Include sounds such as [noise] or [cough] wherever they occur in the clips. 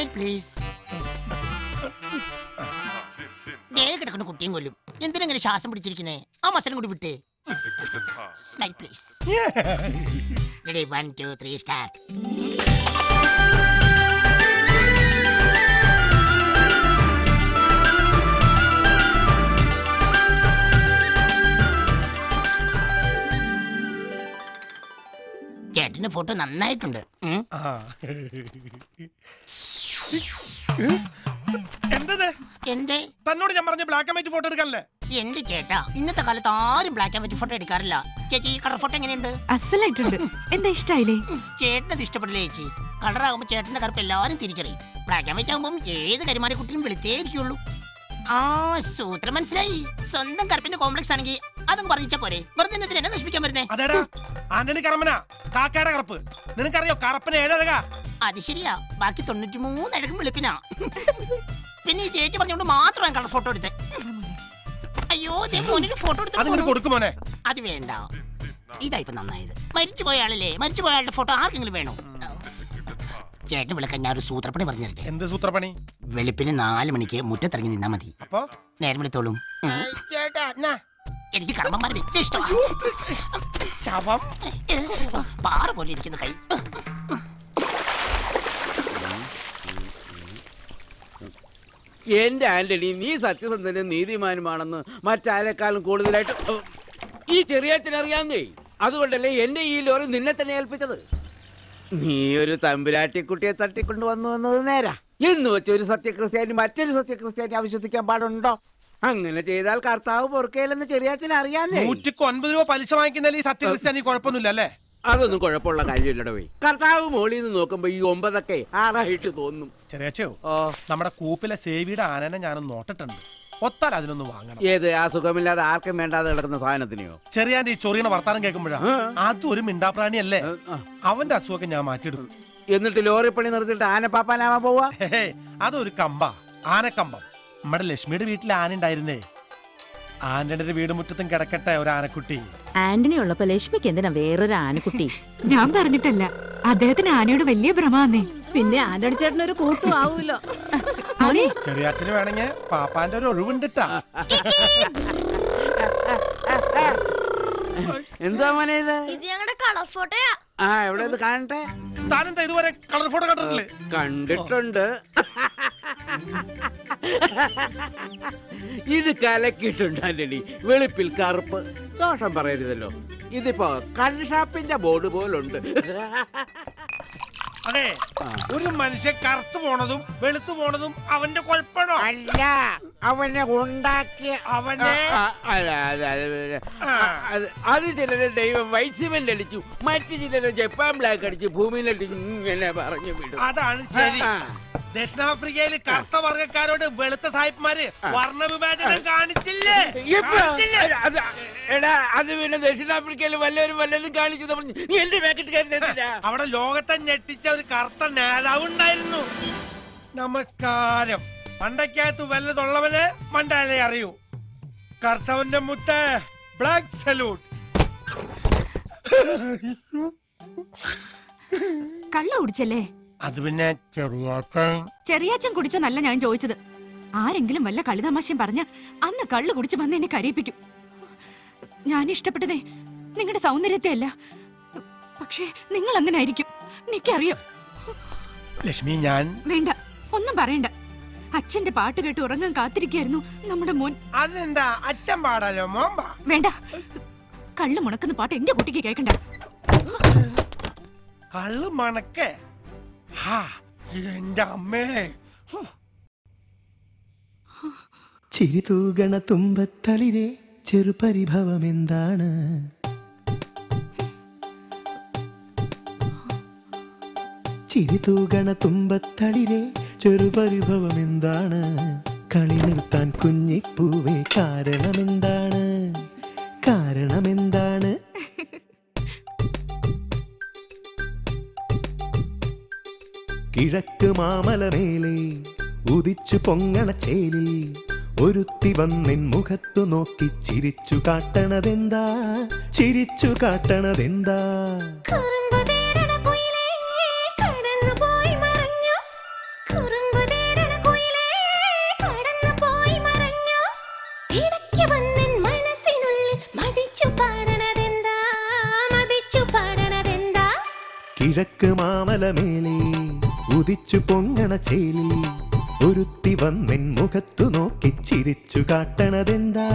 Smile please കിടക്കുന്ന കുട്ടിയും കൊല്ലും. എന്തിനെങ്ങനെ ശ്വാസം പിടിച്ചിരിക്കുന്നേ? ആ മസനം കൂടി വിട്ടേ. Please ready one two three start ചേട്ടന്റെ ഫോട്ടോ നന്നായിട്ടുണ്ട്. എന്തത്? എന്റെ തന്നോട് ഞാൻ പറഞ്ഞ ബ്ലാക്ക് ആൻഡ് വൈറ്റ് ഫോട്ടോ എടുക്കാനല്ലേ? എന്റെ ചേട്ടാ? ഇന്നത്തെ കാലത്ത് ആരും ബ്ലാക്ക് ആൻഡ് വൈറ്റ് ഫോട്ടോ എടുക്കാറില്ല. ചേച്ചി കളർ ഫോട്ടോ എങ്ങനെയുണ്ട്? അസലായിട്ടുണ്ട്. എന്താ ഇഷ്ടായില്ലേ? ചേട്ടനത് ഇഷ്ടപ്പെടില്ല ചേച്ചി? കളർ ആകുമ്പോ ചേട്ടന്റെ കറുപ്പ് എല്ലാവരും തിരിച്ചറിയും. ബ്ലാക്ക് ആൻഡ് വൈറ്റ് ആകുമ്പോൾ ഏത് കരിമാരി കുട്ടിയും വിളിച്ചേ ഇരിക്കുള്ളൂ. ആ സൂത്രം മനസ്സിലായി. സ്വന്തം കറുപ്പിന്റെ കോംപ്ലക്സ് ആണെങ്കിൽ അതും പറഞ്ഞാ പോരെ. വെറുതെ എന്തിനാ എന്നെ നശിപ്പിക്കാൻ വരുന്നേ? അതേടാ ആന്റണി കറമന കാക്കയുടെ കറുപ്പ്. നിനക്കറിയോ കറുപ്പിന് ഏഴഴക അത് ശരിയാ. ബാക്കി തൊണ്ണൂറ്റി മൂന്ന് അഴകും വെളുപ്പിനാ. പിന്നെ ഈ ചേച്ചി പറഞ്ഞുകൊണ്ട് മാത്രം ഞാൻ ഫോട്ടോ എടുത്തേ. അയ്യോ ദേ മോനൊരു ഫോട്ടോ അതിങ്ങനെ എടുത്തു കൊടുക്കും മോനെ. അത് വേണ്ട. ഇതാ ഇപ്പൊ നന്നായത്. മരിച്ചു പോയ ആളല്ലേ? മരിച്ചു പോയ ആളുടെ ഫോട്ടോ ആർക്കെങ്കിലും വേണോ? ചേട്ടൻ വിളക്കാൻ ഞാൻ ഒരു സൂത്രപ്പണി പറഞ്ഞു തരട്ടെ എന്ത് സൂത്രപ്പണി? വെളുപ്പിന് നാല് മണിക്ക് മുറ്റത്തിറങ്ങി നിന്നാ മതി. അപ്പോ? നേരം വിളിത്തോളും. ചേട്ടാ എനിക്ക് കർമ്മന്മാരെ ഇഷ്ടമാണ് ശവം. പാറ പോലെ ഇരിക്കുന്ന കൈ. എന്റെ ആന്റണി നീ സത്യസന്ധനും നീതിമാനുമാണെന്ന് മറ്റാരെക്കാളും കൂടുതലായിട്ട് ഈ ചെറിയച്ഛൻ അറിയാന്നേ അതുകൊണ്ടല്ലേ എന്നെ ഈ ലോറി നിന്നെ തന്നെ ഏൽപ്പിച്ചത്? നീ ഒരു തമ്പുരാട്ടിക്കുട്ടിയെ തട്ടിക്കൊണ്ട് വന്നു വന്നത് നേരാ. എന്ന് വെച്ച് ഒരു സത്യക്രിസ്ത്യാനി മറ്റൊരു സത്യക്രിസ്ത്യാനി അവിശ്വസിക്കാൻ പാടുണ്ടോ? അങ്ങനെ ചെയ്താൽ കർത്താവ് പൊറുക്കയില്ലെന്ന് ചെറിയാച്ചൻ അറിയാന്നേ. നൂറ്റിക്ക് ഒൻപത് രൂപ പലിശ വാങ്ങിക്കുന്നതിൽ ഈ സത്യക്രിസ്ത്യാനി കുഴപ്പമൊന്നുമില്ല അല്ലേ? അതൊന്നും കുഴപ്പമുള്ള കാര്യമില്ലടോ കർത്താവ് മോളിൽ നിന്ന് നോക്കുമ്പോ ഈ ഒമ്പതൊക്കെ ആറായിട്ട് തോന്നും. ചെറിയച്ചോ നമ്മുടെ കൂപ്പിലെ സേവിയുടെ ആനനെ ഞാനൊന്ന് നോട്ടിട്ടുണ്ട്. ഒത്താൽ അതിനൊന്ന് വാങ്ങണം. ഏത്? ആ സുഖമില്ലാതെ ആർക്കും വേണ്ടാതെ കിടക്കുന്ന സാധനത്തിനെയോ? ചെറിയാന്റെ ഈ ചൊറിയണ വർത്താനം കേൾക്കുമ്പോഴാ അത് ഒരു മിണ്ടാപ്രാണിയല്ലേ. അവന്റെ അസുഖമൊക്കെ ഞാൻ മാറ്റിയെടുക്കും എന്നിട്ട് ലോറി പണി നിർത്തിയിട്ട് ആനപ്പാപ്പാനാവാൻ പോവാ? അതൊരു കമ്പ ആനക്കമ്പം. നമ്മുടെ ലക്ഷ്മിയുടെ വീട്ടിൽ ആന ഉണ്ടായിരുന്നേ. ആന്റണിയുടെ വീട് മുറ്റത്തും കിടക്കട്ടെ ഒരു ആനക്കുട്ടി. ആന്റണി ഉള്ളപ്പോ ലക്ഷ്മിക്ക് എന്തിനാ വേറൊരു ആനക്കുട്ടി? ഞാൻ പറഞ്ഞിട്ടല്ല അദ്ദേഹത്തിന് ആനയോട് വലിയ ഭ്രമാന്നേ. പിന്നെ ആന്റണി ചേട്ടനൊരു കൂട്ടു ആവൂല്ലോ. ആവൂലോ ചെറിയാച്ചന് വേണമെങ്കിൽ പാപ്പാന്റെ ഒരു ഒഴിവുണ്ടിട്ടാ. എന്താ മോനെ ഇത്? ഇത് ഞങ്ങളുടെ കളർ ഫോട്ടോയാ. ആ എവിടെ ഇത് കാണട്ടെ? താനെന്താ ഇതുവരെ കളർ ഫോട്ടോ കണ്ടിട്ടില്ലേ? കണ്ടിട്ടുണ്ട്. ഇത് കലക്കിയിട്ടുണ്ട് ആന്റണി വെളുപ്പിൽ കറുപ്പ്. ദോഷം പറയരുതല്ലോ. ഇതിപ്പോ കള്ള് ഷാപ്പിന്റെ ബോർഡ് പോലുണ്ട്. അതെ. ഒരു മനുഷ്യൻ കറുത്തു പോണതും വെളുത്തു പോണതും അവന്റെ കുഴപ്പമാണോ അല്ല അവനെ ഉണ്ടാക്കിയ അവനെ അല്ല, അത് ചിലര് ദൈവം വൈറ്റ് സിമെന്റ് അടിച്ചു. മറ്റു ചിലര് ജപ്പാൻ ബ്ലാക്ക് അടിച്ച്. ഭൂമിയിലടിച്ചു ഇങ്ങനെ പറഞ്ഞു വിടും. അതാണ് ശരി. ദക്ഷിണാഫ്രിക്കയിൽ കറുത്ത വർഗക്കാരോട് വെളുത്ത സാഹിബ്മാര് ആ. വർണ വിഭാജനം കാണിച്ചില്ലേ? എടാ അത് പിന്നെ ദക്ഷിണാഫ്രിക്കയിൽ വല്ലവരും വല്ലതും കാണിച്ചു നീ എന്റെ പാക്കറ്റ് [laughs] അവിടെ ലോകത്തെ ഞെട്ടിച്ച ഒരു കറുത്ത നേതാവ് ഉണ്ടായിരുന്നു. നമസ്കാരം. പണ്ടക്കകത്ത് വല്ലതുള്ളവന് മണ്ടാലെ അറിയൂ. കർത്തവന്റെ മുത്ത ബ്ലാക്ക് സല്യൂട്ട്. കള്ള കുടിച്ചല്ലേ? അത് പിന്നെ ചെറുവാക്കം ചെറിയാച്ചൻ കുടിച്ചോന്നല്ല ഞാൻ ചോദിച്ചത്. ആരെങ്കിലും വല്ല കളിതമാശയും പറഞ്ഞ അന്ന് കള്ളു കുടിച്ച് വന്ന് എന്നെ കരയിപ്പിക്കും. ഞാൻ ഇഷ്ടപ്പെട്ടതേ നിങ്ങളുടെ സൗന്ദര്യത്തെ അല്ല പക്ഷേ നിങ്ങൾ അങ്ങനെ ആയിരിക്കും എനിക്കറിയാം. ലക്ഷ്മി ഞാൻ വേണ്ട ഒന്നും പറയണ്ട. അച്ഛന്റെ പാട്ട് കേട്ട് ഉറങ്ങാൻ കാത്തിരിക്കായിരുന്നു നമ്മുടെ മോൻ. അതെന്താ? അച്ഛൻ പാടാലോ? മോമ്പ വേണ്ട. കള്ളു മുണക്കുന്ന പാട്ട് എന്റെ കുട്ടിക്ക് കേൾക്കണ്ട. കള്ളു മണക്കെ. ഹാ എന്റെ അമ്മേ. എന്താണ്? ചിരിതൂകണ തുമ്പത്തളിരെ ചെറുപരിഭവമെന്താണ് ചിരിതൂകണ തുമ്പത്തളിരെ ചെറുപരിഭവമെന്താണ് കളി നിർത്താൻ കുഞ്ഞിപ്പൂവേ കാരണമെന്താണ്? കാരണമെന്താണ്? കിഴക്ക് മാമലമേലെ ഉദിച്ചു പൊങ്ങണ ചേലിൽ ഒരുത്തി വന്നിൻ മുഖത്തു നോക്കി ചിരിച്ചു കാട്ടണതെന്താ? ചിരിച്ചു കാട്ടണതെന്താ? കിഴക്ക് മാമലമേലേ ഉദിച്ചു പൊങ്ങണ ചേലിൽ ഒരുത്തി വന്നിൻ മുഖത്തു നോക്കി ചിരിച്ചു കാട്ടണതെന്താ?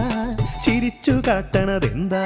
ചിരിച്ചു കാട്ടണതെന്താ?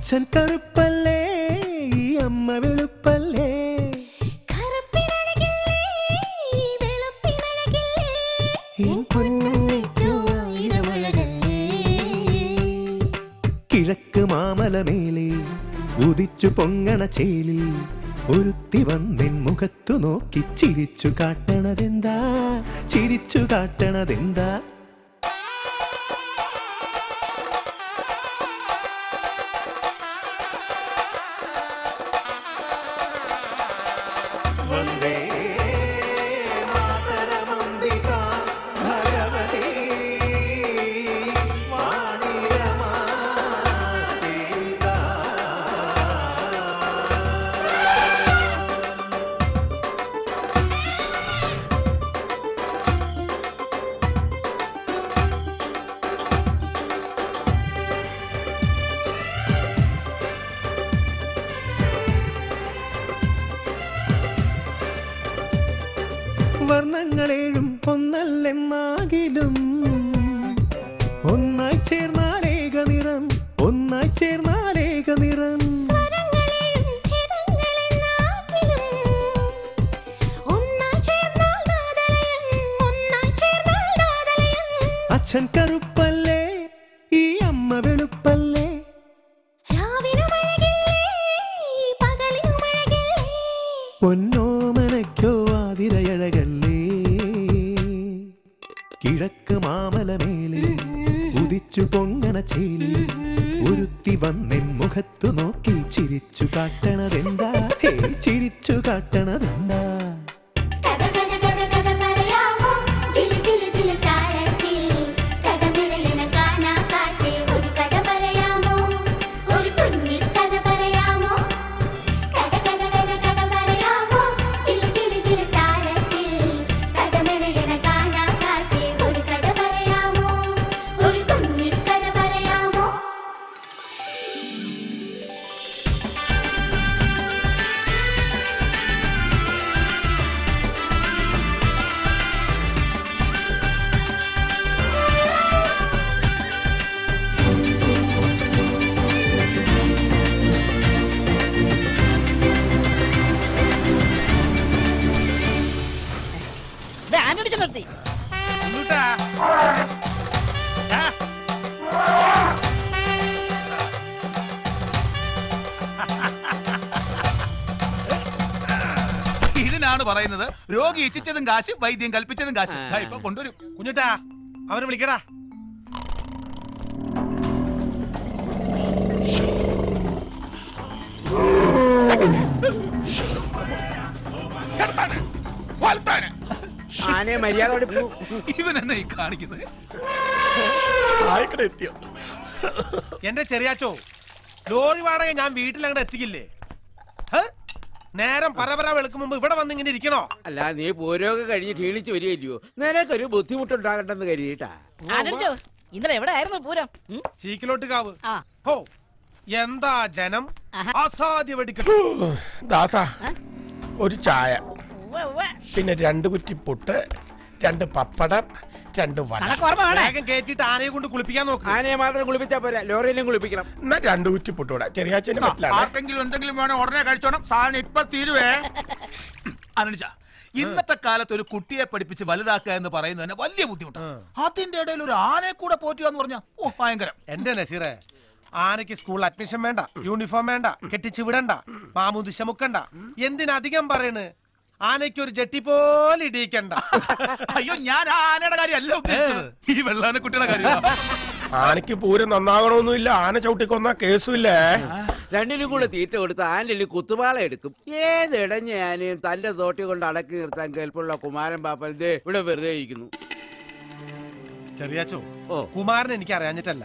അച്ഛൻ കറുപ്പല്ലേ ഈ അമ്മ വെളുപ്പല്ലേ? കിഴക്ക് മാമലമേലെ ഉദിച്ചു പൊങ്ങണ ചേലിൽ ഒരുത്തി വന്നിൻ മുഖത്തു നോക്കി ചിരിച്ചു കാട്ടണതെന്താ? ചിരിച്ചു കാട്ടണതെന്താ? ഇച്ഛിച്ചതും കാശ് വൈദ്യം കൽപ്പിച്ചതും കാശ്. ദാ ഇപ്പൊ കൊണ്ടുവരും കുഞ്ഞുട്ടാ അവനെ വിളിക്കടാ. ആനയെ മര്യാദയോടെ പോ. ഇവൻ എന്നെ ഈ കാണിക്കുന്നത് എന്റെ ചെറിയാച്ചോ ലോറി വാടക ഞാൻ വീട്ടിൽ അങ്ങോട്ട് എത്തിക്കില്ലേ? നേരം പരപര വെളുക്കും മുമ്പ് ഇവിടെ വന്ന് ഇങ്ങനെ ഇരിക്കണോ? അല്ല നീ പോരൊക്കെ കഴിഞ്ഞ് ക്ഷീണിച്ച് വരികയില്ലയോ നിനക്കൊരു ബുദ്ധിമുട്ടുണ്ടാകണ്ടെന്ന് കരുതിയിട്ടാ. ആന്റണിച്ചോ ഇന്നലെ എവിടെ ആയിരുന്നു പൂരം? ഉം? ചീക്കിലോട്ട് കാവ്. ആ. ഹോ എന്താ ജനം? ആഹാ. അസാധ്യ വെടിക്കട്ടു ദാസ? ഒരു ചായ. ഉവ്വ് ഉവ്വ്. പിന്നെ രണ്ട് കുറ്റി പുട്ട് രണ്ട് പപ്പടം രണ്ടും വട. വേഗം കയറ്റിട്ട് ആനയെ കൊണ്ട് കുളിപ്പിക്കാൻ നോക്ക്. ആനയെ മാത്രം കുളിപ്പിച്ചാ പോരാ? ലോറിയിലും കുളിപ്പിക്കണം. എന്നാ രണ്ട് കുറ്റി പൊട്ടൂടാ ചെറിയാച്ചന് പറ്റില്ല ആർക്കെങ്കിലും എന്തെങ്കിലും വേണോ ഉടനെ കഴിച്ചോണം. സാധനം ഇപ്പൊ തീരുവേ. അനുജ ഇന്നത്തെ കാലത്ത് ഒരു കുട്ടിയെ പഠിപ്പിച്ച് വലുതാക്കുക എന്ന് പറയുന്നത് തന്നെ വലിയ ബുദ്ധിമുട്ടാണ്. അതിന്റെ ഇടയിൽ ഒരു ആനയെ കൂടെ പോറ്റുക എന്ന് പറഞ്ഞാൽ ഓ ഭയങ്കരം. എന്റെ നസീറെ ആനയ്ക്ക് സ്കൂളിൽ അഡ്മിഷൻ വേണ്ട യൂണിഫോം വേണ്ട കെട്ടിച്ചു വിടണ്ട മാമുദിശ മുക്കണ്ട എന്തിനധികം പറയണ്? ആനയ്ക്ക് ഒരു ജെട്ടി പോലെ ഇടിയിക്കണ്ട. അയ്യോ ഞാൻ ആ ആനയുടെ കാര്യമല്ല ഉദ്ദേശിച്ചത്. ഈ വെള്ളാനക്കുട്ടിയുടെ കാര്യം ആനയ്ക്ക് പൂരം നന്നാകണമെന്നില്ല. ആന ചവിട്ടിക്കൊന്ന കേസുമില്ലേ? രണ്ടിനും കൂടെ തീറ്റ കൊടുത്ത് ആന്റലി കുത്തുപാള എടുക്കും. ഏത് ഇടഞ്ഞ ആനയും തന്റെ തോട്ടി കൊണ്ട് അടക്കി നിർത്താൻ കേൾപ്പുള്ള കുമാരൻ പാപ്പൻ ദേ ഇവിടെ വെറുതെ ഇരിക്കുന്നു. ചെറിയാച്ചോ ഓ. കുമാരൻ എനിക്ക് അറിയാഞ്ഞിട്ടല്ല.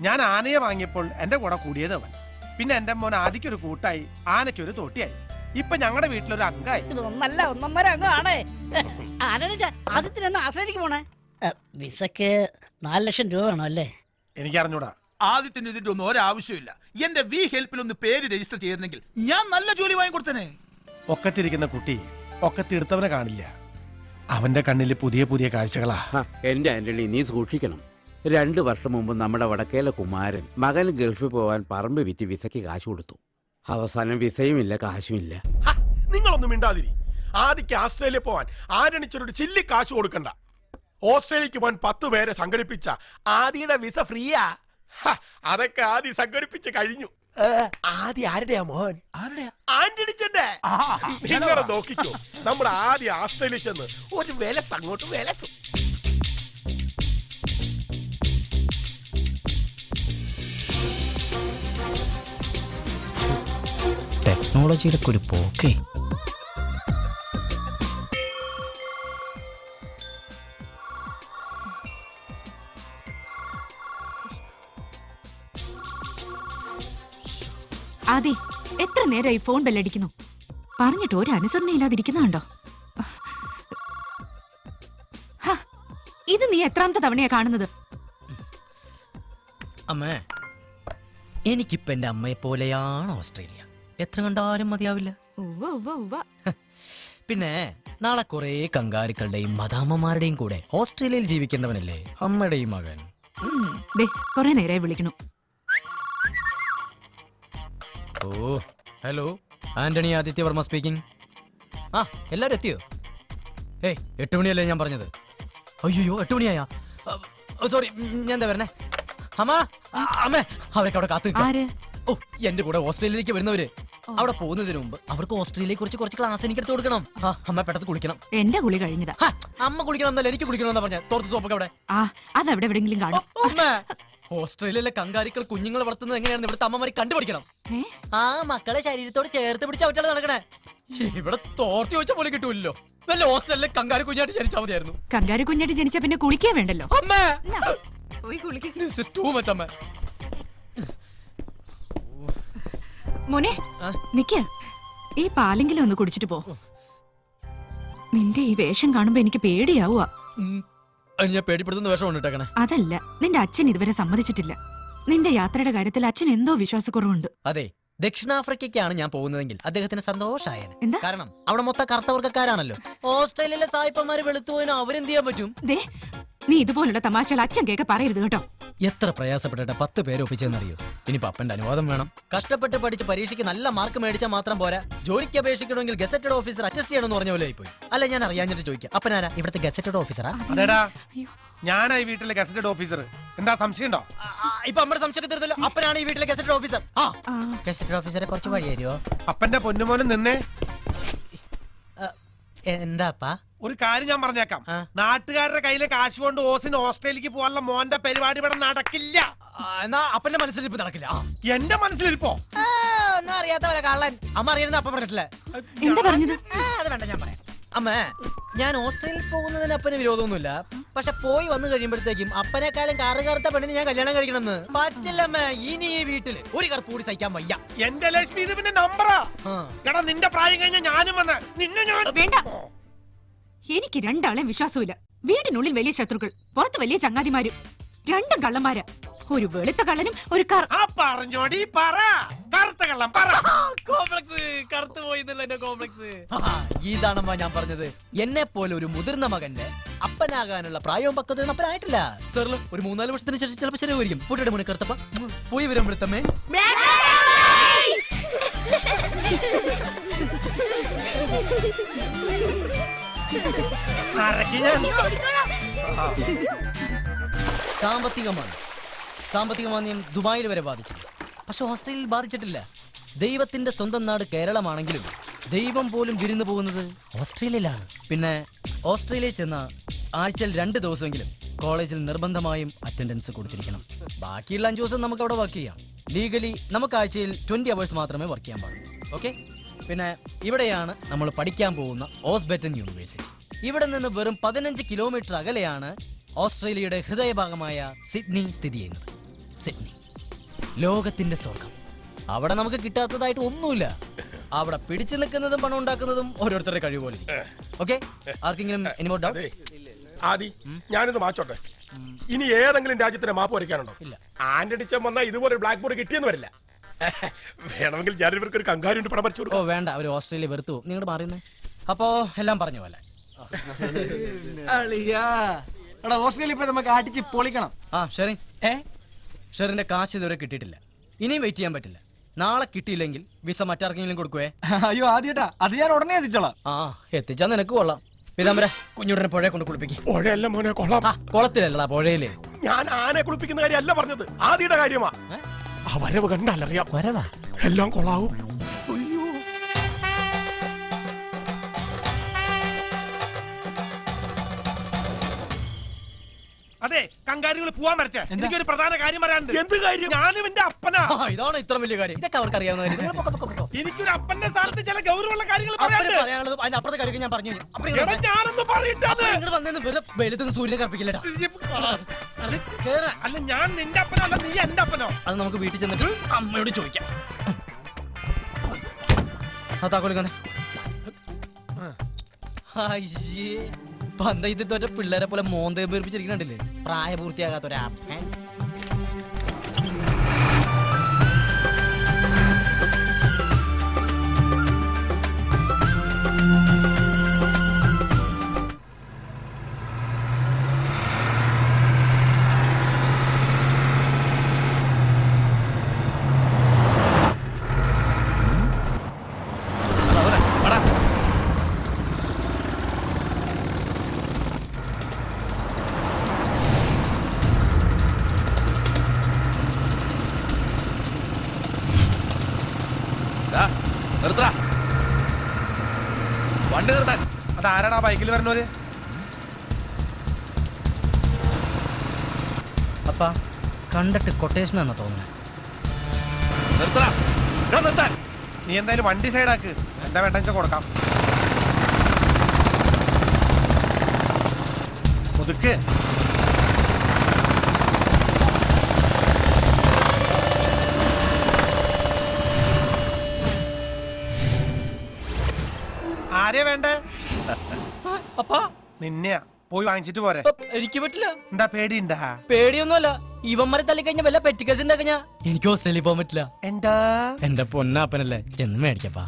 ഞാൻ ആനയെ വാങ്ങിയപ്പോൾ എന്റെ കൂടെ കൂടിയത് അവൻ. പിന്നെ എന്റെ മോൻ ആദിക്കൊരു കൂട്ടായി ആനയ്ക്കൊരു തോട്ടിയായി. ഇപ്പൊ ഞങ്ങളുടെ വീട്ടിലൊരു അങ്കായി ഇത് ഒന്നല്ല ഒന്നൊന്നര അങ്ങ് ആണേ. ആനച്ച ആദ്യത്തിനൊന്ന് ആശ്രയിക്ക് പോണേ? വിസക്ക് നാല് ലക്ഷം രൂപ വേണം അല്ലേ? എനിക്ക് അറിഞ്ഞൂടാ ആദ്യത്തിന് ഇതിന്റെ ഒന്നും ഒരാവശ്യമില്ല. എന്റെ വി ഹെൽപ്പിൽ ഒന്ന് പേര് രജിസ്റ്റർ ചെയ്യുന്നെങ്കിൽ ഞാൻ നല്ല ജോലി വാങ്ങിക്കൊടുത്തനെ. ഒക്കത്തിരിക്കുന്ന കുട്ടി ഒക്കത്തിടുത്തവനെ കാണില്ല. അവന്റെ കണ്ണിൽ പുതിയ പുതിയ കാഴ്ചകളാ. എന്റെ ആന്റണി നീ സൂക്ഷിക്കണം. രണ്ടു വർഷം മുമ്പ് നമ്മുടെ വടക്കേല കുമാരൻ മകൻ ഗൾഫിൽ പോവാൻ പറമ്പ് വിറ്റ് വിസയ്ക്ക് കാശ് കൊടുത്തു. അവസാനം വിസയുമില്ല കാശുമില്ല. ഹ, നിങ്ങളൊന്നും മിണ്ടാതിരി. ആദിക്ക് ആസ്ട്രേലിയ പോവാൻ ആരണിച്ചൊരു ചില്ലി കാശ് കൊടുക്കണ്ട. ഓസ്ട്രേലിയക്ക് പോവാൻ പത്ത് പേരെ സംഘടിപ്പിച്ച ആദിയുടെ വിസ ഫ്രീയാ. ഹ, അതൊക്കെ ആദി സംഘടിപ്പിച്ച് കഴിഞ്ഞു. ആദി ആരുടെയാ മോഹൻ? ആരുടെയാ? ആന്റണിച്ചന്റെ നിങ്ങളെ നോക്കിക്കോ നമ്മൾ ആദ്യം ആസ്ട്രേലിയ ചെന്ന് ഒരു വിലസ് അങ്ങോട്ട് വിലസും ടെക്നോളജിയുടെ ഒരു പോക്കേ. അതെ എത്ര നേരമായി ഫോൺ ബെല്ലടിക്കുന്നു? പറഞ്ഞിട്ട് ഒരു അനുസരണ ഇല്ലാതിരിക്കുന്നുണ്ടോ ഹ, ഇത് നീ എത്രാമത്തെ തവണയാ കാണുന്നത്? അമ്മേ എനിക്കിപ്പോ എന്റെ അമ്മയെ പോലെയാണ് ഓസ്ട്രേലിയ. എത്ര കണ്ടാലും മതിയാവില്ല. പിന്നെ നാളെ കുറെ കങ്കാരുക്കളുടെയും മദാമ്മമാരുടെയും കൂടെ ഓസ്ട്രേലിയയിൽ ജീവിക്കുന്നവനല്ലേ അമ്മയുടെയും മകൻ. കൊറേ നേരമായി വിളിക്കണു ഓ ഹലോ. Antony Adithyavarma speaking. ആ എല്ലാരും എത്തിയോ? ഏയ് എട്ട് മണിയല്ലേ ഞാൻ പറഞ്ഞത്. അയ്യോ എട്ട് മണിയായാ? സോറി ഞാൻ എന്താ വരണേ? അമ്മ അമ്മ അവരൊക്കെ അവിടെ കാത്തു ഓ എന്റെ കൂടെ ഓസ്ട്രേലിയയിലേക്ക് വരുന്നവര്. അവിടെ പോകുന്നതിന് മുമ്പ് അവർക്ക് ഓസ്ട്രേലിയയെ കുറിച്ച് കുറച്ച് ക്ലാസ് എനിക്ക് എടുത്ത് കൊടുക്കണം. ആ അമ്മ പെട്ടെന്ന് കുളിക്കണം. എന്റെ കുളി കഴിഞ്ഞതാ. ഹാ, അമ്മ കുളിക്കണം എന്നല്ല എനിക്ക് കുളിക്കണം എന്നാ പറഞ്ഞ തോർത്ത് സോപ്പൊക്കെ അവിടെ. ആ അതവിടെ എവിടെങ്കിലും കാണും. അമ്മ. ഓസ്ട്രേലിയയിലെ കങ്കാരിക്കൾ കുഞ്ഞുങ്ങളെ വളർത്തുന്നത് എങ്ങനെയാണ് ഇവിടുത്തെ അമ്മമാരെ കണ്ടുപിടിക്കണം ഏ? ആ മക്കളെ ശരീരത്തോട് ചേർത്ത് പിടിച്ച് അവറ്റാണ് നടക്കണേ. ഇവിടെ തോർത്തി വെച്ച പോലെ കിട്ടൂല്ലോ വല്ല ഓസ്ട്രേലിയയിലെ കങ്കാരി കുഞ്ഞായിട്ട് ജനിച്ചാൽ മതിയായിരുന്നു. കങ്കാരു കുഞ്ഞായിട്ട് ജനിച്ച പിന്നെ കുളിക്കേ വേണ്ടല്ലോ. അമ്മേ. പോയി is too അമ്മ. മോനെ നിക്ക. ഈ പാലെങ്കിലും ഒന്ന് കുടിച്ചിട്ട് പോ. നിന്റെ ഈ വേഷം കാണുമ്പോ എനിക്ക് പേടിയാവുക. ഞാൻ പേടിപ്പെടുത്തുന്ന അതല്ല നിന്റെ അച്ഛൻ ഇതുവരെ സമ്മതിച്ചിട്ടില്ല. നിന്റെ യാത്രയുടെ കാര്യത്തിൽ അച്ഛൻ എന്തോ വിശ്വാസക്കുറവുണ്ട്. അതെ ദക്ഷിണാഫ്രിക്കയ്ക്കാണ് ഞാൻ പോകുന്നതെങ്കിൽ അദ്ദേഹത്തിന് സന്തോഷമായത് എന്താ? കാരണം അവിടെ മൊത്തം കറുത്തവർഗക്കാരാണല്ലോ ഓസ്ട്രേലിയയിലെ സായിപ്പന്മാര് വെളുത്തു പോയിന് അവരെന്ത് ചെയ്യാൻ പറ്റും? നീ ഇതുപോലുള്ള തമാശകൾ അച്ഛൻ കേക്ക് പറയരുത് കേട്ടോ. എത്ര പ്രയാസപ്പെട്ടിട്ട് പത്ത് പേര് ഒപ്പിച്ചെന്നറിയോ? ഇനി പപ്പന്റെ അനുവാദം വേണം. കഷ്ടപ്പെട്ട് പഠിച്ച് പരീക്ഷയ്ക്ക് നല്ല മാർക്ക് മേടിച്ചാൽ മാത്രം പോരാ. ജോലിക്ക് അപേക്ഷിക്കണമെങ്കിൽ ഗസറ്റഡ് ഓഫീസർ അറ്റസ്റ്റ് ചെയ്യണമെന്ന് പറഞ്ഞ പോലെ പോയി അല്ല ഞാൻ അറിയാഞ്ഞിട്ട് ചോദിക്കാം. അപ്പനാരാ ഇവിടുത്തെ ഗസറ്റഡ് ഓഫീസറാ? അതേടാ ഞാനായി വീട്ടിലെ ഗസറ്റഡ് ഓഫീസർ. എന്താ സംശയമുണ്ടോ ഇപ്പൊ നമ്മുടെ സംശയമൊക്കെ തരുന്നല്ലോ അപ്പനാണ് ഈ വീട്ടിലെ ഗസറ്റഡ് ഓഫീസർ. ആ ആ, ഗസറ്റഡ് ഓഫീസറെ കുറച്ച് വഴി തരുമോ അപ്പന്റെ പൊന്നുമോനും നിന്നേ. എന്താപ്പാ? ഒരു കാര്യം ഞാൻ പറഞ്ഞേക്കാം. നാട്ടുകാരുടെ കയ്യിലെ കാശ് കൊണ്ട് ഓസിന് ഓസ്ട്രേലിയക്ക് പോകാനുള്ള മോന്റെ പരിപാടി ഇവിടെ നടക്കില്ല. എന്നാ അപ്പന്റെ മനസ്സിലിരിപ്പ് നടക്കില്ല. എന്റെ മനസ്സിലിരിപ്പോ? ഒന്നും ഒന്നും അറിയാത്തവരെ കള്ളൻ. അമ്മ അറിയുന്ന അപ്പ പറഞ്ഞിട്ടില്ലേ? എന്താ പറഞ്ഞത്? അത് വേണ്ട ഞാൻ പറയാം. അമ്മ ഞാൻ ഓസ്ട്രേലിയയിൽ പോകുന്നതിന് അപ്പന് വിരോധമൊന്നുമില്ല. പക്ഷെ പോയി വന്നു കഴിയുമ്പോഴത്തേക്കും അപ്പനെക്കാളും കാറ് കറുത്ത പെണ്ണിന് ഞാൻ കല്യാണം കഴിക്കണമെന്ന്. പറ്റില്ല അമ്മ ഇനി ഈ വീട്ടിൽ ഒരു കറുപ്പ് കൂടി സഹിക്കാൻ വയ്യ. എന്റെ ലക്ഷ്മി ഇത് പിന്നെ നമ്പറാ. എടാ നിന്റെ പ്രായം കഴിഞ്ഞ ഞാനും വന്ന്. നിന്നെ ഞാൻ വേണ്ട. എനിക്ക് രണ്ടാളെ വിശ്വാസമില്ല വീടിനുള്ളിൽ വലിയ ശത്രുക്കൾ പുറത്ത് വലിയ ചങ്ങാതിമാരും രണ്ടും കള്ളന്മാര്. ഒരു വെളുത്ത കള്ളനും ഒരു കർ ആ പറഞ്ഞോടി പറ. കറുത്ത കള്ളം പറ. കോംപ്ലക്സ് കറുത്തു പോയി എന്റെ കോംപ്ലക്സ്? ഇതാണമ്മ ഞാൻ പറഞ്ഞത്. എന്നെ പോലെ ഒരു മുതിർന്ന മകന്റെ അപ്പനാകാനുള്ള പ്രായവും പക്വതയും അപ്പനായിട്ടില്ല. സാറിൽ ഒരു മൂന്നാൽ വർഷത്തിന് ശേഷം ചിലപ്പോൾ ശരിയായിരിക്കും പൂട്ടിയുടെ മുന്നിൽ കറുത്തപ്പ. പോയി വരാൻ വിടുത്തമ്മേ [laughs] അരക്കി ഞാൻ സാമ്പത്തികമാണ്. സാമ്പത്തിക ദുബായിൽ വരെ ബാധിച്ചിട്ടുണ്ട് പക്ഷെ ഹോസ്റ്റലിൽ ബാധിച്ചിട്ടില്ല. ദൈവത്തിന്റെ സ്വന്തം നാട് കേരളമാണെങ്കിലും ദൈവം പോലും വിരുന്നു പോകുന്നത് ഓസ്ട്രേലിയയിലാണ് പിന്നെ ഓസ്ട്രേലിയയിൽ ചെന്ന ആഴ്ചയിൽ രണ്ട് ദിവസമെങ്കിലും കോളേജിൽ നിർബന്ധമായും അറ്റൻഡൻസ് കൊടുത്തിരിക്കണം. ബാക്കിയുള്ള അഞ്ചു ദിവസം നമുക്ക് അവിടെ വർക്ക് ചെയ്യാം. ലീഗലി നമുക്ക് ആഴ്ചയിൽ ട്വന്റി അവേഴ്സ് മാത്രമേ വർക്ക് ചെയ്യാൻ പാടുള്ളൂ. ഓക്കെ പിന്നെ ഇവിടെയാണ് നമ്മൾ പഠിക്കാൻ പോകുന്ന ഓസ്ബെറ്റൻ യൂണിവേഴ്സിറ്റി. ഇവിടെ നിന്ന് വെറും പതിനഞ്ച് കിലോമീറ്റർ അകലെയാണ് ഓസ്ട്രേലിയയുടെ ഹൃദയഭാഗമായ സിഡ്നി സ്ഥിതി ചെയ്യുന്നത്. സിഡ്നി. ലോകത്തിന്റെ സ്വർഗം അവിടെ നമുക്ക് കിട്ടാത്തതായിട്ട് ഒന്നുമില്ല. അവിടെ പിടിച്ചു നിൽക്കുന്നതും പണം ഉണ്ടാക്കുന്നതും ഓരോരുത്തരുടെ കഴിവ് പോലെ ഓക്കെ ആർക്കെങ്കിലും എനിമോ ഡൗട്ട് ആദി. ഞാനിത് മാച്ചോട്ടെ ഇനി ഏതെങ്കിലും രാജ്യത്തിന്റെ മാപ്പ് വരയ്ക്കാനുണ്ടോ? ഇല്ല. ആന്റണിച്ചൻ വന്നാൽ ഇതുപോലെ ബ്ലാക്ക് ബോർഡ് കിട്ടിയെന്ന് വരില്ല. വേണമെങ്കിൽ ഞാൻ ഇവർക്ക് ഒരു കങ്കാരുണ്ട് പടം പഠിച്ചു ഓ കൊടുക്കാം വേണ്ട. അവർ ഓസ്ട്രേലിയ വെറുത്തു പോകും. നിങ്ങളുടെ മാറിയുന്നേ അപ്പോ എല്ലാം പറഞ്ഞു പോലെ. അളിയാ. എടാ ഓസ്ട്രേലിയ ഇപ്പൊ നമുക്ക് അടിച്ച് പൊളിക്കണം. ആ ഷെറിൻ. ഏ? ഷെറിന്റെ കാശ് ഇതുവരെ കിട്ടിയിട്ടില്ല. ഇനിയും വെയിറ്റ് ചെയ്യാൻ പറ്റില്ല. നാളെ കിട്ടിയില്ലെങ്കിൽ വിസ മറ്റാർക്കെങ്കിലും കൊടുക്കുവേ? അയ്യോ ആദ്യട്ടാ. അത് ഞാൻ ഉടനെ എത്തിച്ചോളാം. ആ എത്തിച്ചാ നിനക്ക് കൊള്ളാം. പിതാമര കുഞ്ഞുടനെ പുഴയെ കൊണ്ട് കുളിപ്പിക്കും. പുഴയല്ല മോനെ കൊള്ളാം. ആ കുളത്തിലല്ലടാ പുഴയിൽ. ഞാൻ ആനെ കുളിപ്പിക്കുന്ന കാര്യമല്ല പറഞ്ഞത്. ആദിയുടെ കാര്യമാ? ആ വരവ് കണ്ടാലറിയാം. വരവാ? എല്ലാം കൊള്ളാവും. അതെ കങ്കാരികൾ പോവാൻ വരട്ടെ. എനിക്കൊരു പ്രധാന കാര്യം പറയാനുണ്ട്. എന്ത് കാര്യം? ഞാനും എന്റെ അപ്പനാ. ആ, ഇതാണ് ഇത്ര വലിയ കാര്യം. ഇതൊക്കെ അവർക്ക് അറിയാവുന്ന. എനിക്കൊരു അപ്പന്റെ സ്ഥാനത്ത് ചില ഗൗരവമുള്ള കാര്യങ്ങൾ അപ്പന് പറയാനുള്ളത് അതിന്റെ അപ്പുറത്തെ കാര്യം ഞാൻ പറഞ്ഞു ഞാനൊന്ന് വെറുതെ വെളുത്തുനിന്ന് സൂര്യനെ കറപ്പിക്കില്ല അത് കേറാ. അല്ല ഞാൻ നിന്റെ അപ്പനല്ല നീ എന്റെ അപ്പനോ? അത് നമുക്ക് വീട്ടിൽ ചെന്നിട്ട് അമ്മയോട് ചോദിക്കാം. ആ താക്കോലിക്കന്നെ അയ്യേ. പന്തയത്ത് തോറ്റ പിള്ളേരെ പോലെ മോന്തേ പേർപ്പിച്ചിരിക്കണ്ടില്ലേ പ്രായപൂർത്തിയാകാത്തൊരാ ഏ? ബൈക്കിൽ വരണോര് അപ്പ കണ്ടിട്ട് കൊട്ടേഷൻ എന്ന തോന്നുന്നത് നിർത്തടാ ഇതാ നിർത്താൻ. നീ എന്തായാലും വണ്ടി സൈഡാക്ക് എന്താ വേണ്ടെന്ന് കൊടുക്കാം. മുതുക്ക് ആരെയാ വേണ്ടേ? നിന്നെയാ പോയി വാങ്ങിച്ചിട്ട് പോരെ. എനിക്ക് പറ്റില്ല. എന്താ പേടിയുണ്ടാ? പേടിയൊന്നുമല്ല. ഇവന്മാരെ തള്ളിക്കഴിഞ്ഞ വല്ല പെറ്റിക്കൽസ് ഉണ്ടാക്കഞ്ഞാ? എനിക്ക് ഹോസ്റ്റലിൽ പോകാൻ പറ്റില്ല. എന്താ? എന്റെ പൊന്നാപ്പനല്ലേ ചെന്ന് മേടിക്കപ്പാ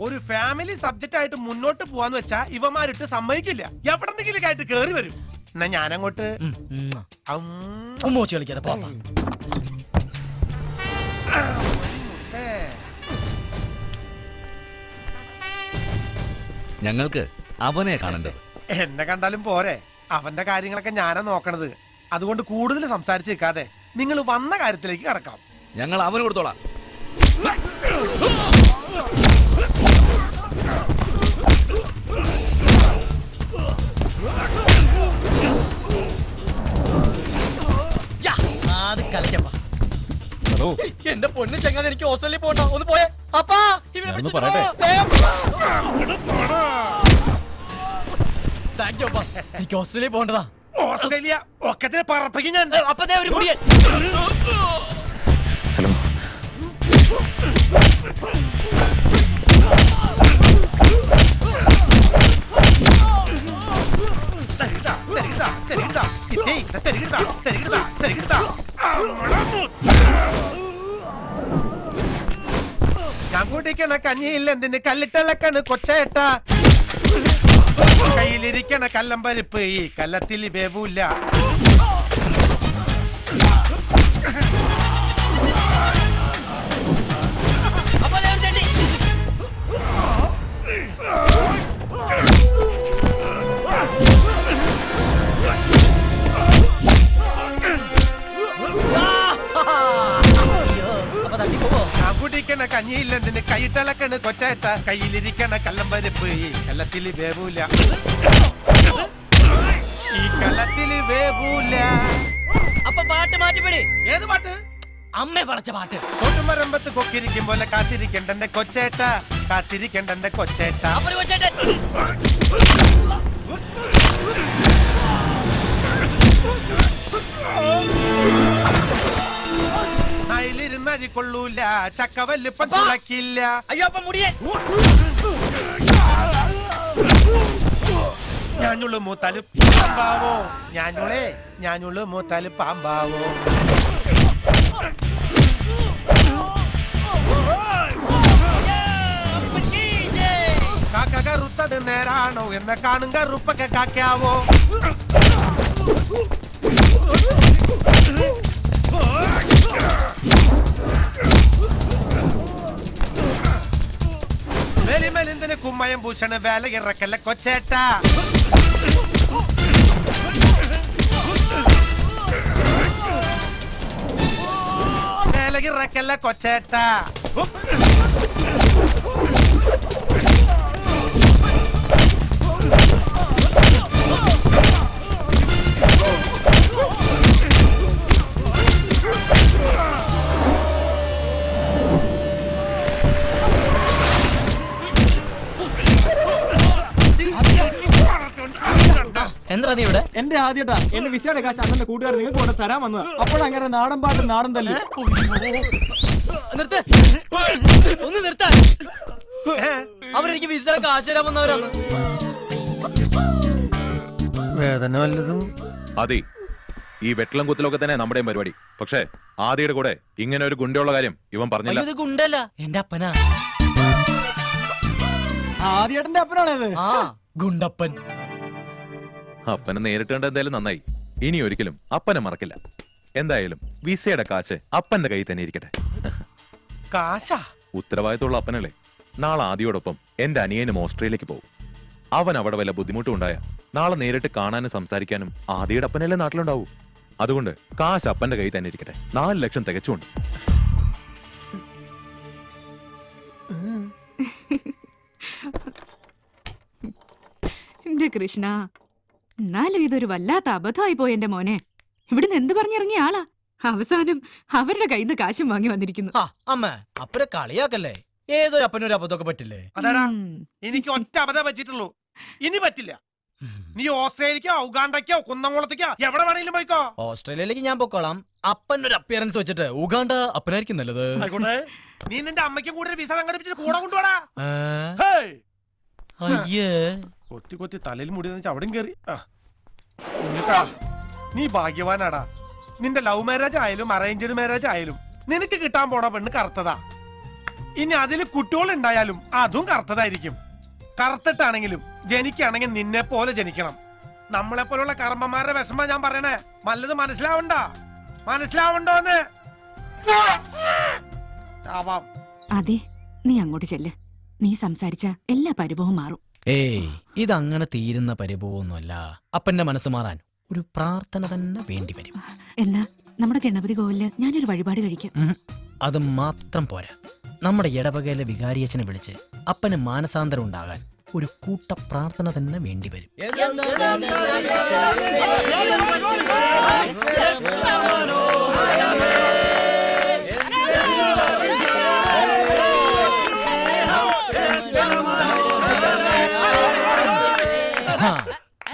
ഒരു ഫാമിലി സബ്ജക്റ്റ് ആയിട്ട് മുന്നോട്ട് പോവാന്ന് വെച്ചാ ഇവന്മാരിട്ട് സമ്മതിക്കില്ല. എവിടെന്നെങ്കിലും ആയിട്ട് കേറി വരും. എന്നാ ഞാനങ്ങോട്ട്. ഉം, ഉം. അം. ഉമ്മോച്ച് കളിക്കാതെ പോപ്പാ ഏ. ഞങ്ങൾക്ക് അവനെ കാണേണ്ടത്. എന്നെ കണ്ടാലും പോരെ. അവന്റെ കാര്യങ്ങളൊക്കെ ഞാനാ നോക്കണത്. അതുകൊണ്ട് കൂടുതൽ സംസാരിച്ചു നിൽക്കാതെ നിങ്ങൾ വന്ന കാര്യത്തിലേക്ക് കടക്കാം. ഞങ്ങൾ അവന് കൊടുത്തോളാം. ഹലോ. എന്റെ പൊന്ന് ചെങ്ങാൻ എനിക്ക് ഹോസ്റ്റലിൽ പോകണ്ട. ഒന്ന് പോയേ. അപ്പാ ഇവനെ പറയട്ടെ. താങ്ക് യു എനിക്ക് ഓസ്ട്രേലിയ പോകേണ്ടതാ. ഓസ്ട്രേലിയ ഒക്കത്തിന് പറപ്പിക്കും ഞാൻ അപ്പൊ ഒരു മുടിയൻ. ഹലോ. ഞാൻ കൂട്ടിക്കണ കഞ്ഞിയില്ല എന്തിന് കല്ലിട്ടളക്കാണ് കൊച്ചേട്ടാ. കയ്യിലിരിക്കണ കല്ലം പരിപ്പ് ഈ കല്ലത്തിൽ വേവൂല. കുടിക്കണ കഞ്ഞിയില്ല എന്തിന് കൈയിട്ടിളക്കണ് കൊച്ചേട്ട കയ്യിലിരിക്കണ കല്ലമ്പരിപ്പ് ഈ കലത്തിൽ വേവൂല. ഈ കലത്തിൽ വേവൂല. അപ്പൊ പാട്ട് മാറ്റിപ്പിടി. ഏത് പാട്ട്? അമ്മ പറച്ച പാട്ട്. കൊട്ടുമരമ്പത്ത് കൊക്കിരിക്കും പോലെ കാത്തിരിക്കണ്ടെന്റെ കൊച്ചേട്ട. കാത്തിരിക്കണ്ടെന്റെ കൊച്ചേട്ട. അതിലിരുന്നരി കൊള്ളൂല ചക്കവല്ലിപ്പം തുളക്കില്ല അയ്യോ അപ്പൊ മുടിയേ. ഞാനുള്ളു മൂത്താൽ പാമ്പാവോ? ഞാനുളേ ഞാനുള്ളു മൂത്താൽ പാമ്പാവോ? കാക്ക കറുത്തത് നേരാണോ എന്ന കാണും കറുപ്പൊക്കെ കാക്കാവോ? വെലിമെലിന്തിന് കുമ്മയം പൂശണ വേല ഇറക്കല്ല കൊച്ചേട്ട വേല ഇറക്കല്ല കൊച്ചേട്ട എന്താ നീ ഇവിടെ? എന്റെ ആദ്യട്ടാ. എന്റെ വിസയുടെ കാശ് അന്നെ കൂട്ടുകാർ നിങ്ങൾക്ക് കൊണ്ട് തരാൻ വന്നത്. അപ്പോഴങ്ങനെ നാടൻ പാട്ട് നാടൻ തല്ലി. നിർത്ത്. ഒന്ന് നിർത്താൻ അവരെനിക്ക് വിസ കാശ് തരാൻ വന്നവരാണ്. വേദന വല്ലതും? അതെ. ഈ വെട്ടളം കുത്തലൊക്കെ തന്നെ നമ്മുടെയും പരിപാടി. പക്ഷേ ആദിയുടെ കൂടെ ഇങ്ങനെ ഒരു ഗുണ്ടയുള്ള കാര്യം ഇവൻ പറഞ്ഞില്ല. ഇത് ഗുണ്ടല്ല. എന്റെ അപ്പനാ. ആദ്യേട്ടന്റെ അപ്പനാണത്. ആ ഗുണ്ടപ്പൻ. അപ്പനെ നേരിട്ട് കണ്ട എന്തായാലും നന്നായി. ഇനി ഒരിക്കലും അപ്പനെ മറക്കില്ല. എന്തായാലും വിസയുടെ കാശ് അപ്പന്റെ കയ്യിൽ തന്നെ ഇരിക്കട്ടെ. കാശാ? ഉത്തരവാദിത്തമുള്ള അപ്പനല്ലേ? നാളെ ആദ്യയോടൊപ്പം എന്റെ അനിയനും ഓസ്ട്രേലിയക്ക് പോകും. അവൻ അവിടെ വല്ല ബുദ്ധിമുട്ടും ഉണ്ടായ നാളെ നേരിട്ട് കാണാനും സംസാരിക്കാനും ആദ്യയുടെ അപ്പനല്ലേ നാട്ടിലുണ്ടാവൂ. അതുകൊണ്ട് കാശ് അപ്പന്റെ കയ്യിൽ തന്നെ ഇരിക്കട്ടെ. നാല് ലക്ഷം തികച്ചുണ്ട്. എന്റെ കൃഷ്ണ എന്നാലും ഇതൊരു വല്ലാത്ത അബദ്ധമായി പോയി എന്റെ മോനെ. ഇവിടുന്ന് എന്ത് പറഞ്ഞിറങ്ങിയ ആളാ? അവസാനം അവരുടെ കയ്യിൽ നിന്ന് കാശും വാങ്ങി വന്നിരിക്കുന്നു. ആ അമ്മ അപ്പനെ കളിയാക്കല്ലേ? ഏതൊരു അപ്പനൊരു അബദ്ധമൊക്കെ പറ്റില്ലേ? അതാടാ ഉം. എനിക്ക് ഒറ്റ അബദ്ധം പറ്റിയിട്ടുള്ളൂ. ഇനി പറ്റില്ല. നീ ഓസ്ട്രേലിയക്കോ ഉഗാണ്ടയ്ക്കോ കുന്നംകുളത്തേക്കോ എവിടെ വേണമെങ്കിലും പോയിക്കോ. ഓസ്ട്രേലിയയിലേക്ക് ഞാൻ പൊക്കോളാം. അപ്പൻ ഒരു അപ്പിയറൻസ് വെച്ചിട്ട് ഉഗാണ്ട അപ്പനായിരിക്കും നല്ലത്. ആയിക്കോട്ടെ. നീ നിന്റെ അമ്മയ്ക്കും കൂടെ ഒരു വിസ സംഘടിപ്പിച്ചിട്ട് കൂടെ കൊണ്ടുപോടാ? ഹേയ്. അയ്യേ. കൊത്തി കൊത്തി തലയിൽ മുടി വെച്ച് അവിടെയും കയറി നീ ഭാഗ്യവാനാടാ. നിന്റെ ലവ് മാരേജ് ആയാലും അറേഞ്ച്ഡ് മാരേജ് ആയാലും നിനക്ക് കിട്ടാൻ പോണ പെണ്ണ് കറുത്തതാ. ഇനി അതിൽ കുട്ടികൾ ഉണ്ടായാലും അതും കറുത്തതായിരിക്കും. കറുത്തിട്ടാണെങ്കിലും ജനിക്കുകയാണെങ്കിൽ നിന്നെ പോലെ ജനിക്കണം. നമ്മളെ പോലുള്ള കർമ്മമാരുടെ വിഷമ ഞാൻ പറയണേ നല്ലത് മനസ്സിലാവണ്ട? മനസ്സിലാവണ്ടോന്ന് ആവാം. അതെ നീ അങ്ങോട്ട് ചെല്ല്. നീ സംസാരിച്ച എല്ലാ പരിഭവം മാറും. ഏയ് ഇതങ്ങനെ തീരുന്ന പരിഭവമൊന്നുമല്ല അപ്പന്റെ മനസ്സ് മാറാൻ ഒരു പ്രാർത്ഥന തന്നെ വേണ്ടി വരും എന്നാ നമ്മുടെ ഗണപതി കോവിലിൽ ഞാനൊരു വഴിപാട് കഴിക്കാം. അത് മാത്രം പോരാ നമ്മുടെ ഇടവകയിലെ വികാരിയച്ഛനെ വിളിച്ച് അപ്പന് മാനസാന്തരം ഉണ്ടാകാൻ ഒരു കൂട്ട പ്രാർത്ഥന തന്നെ വേണ്ടി വരും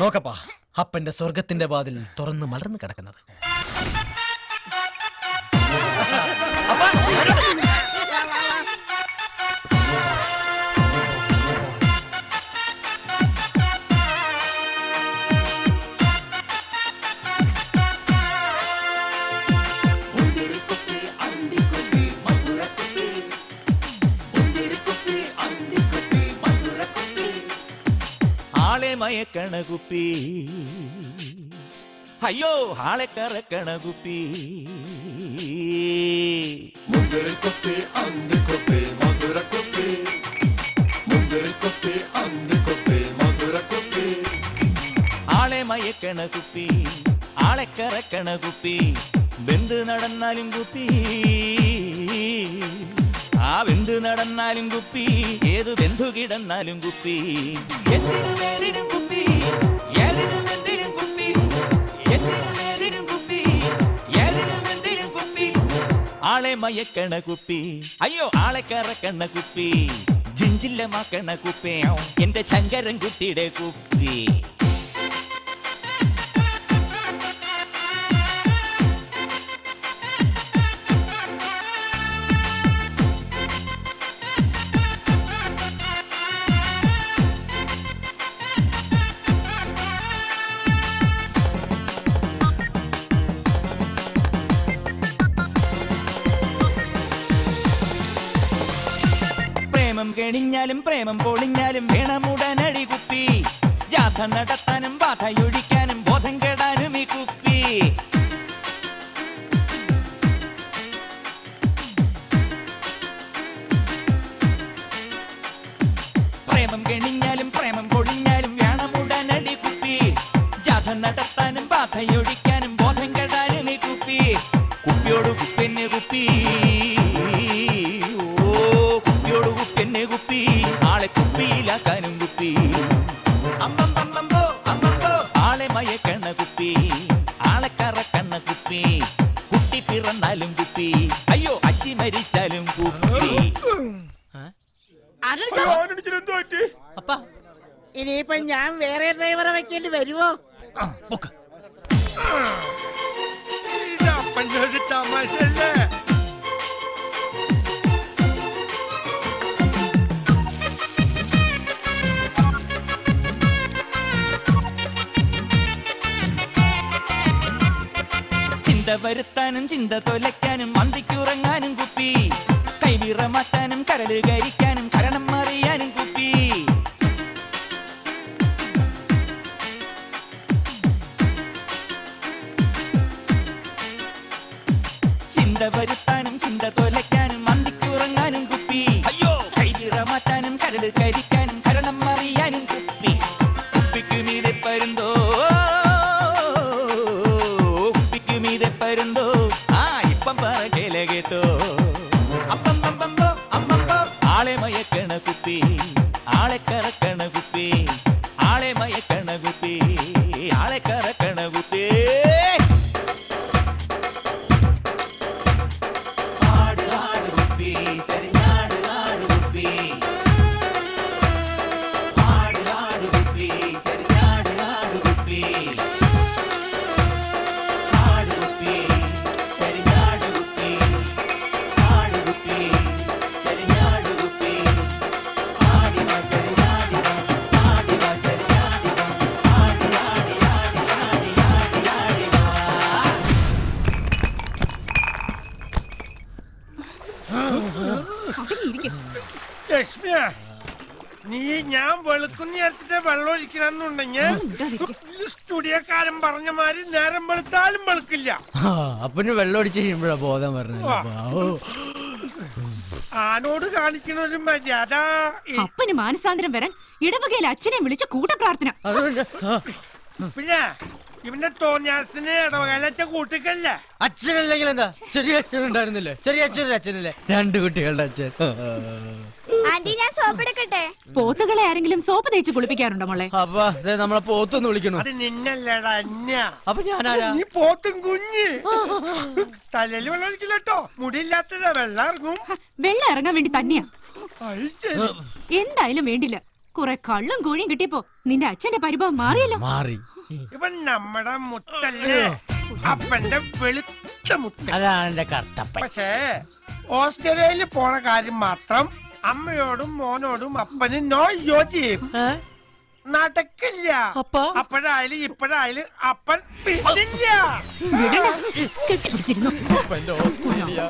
നോക്കപ്പാ അപ്പന്റെ സ്വർഗത്തിന്റെ വാതിൽ തുറന്ന് മലർന്നു കിടക്കുന്നത്. മയക്കണ കുപ്പി. അയ്യോ ആളെ കറക്കണ കുപ്പി ആളെ മയക്കണ കുപ്പി ആളെ കറക്കണ കുപ്പി. ബന്ധു നടന്നാലും കുപ്പി. ആ ബന്ധു നടന്നാലും കുപ്പി ഏത് ബന്ധു കിടന്നാലും കുപ്പി. കുപ്പി? ആളെ മയക്കണ കുപ്പി. അയ്യോ ആളെ കറക്കണ കുപ്പി. ജിഞ്ചില്ലമാക്കണ കുപ്പി. എന്റെ ചങ്കരൻ കുട്ടിയുടെ കുപ്പി. കെണിഞ്ഞാലും പ്രേമം പൊളിഞ്ഞാലും വേണമുടനടി കുപ്പി. ജാഥ നടത്താനും ബാധയൊഴിക്കാനും ബോധം കെടാനും ഈ കുപ്പി. ഇനിയിപ്പൊ ഞാൻ വേറെ ഡ്രൈവറെ വെക്കേണ്ടി വരുമോ തമാശല്ലേ ചിന്ത വരുത്താനും ചിന്ത തൊലയ്ക്കാനും മന്തിക്കുറങ്ങാനും കുപ്പി. കൈവിറ മാറ്റാനും കരട് കരിക്കാനും കരണം മറിയാനും കുപ്പി. ചിന്ത അടിച്ച് കഴിയുമ്പോഴാ ബോധം പറഞ്ഞു. ആനോട് കാണിക്കണ ഒരു മര്യാദ അപ്പന് മാനസാന്തരം വരാൻ ഇടവകയിൽ അച്ഛനെ വിളിച്ച കൂട്ടപ്രാർത്ഥന പിന്നെ? ഇവന്റെ തോന്നിയാസിന് ഇടവകാലച്ച കൂട്ടിക്കല്ല? അച്ഛനല്ലെങ്കിൽ എന്താ? ചെറിയ അച്ഛൻ ഉണ്ടായിരുന്നില്ലേ? ചെറിയ അച്ഛനല്ലേ? അച്ഛനല്ലേ? രണ്ട് കുട്ടികളുടെ അച്ഛൻ. ആന്റി ഞാൻ സോപ്പെടുക്കട്ടെ പോത്തുകളെ ആരെങ്കിലും സോപ്പ് തേച്ച് കുളിപ്പിക്കാറുണ്ടോ മോളെ? അപ്പൊ ദേ നമ്മളെ പോത്തൊന്ന് വിളിക്കണു. അത് നിന്നല്ലേടാ അന്യ. അപ്പൊ ഞാനാരാ? നീ പോത്തും കുഞ്ഞ്. തലയിൽ വെള്ളം ഒഴിക്കില്ലട്ടോ മുടിയില്ലാത്തതാ വെള്ളം ഇറങ്ങും. വെള്ളം ഇറങ്ങാൻ വേണ്ടി തന്നെയാ. അത് ശരി. എന്തായാലും വേണ്ടില്ല. കുറെ കള്ളും കോഴിയും കിട്ടിയപ്പോ നിന്റെ അച്ഛന്റെ പരിഭവം മാറിയല്ലോ. മാറി. [laughs] ഇവൻ നമ്മടെ മുത്തല്ലേ അപ്പന്റെ വെളുത്ത മുത്ത അതാണ് എന്റെ കർത്തപ്പൻ പക്ഷേ ഓസ്ട്രേലിയയിൽ പോണ കാര്യം മാത്രം അമ്മയോടും മോനോടും അപ്പന് നോ യോജി നടക്കില്ല. അപ്പോഴായാലും ഇപ്പോഴായാലും അപ്പൻ പിന്നില്ല വിടണ്ട. കെട്ടിപ്പിടിച്ചിരുന്നു അപ്പന്റെ ഓസ്ട്രേലിയ.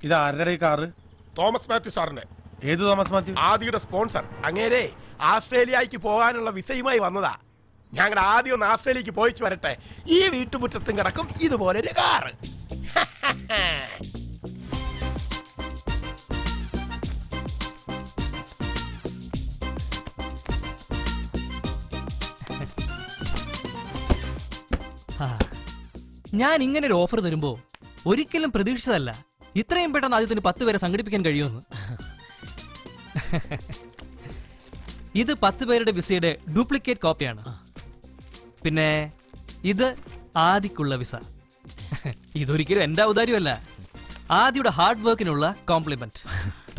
ഇത്. ആരുടെ ഈ കാറ്? തോമസ് മാത്യു സാറിന്റെ ഏത് തോമസ് മാത്യു? ആദിയുടെ സ്പോൺസർ. അങ്ങേരെ ആസ്ട്രേലിയക്ക് പോകാനുള്ള വിസയുമായി വന്നതാ. ഞങ്ങളുടെ ആദ്യം ഒന്ന് ആസ്ട്രേലിയക്ക് പോയിച്ചു വരട്ടെ. ഈ വീട്ടുമുറ്റത്തും കിടക്കും ഇതുപോലെ ഒരു കാറ്. ഞാൻ ഇങ്ങനെ ഒരു ഓഫർ തരുമ്പോ ഒരിക്കലും പ്രതീക്ഷിച്ചതല്ല. ഇത്രയും പെട്ടെന്ന് ആദ്യത്തിന് പത്ത് പേരെ സംഘടിപ്പിക്കാൻ കഴിയുമെന്ന്. [laughs] ഇത് പത്ത് പേരുടെ വിസയുടെ ഡ്യൂപ്ലിക്കേറ്റ് കോപ്പിയാണ്. പിന്നെ ഇത് ആദിക്കുള്ള വിസ. [laughs] ഇതൊരിക്കലും എന്റെ ഔദാര്യമല്ല. ആദിയുടെ hard വർക്കിനുള്ള compliment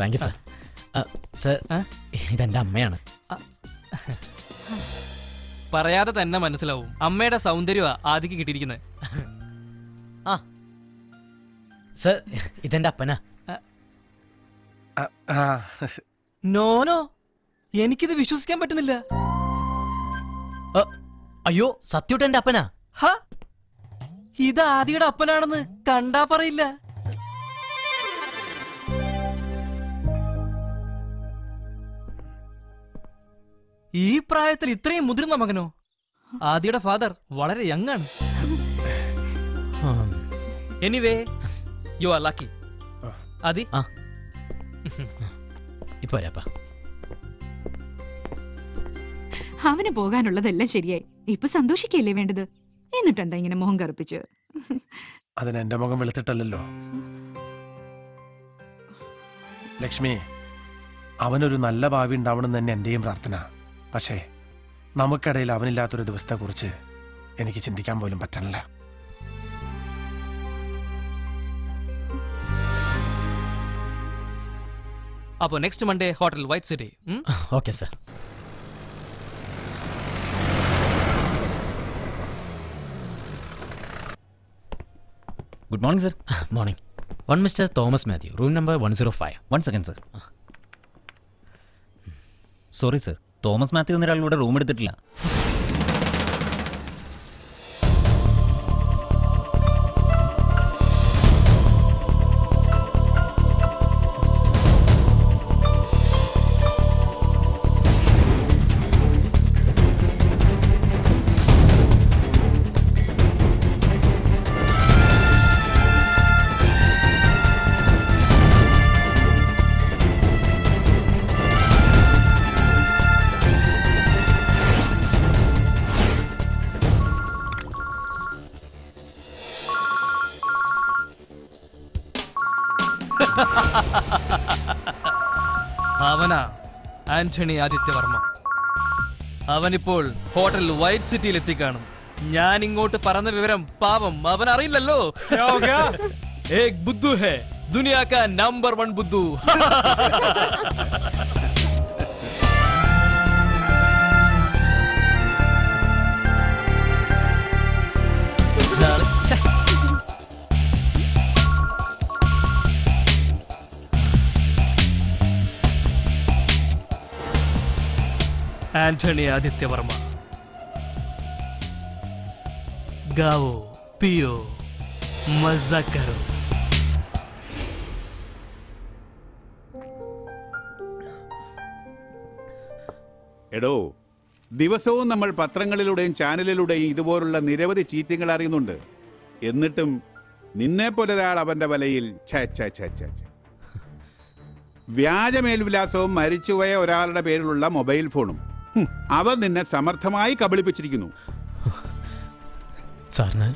thank [laughs] you sir sir ഇതെന്റെ അമ്മയാണ്. പറയാതെ തന്നെ മനസ്സിലാവും. അമ്മയുടെ സൗന്ദര്യമാ ആദിക്ക് കിട്ടിയിരിക്കുന്നത്. ആ. സർ ഇതെന്റെ അപ്പനാ. നോനോ എനിക്കിത് വിശ്വസിക്കാൻ പറ്റുന്നില്ല. അയ്യോ സത്യോട്ട് എന്റെ അപ്പനാ. ഇത് ആദിയുടെ അപ്പനാണെന്ന് കണ്ടാ പറയില്ല. ഈ പ്രായത്തിൽ ഇത്രയും മുതിർന്ന മകനോ? ആദിയുടെ ഫാദർ വളരെ യങ് ആണ്. Anyway you are lucky Adi. ആ. [laughs] ഇപ്പൊ വരാപ്പാ അവന് പോകാനുള്ളതെല്ലാം ശരിയായി. ഇപ്പൊ സന്തോഷിക്കല്ലേ വേണ്ടത്? എന്നിട്ട് എന്താ ഇങ്ങനെ മുഖം കറുപ്പിച്ച്? അതിന് എന്റെ മുഖം വെളുത്തിട്ടല്ലല്ലോ. ലക്ഷ്മി അവനൊരു നല്ല ഭാവി ഉണ്ടാവണം തന്നെ എന്റെയും പ്രാർത്ഥന. പക്ഷേ നമുക്കിടയിൽ അവനില്ലാത്തൊരു ദിവസത്തെ കുറിച്ച് എനിക്ക് ചിന്തിക്കാൻ പോലും പറ്റണില്ല. അപ്പോ next Monday hotel white city okay sir good morning sir morning one mister Thomas Mathew room number one zero five one second sir sorry sir Thomas Mathew എന്നൊരാളിവിടെ room എടുത്തിട്ടില്ല. ആന്റണി ആദിത്യവർമ്മ. അവനിപ്പോൾ ഹോട്ടൽ വൈറ്റ് സിറ്റിയിൽ എത്തിക്കാണും ഞാൻ ഇങ്ങോട്ട് പറഞ്ഞ വിവരം പാവം അവൻ അറിയില്ലല്ലോ ഏക് ബുദ്ധു ഹേ. ദുനിയാക്ക നമ്പർ വൺ ബുദ്ധു. [laughs] ആന്റണി ആദിത്യവർമ്മ. ഗാവോ പിയോ മസക്കരോ. എടോ ദിവസവും നമ്മൾ പത്രങ്ങളിലൂടെയും ചാനലിലൂടെയും ഇതുപോലുള്ള നിരവധി ചീറ്റിങ്ങൾ അറിയുന്നുണ്ട്. എന്നിട്ടും നിന്നെ ഒരാൾ അവന്റെ വലയിൽ വ്യാജമേൽവിലാസവും മരിച്ചുപോയ ഒരാളുടെ പേരിലുള്ള മൊബൈൽ ഫോണും. ഹും, അവൻ നിന്നെ സമർത്ഥമായി കബളിപ്പിച്ചിരിക്കുന്നു. സാറിന്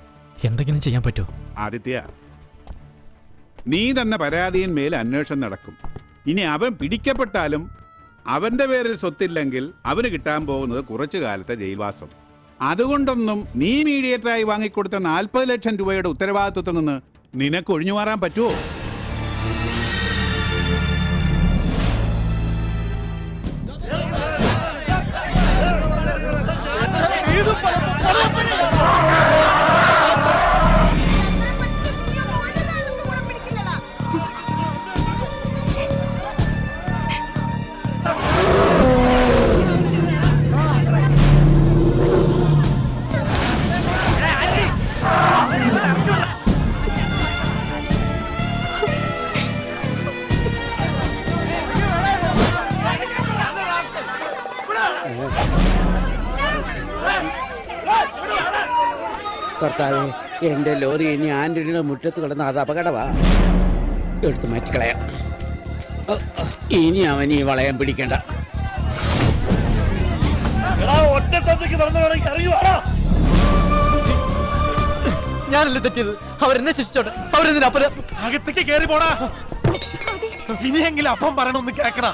എന്തെങ്കിലും ചെയ്യാൻ പറ്റുമോ ആദിത്യ നീ തന്ന പരാതിയിന്മേൽ അന്വേഷണം നടക്കും. ഇനി അവൻ പിടിക്കപ്പെട്ടാലും അവന്റെ പേരിൽ സ്വത്തില്ലെങ്കിൽ അവന് കിട്ടാൻ പോകുന്നത് കുറച്ചു കാലത്തെ ജയിൽവാസം. അതുകൊണ്ടൊന്നും നീ മീഡിയേറ്ററായി വാങ്ങിക്കൊടുത്ത നാൽപ്പത് ലക്ഷം രൂപയുടെ ഉത്തരവാദിത്വത്തിൽ നിന്ന് നിനക്ക് ഒഴിഞ്ഞു മാറാൻ പറ്റുമോ America! കർത്താവേ എന്റെ ലോറി ഇനി ആന്റണിയുടെ മുറ്റത്ത് കിടന്ന അത് അപകടമാ. എടുത്ത് മാറ്റിക്കളയാം. ഇനി അവൻ ഈ വളയം പിടിക്കണ്ട. ഞാനല്ലേ തെറ്റിയത്? അവരെന്നെ ശിക്ഷിച്ചോട്ടെ. അവരെന്തിനാ അപ്പന അകത്തേക്ക് കയറി പോടാ. ഇനിയെങ്കിലും അപ്പം പറയണമെന്ന് കേക്കടാ.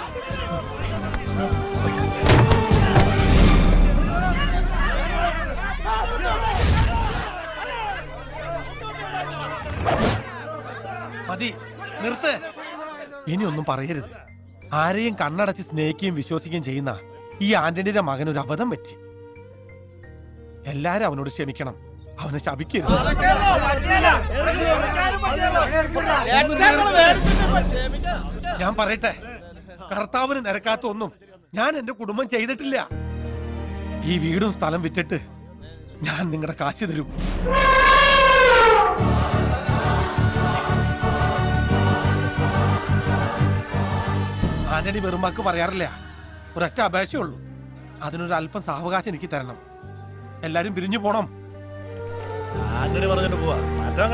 മതി. നിർത്ത്. ഇനിയൊന്നും പറയരുത്. ആരെയും കണ്ണടച്ച് സ്നേഹിക്കുകയും വിശ്വസിക്കുകയും ചെയ്യുന്ന ഈ ആന്റണിയുടെ മകൻ ഒരു അബദ്ധം പറ്റി. എല്ലാരും അവനോട് ക്ഷമിക്കണം. അവനെ ശപിക്കരുത്. ഞാൻ പറയട്ടെ? കർത്താവിന് നിരക്കാത്ത ഒന്നും ഞാൻ എന്റെ കുടുംബം ചെയ്തിട്ടില്ല. ഈ വീടും സ്ഥലം വിറ്റിട്ട് ഞാൻ നിങ്ങളുടെ കാശ് തരും. ആന്റണി വെറുമാക്ക് പറയാറില്ല. ഒരൊറ്റ അപേക്ഷയുള്ളൂ അതിനൊരു അല്പം സാവകാശം എനിക്ക് തരണം. എല്ലാരും പിരിഞ്ഞു പോണം. ആന്റണി പറഞ്ഞിട്ട് പോവാ. മാറ്റം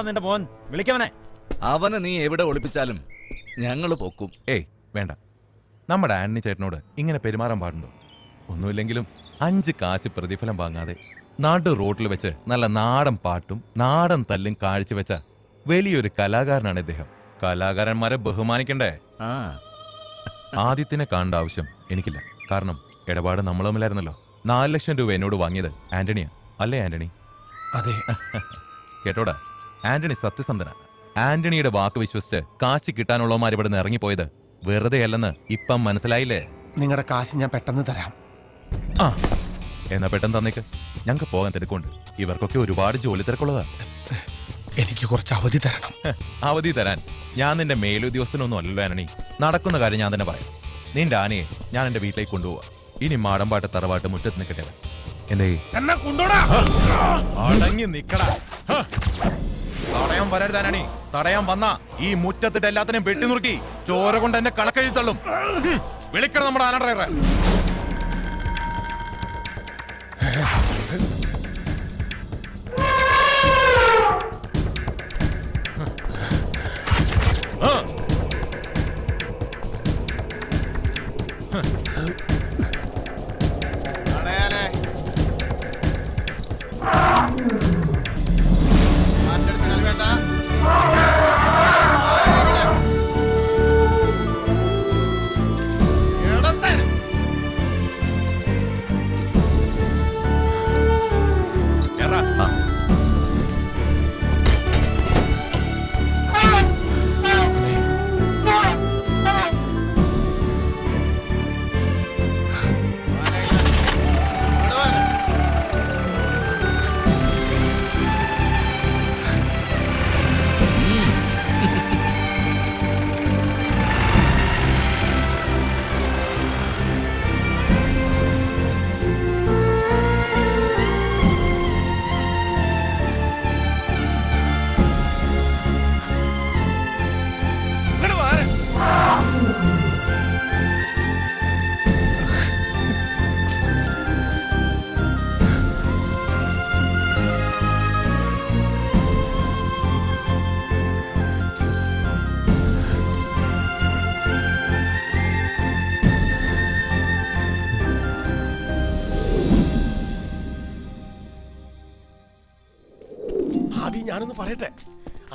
എവിടെയാടാ നിന്റെ മോൻ. വിളിക്കവനെ. അവനെ നീ എവിടെ ഒളിപ്പിച്ചാലും ഞങ്ങൾ പൊക്കും. ഏയ് വേണ്ട. നമ്മുടെ ആന്റണി ചേട്ടനോട് ഇങ്ങനെ പെരുമാറാൻ പാടുണ്ടോ? ഒന്നുമില്ലെങ്കിലും അഞ്ച് കാശ് പ്രതിഫലം വാങ്ങാതെ നാട്ടു റോട്ടിൽ വെച്ച് നല്ല നാടൻ പാട്ടും നാടൻ തല്ലും കാഴ്ചവെച്ച വലിയൊരു കലാകാരനാണ് ഇദ്ദേഹം. കലാകാരന്മാരെ ബഹുമാനിക്കണ്ടേ? ആ. ആദ്യത്തിനെ കാണേണ്ട ആവശ്യം എനിക്കില്ല. കാരണം ഇടപാട് നമ്മൾ തമ്മിലായിരുന്നല്ലോ. നാല് ലക്ഷം രൂപ എന്നോട് വാങ്ങിയത് ആന്റണിയാ. അല്ലേ ആന്റണി? അതെ. കേട്ടോടാ? ആന്റണി സത്യസന്ധനാണ്. ആന്റണിയുടെ വാക്ക് വിശ്വസിച്ച് കാശ് കിട്ടാനുള്ളവന്മാർ ഇവിടെ നിന്ന് ഇറങ്ങിപ്പോയത് വെറുതെ അല്ലെന്ന് ഇപ്പം മനസ്സിലായില്ലേ? നിങ്ങളുടെ കാശ് ഞാൻ പെട്ടെന്ന് തരാം. ആ എന്നാ പെട്ടെന്ന് തന്നേക്ക്. ഞങ്ങൾക്ക് പോകാൻ തിരക്കുണ്ട്. ഇവർക്കൊക്കെ ഒരുപാട് ജോലി തിരക്കുള്ളതാ. എനിക്ക് കുറച്ച് അവധി തരണം. അവധി തരാൻ. ഞാൻ നിന്റെ മേലുദ്യോഗസ്ഥനൊന്നും അല്ലല്ലോ ആനണി നടക്കുന്ന കാര്യം ഞാൻ തന്നെ പറയാം. നിന്റെ ആനയെ ഞാൻ എന്റെ വീട്ടിലേക്ക് കൊണ്ടുപോവാ. ഇനി മാടമ്പാട്ട് തറവാട്ട് മുറ്റത്ത് നിൽക്കട്ടെ. എന്തേ എന്നെ കൊണ്ടോടാ. അടങ്ങി നിക്കടാ. തടയാൻ വരരുതാനണി. തടയാൻ വന്ന ഈ മുറ്റത്തിട്ട് എല്ലാത്തിനെയും വെട്ടിനുറുക്കി ചോര കൊണ്ട് എന്നെ കണക്കെഴുത്തള്ളും ഹും. വിളിക്കണം നമ്മുടെ ആന ഡ്രൈവറെ. ആ. ആ.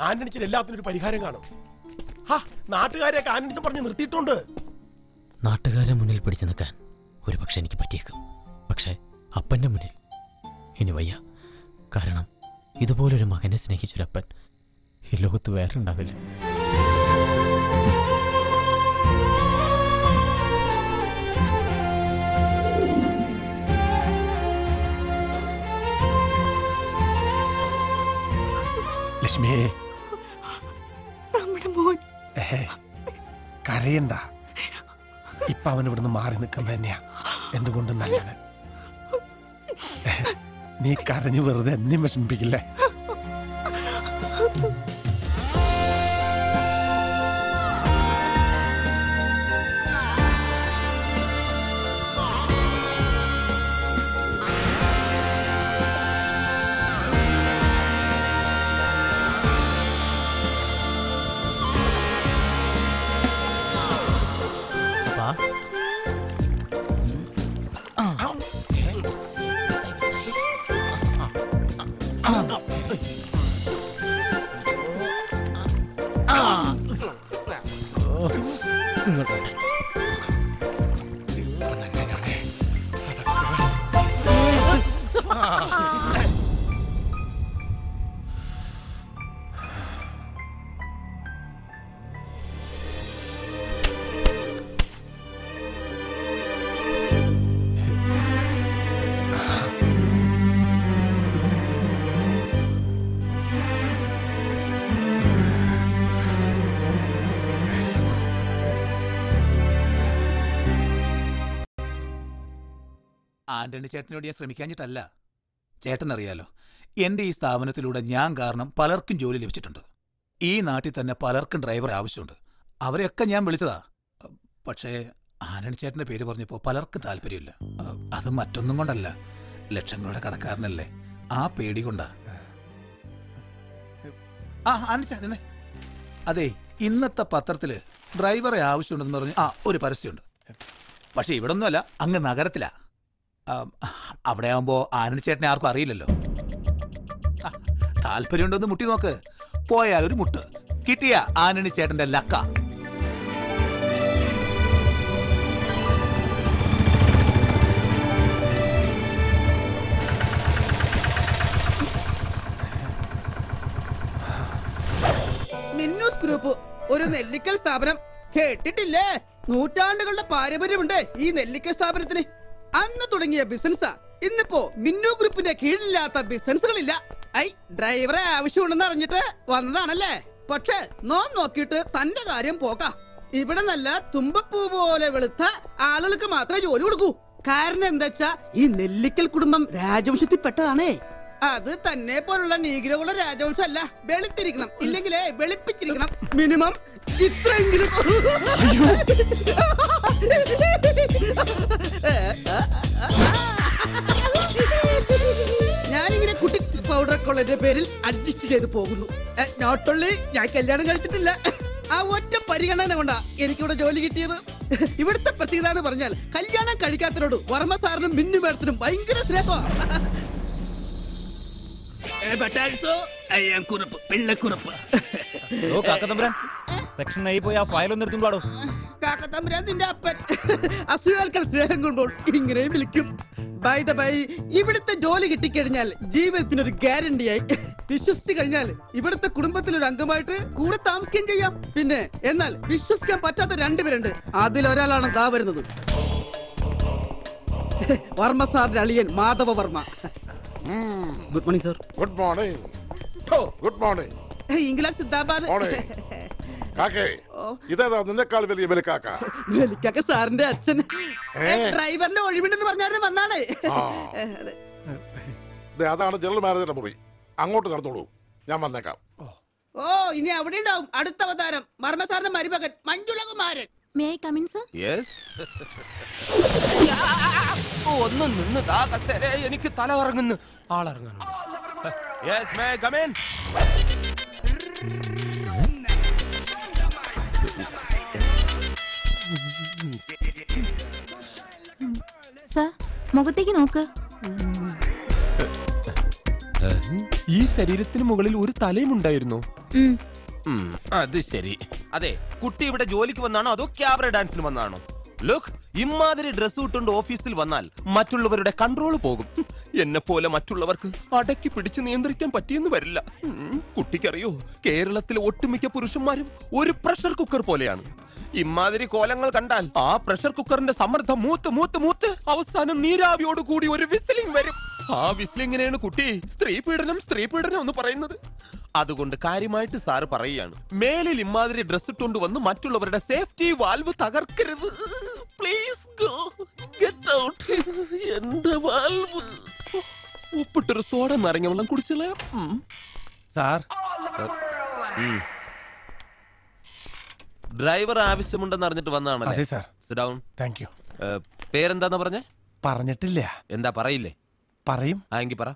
ആന്റണിച്ചിൽ എല്ലാത്തിനും ഒരു പരിഹാരം കാണും. ഹാ നാട്ടുകാരെയൊക്കെ ആന്റണിച്ച് പറഞ്ഞ് നിർത്തിയിട്ടുണ്ട്. നാട്ടുകാരെ മുന്നിൽ പിടിച്ചു നിൽക്കാൻ ഒരു പക്ഷെ എനിക്ക് പറ്റിയേക്കും. പക്ഷേ അപ്പന്റെ മുന്നിൽ ഇനി വയ്യ. കാരണം ഇതുപോലൊരു മകനെ സ്നേഹിച്ചൊരപ്പൻ ഈ ലോകത്ത് വേറെ ഉണ്ടാവില്ല ലക്ഷ്മിയെ കരയണ്ട. ഇപ്പൊ അവൻ ഇവിടുന്ന് മാറി നിൽക്കുന്നത് തന്നെയാ. എന്തുകൊണ്ടും നല്ലത്? നീ കരഞ്ഞു വെറുതെ എന്നെ വിഷമിപ്പിക്കില്ലേ? ആന്റണി ചേട്ടനോട് ഞാൻ ശ്രമിക്കാഞ്ഞിട്ടല്ല. ചേട്ടൻ അറിയാലോ എന്റെ ഈ സ്ഥാപനത്തിലൂടെ ഞാൻ കാരണം പലർക്കും ജോലി ലഭിച്ചിട്ടുണ്ട്. ഈ നാട്ടിൽ തന്നെ പലർക്കും ഡ്രൈവർ ആവശ്യമുണ്ട്. അവരെയൊക്കെ ഞാൻ വിളിച്ചതാ. പക്ഷേ ആനണി ചേട്ടന്റെ പേര് പറഞ്ഞപ്പോൾ പലർക്കും താല്പര്യമില്ല. അത് മറ്റൊന്നും കൊണ്ടല്ല. ലക്ഷങ്ങളുടെ കടക്കാരനല്ലേ. ആ പേടി കൊണ്ടാ. ആ ആനച്ച അതെ ഇന്നത്തെ പത്രത്തിൽ ഡ്രൈവറെ ആവശ്യമുണ്ടെന്ന് പറഞ്ഞു ആ ഒരു പരസ്യമുണ്ട്. പക്ഷേ ഇവിടെ ഒന്നുമല്ല അങ്ങ് നഗരത്തിലാ. ആം, അവിടെ ആവുമ്പോ ആനന്ദ ചേട്ടനെ ആർക്കും അറിയില്ലല്ലോ. താല്പര്യമുണ്ടോന്ന് മുട്ടി നോക്ക്. പോയാൽ ഒരു മുട്ട്. കിട്ടിയ ആനണി ചേട്ടന്റെ ലക്ക. ഗ്രൂപ്പ് ഒരു നെല്ലിക്കൽ സ്ഥാപനം കേട്ടിട്ടില്ലേ? നൂറ്റാണ്ടുകളുടെ പാരമ്പര്യമുണ്ട് ഈ നെല്ലിക്കൽ സ്ഥാപനത്തിന്. അന്ന് തുടങ്ങിയ ബിസിനസ്സാ. ഇന്നിപ്പോ മിന്നു ഗ്രൂപ്പിന്റെ കീഴിലില്ലാത്ത ബിസിനസ്സുകളില്ല. ഐ ഡ്രൈവറെ ആവശ്യമുണ്ടെന്ന് അറിഞ്ഞിട്ട് വന്നതാണല്ലേ? പക്ഷെ നോ നോക്കിയിട്ട് തന്റെ കാര്യം പോക്കാം ഇവിടെ നല്ല തുമ്പപ്പൂ പോലെ വെളുത്ത ആളുകൾക്ക് മാത്രമേ ജോലി കൊടുക്കൂ. കാരണം എന്താ വെച്ചാ ഈ നെല്ലിക്കൽ കുടുംബം രാജവംശത്തിൽപ്പെട്ടതാണേ. അത് തന്നെ പോലുള്ള നീഗ്രകളുടെ രാജവംശമല്ല. വെളുത്തിരിക്കണം. ഇല്ലെങ്കിലേ വെളുപ്പിച്ചിരിക്കണം. മിനിമം ഇത്രയെങ്കിലും. ഞാനിങ്ങനെ കുട്ടി പൗഡർ കോളേജിന്റെ പേരിൽ അഡ്ജസ്റ്റ് ചെയ്ത് പോകുന്നു. നോട്ട് ഓൺലി ഞാൻ കല്യാണം കഴിച്ചിട്ടില്ല ആ ഒറ്റ പരിഗണന കൊണ്ടാ എനിക്കിവിടെ ജോലി കിട്ടിയത്. ഇവിടുത്തെ പ്രത്യേകത എന്ന് പറഞ്ഞാൽ കല്യാണം കഴിക്കാത്തവരോട് വർമ്മ സാറിനും മിന്നു മേടത്തിനും ഭയങ്കര സ്നേഹമാണ് കുറുപ്പ് പിള്ളക്കുറുപ്പ് ഓ കാക്കത്തമ്പുരാൻ സെക്ഷൻ ആയി പോയി ആ ഫയൽ ഒന്ന് എടുത്തും പാടോ. കാക്കത്തമ്പുരാൻ നിന്റെ അപ്പൻ. അസുഖാൽക്കൽ സ്നേഹം കൊണ്ടോൾ ഇങ്ങനെ വിളിക്കും. ബൈ ദ ബൈ ഇവിടുത്തെ ജോലി കിട്ടിക്കഴിഞ്ഞാൽ ജീവിതത്തിനൊരു ഗ്യാരണ്ടിയായി. വിശ്വസിച്ചു കഴിഞ്ഞാൽ ഇവിടുത്തെ കുടുംബത്തിലൊരു അംഗമായിട്ട് കൂടെ താമസിക്കുകയും ചെയ്യാം. പിന്നെ എന്നാൽ വിശ്വസിക്കാൻ പറ്റാത്ത രണ്ടുപേരുണ്ട് അതിലൊരാളാണ് ദാ വരുന്നത്. [laughs] വർമ്മ സാറിന്റെ അളിയൻ Madhava Varma. Good morning sir good morning good morning English Siddhabad കാക്കേ ഇതേതാ നിന്നെക്കാൾ വലിയ ബലിക്കാക്ക? വെലിക്കൊക്കെ സാറിന്റെ അച്ഛൻ? ഡ്രൈവറിന്റെ ഒഴിവിണ്ടെന്ന് പറഞ്ഞാലും വന്നാണ് ദേ, അതാണ് ജനറൽ മാനേജറിന്റെ മുറി. അങ്ങോട്ട് നടന്നോളൂ. ഞാൻ വന്നേക്കാം. ഓ. ഇനി അവിടെ ഉണ്ടാവും. അടുത്ത അവതാരം. മർമ്മ സാറിന്റെ മരുമകൻ Manjulakumaran. May I come in sir ഒന്ന് നിന്ന് താ കസേര എനിക്ക് തല കറങ്ങുന്നു ആളിറങ്ങുന്നു yes may come in sir മുഖത്തേക്ക് നോക്ക്. ഈ ശരീരത്തിന് മുകളിൽ ഒരു തലയും ഉണ്ടായിരുന്നു. അത് ശരി. അതെ കുട്ടി ഇവിടെ ജോലിക്ക് വന്നാണോ അതോ ക്യാബറ ഡാൻസിന് വന്നാണോ? ലുക്ക് ഇമാതിരി ഡ്രസ് ഇട്ടുകൊണ്ട് ഓഫീസിൽ വന്നാൽ മറ്റുള്ളവരുടെ കൺട്രോൾ പോകും. എന്നെ പോലെ മറ്റുള്ളവർക്ക് അടക്കി പിടിച്ച് നിയന്ത്രിക്കാൻ പറ്റിയെന്ന് വരില്ല. കുട്ടിക്കറിയോ? കേരളത്തിലെ ഒട്ടുമിക്ക പുരുഷന്മാരും ഒരു പ്രഷർ കുക്കർ പോലെയാണ്. ഇമാതിരി കോലങ്ങൾ കണ്ടാൽ ആ പ്രഷർ കുക്കറിന്റെ സമ്മർദ്ദം മൂത്ത് മൂത്ത് മൂത്ത് അവസാനം നീരാവിയോട് കൂടി ഒരു വിസിലിംഗ് വരും. ആ വിസിലിങ്ങിനെയാണ് കുട്ടി. സ്ത്രീ പീഡനം സ്ത്രീ പീഡനം എന്ന് പറയുന്നത്. അതുകൊണ്ട് കാര്യമായിട്ട് സാറ് പറയുകയാണ്. മേലിൽ ഇമാതിരി ഡ്രസ് ഇട്ടുകൊണ്ട് വന്ന് മറ്റുള്ളവരുടെ സേഫ്റ്റി വാൽവ് തകർക്കരുത്. പ്ലീസ് ഗോ ഗെറ്റ് ഔട്ട് എന്റെ വാൽവ് ഉപ്പിട്ടൊരു സോഡ നിറഞ്ഞ വെള്ളം കുടിച്ചില്ലേ? സാർ ഡ്രൈവർ ആവശ്യമുണ്ടെന്ന് അറിഞ്ഞിട്ട് വന്നതാണ് വന്നതാണല്ലേ സാർ. താങ്ക് യു പേരെന്താന്ന് പറഞ്ഞേ? പറഞ്ഞിട്ടില്ല. എന്താ പറയില്ലേ? പറയും. ആ എങ്കി പറ.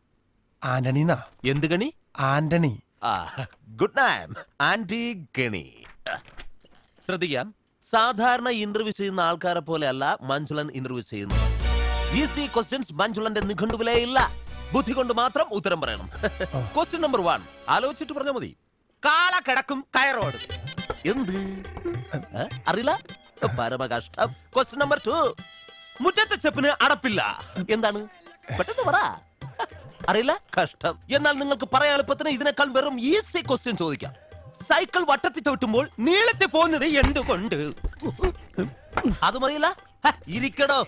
ആന്റണിന്നാ എന്ത് കണി? ആന്റണി. ഗുഡ് നൈം ആന്റി ഗണി. ശ്രദ്ധിക്കാം. സാധാരണ ഇന്റർവ്യൂ ചെയ്യുന്ന ആൾക്കാരെ പോലെയല്ല മഞ്ജുളൻ ഇന്റർവ്യൂ ചെയ്യുന്നത്. ഈസി ക്വസ്റ്റ്യൻസ് മഞ്ജുളന്റെ നിഘണ്ടുവിലേ ഇല്ല ബുദ്ധി കൊണ്ട് മാത്രം ഉത്തരം പറയണം. ക്വസ്റ്റ്യൻ നമ്പർ വൺ ആലോചിച്ചിട്ട് പറഞ്ഞാൽ മതി. കാള കിടക്കും കയറോട്. എന്ത്? അറിയില്ല അറിയില്ല? പരമകഷ്ടം. ക്വസ്റ്റ്യൻ നമ്പർ ടു മുറ്റത്തെ ചെപ്പിന് അടപ്പില്ല. എന്താണ്? പെട്ടെന്ന് പറ. അറിയില്ല കഷ്ടം എന്നാൽ നിങ്ങൾക്ക് പറയാൻ എളുപ്പത്തിന് ഇതിനേക്കാൾ വെറും ഈസി ക്വസ്റ്റ്യൻ ചോദിക്കാം സൈക്കിൾ വട്ടത്തി ചവിട്ടുമ്പോൾ നീളത്തിൽ പോകുന്നത് എന്തുകൊണ്ട് അതും അറിയില്ല ഇരിക്കടോ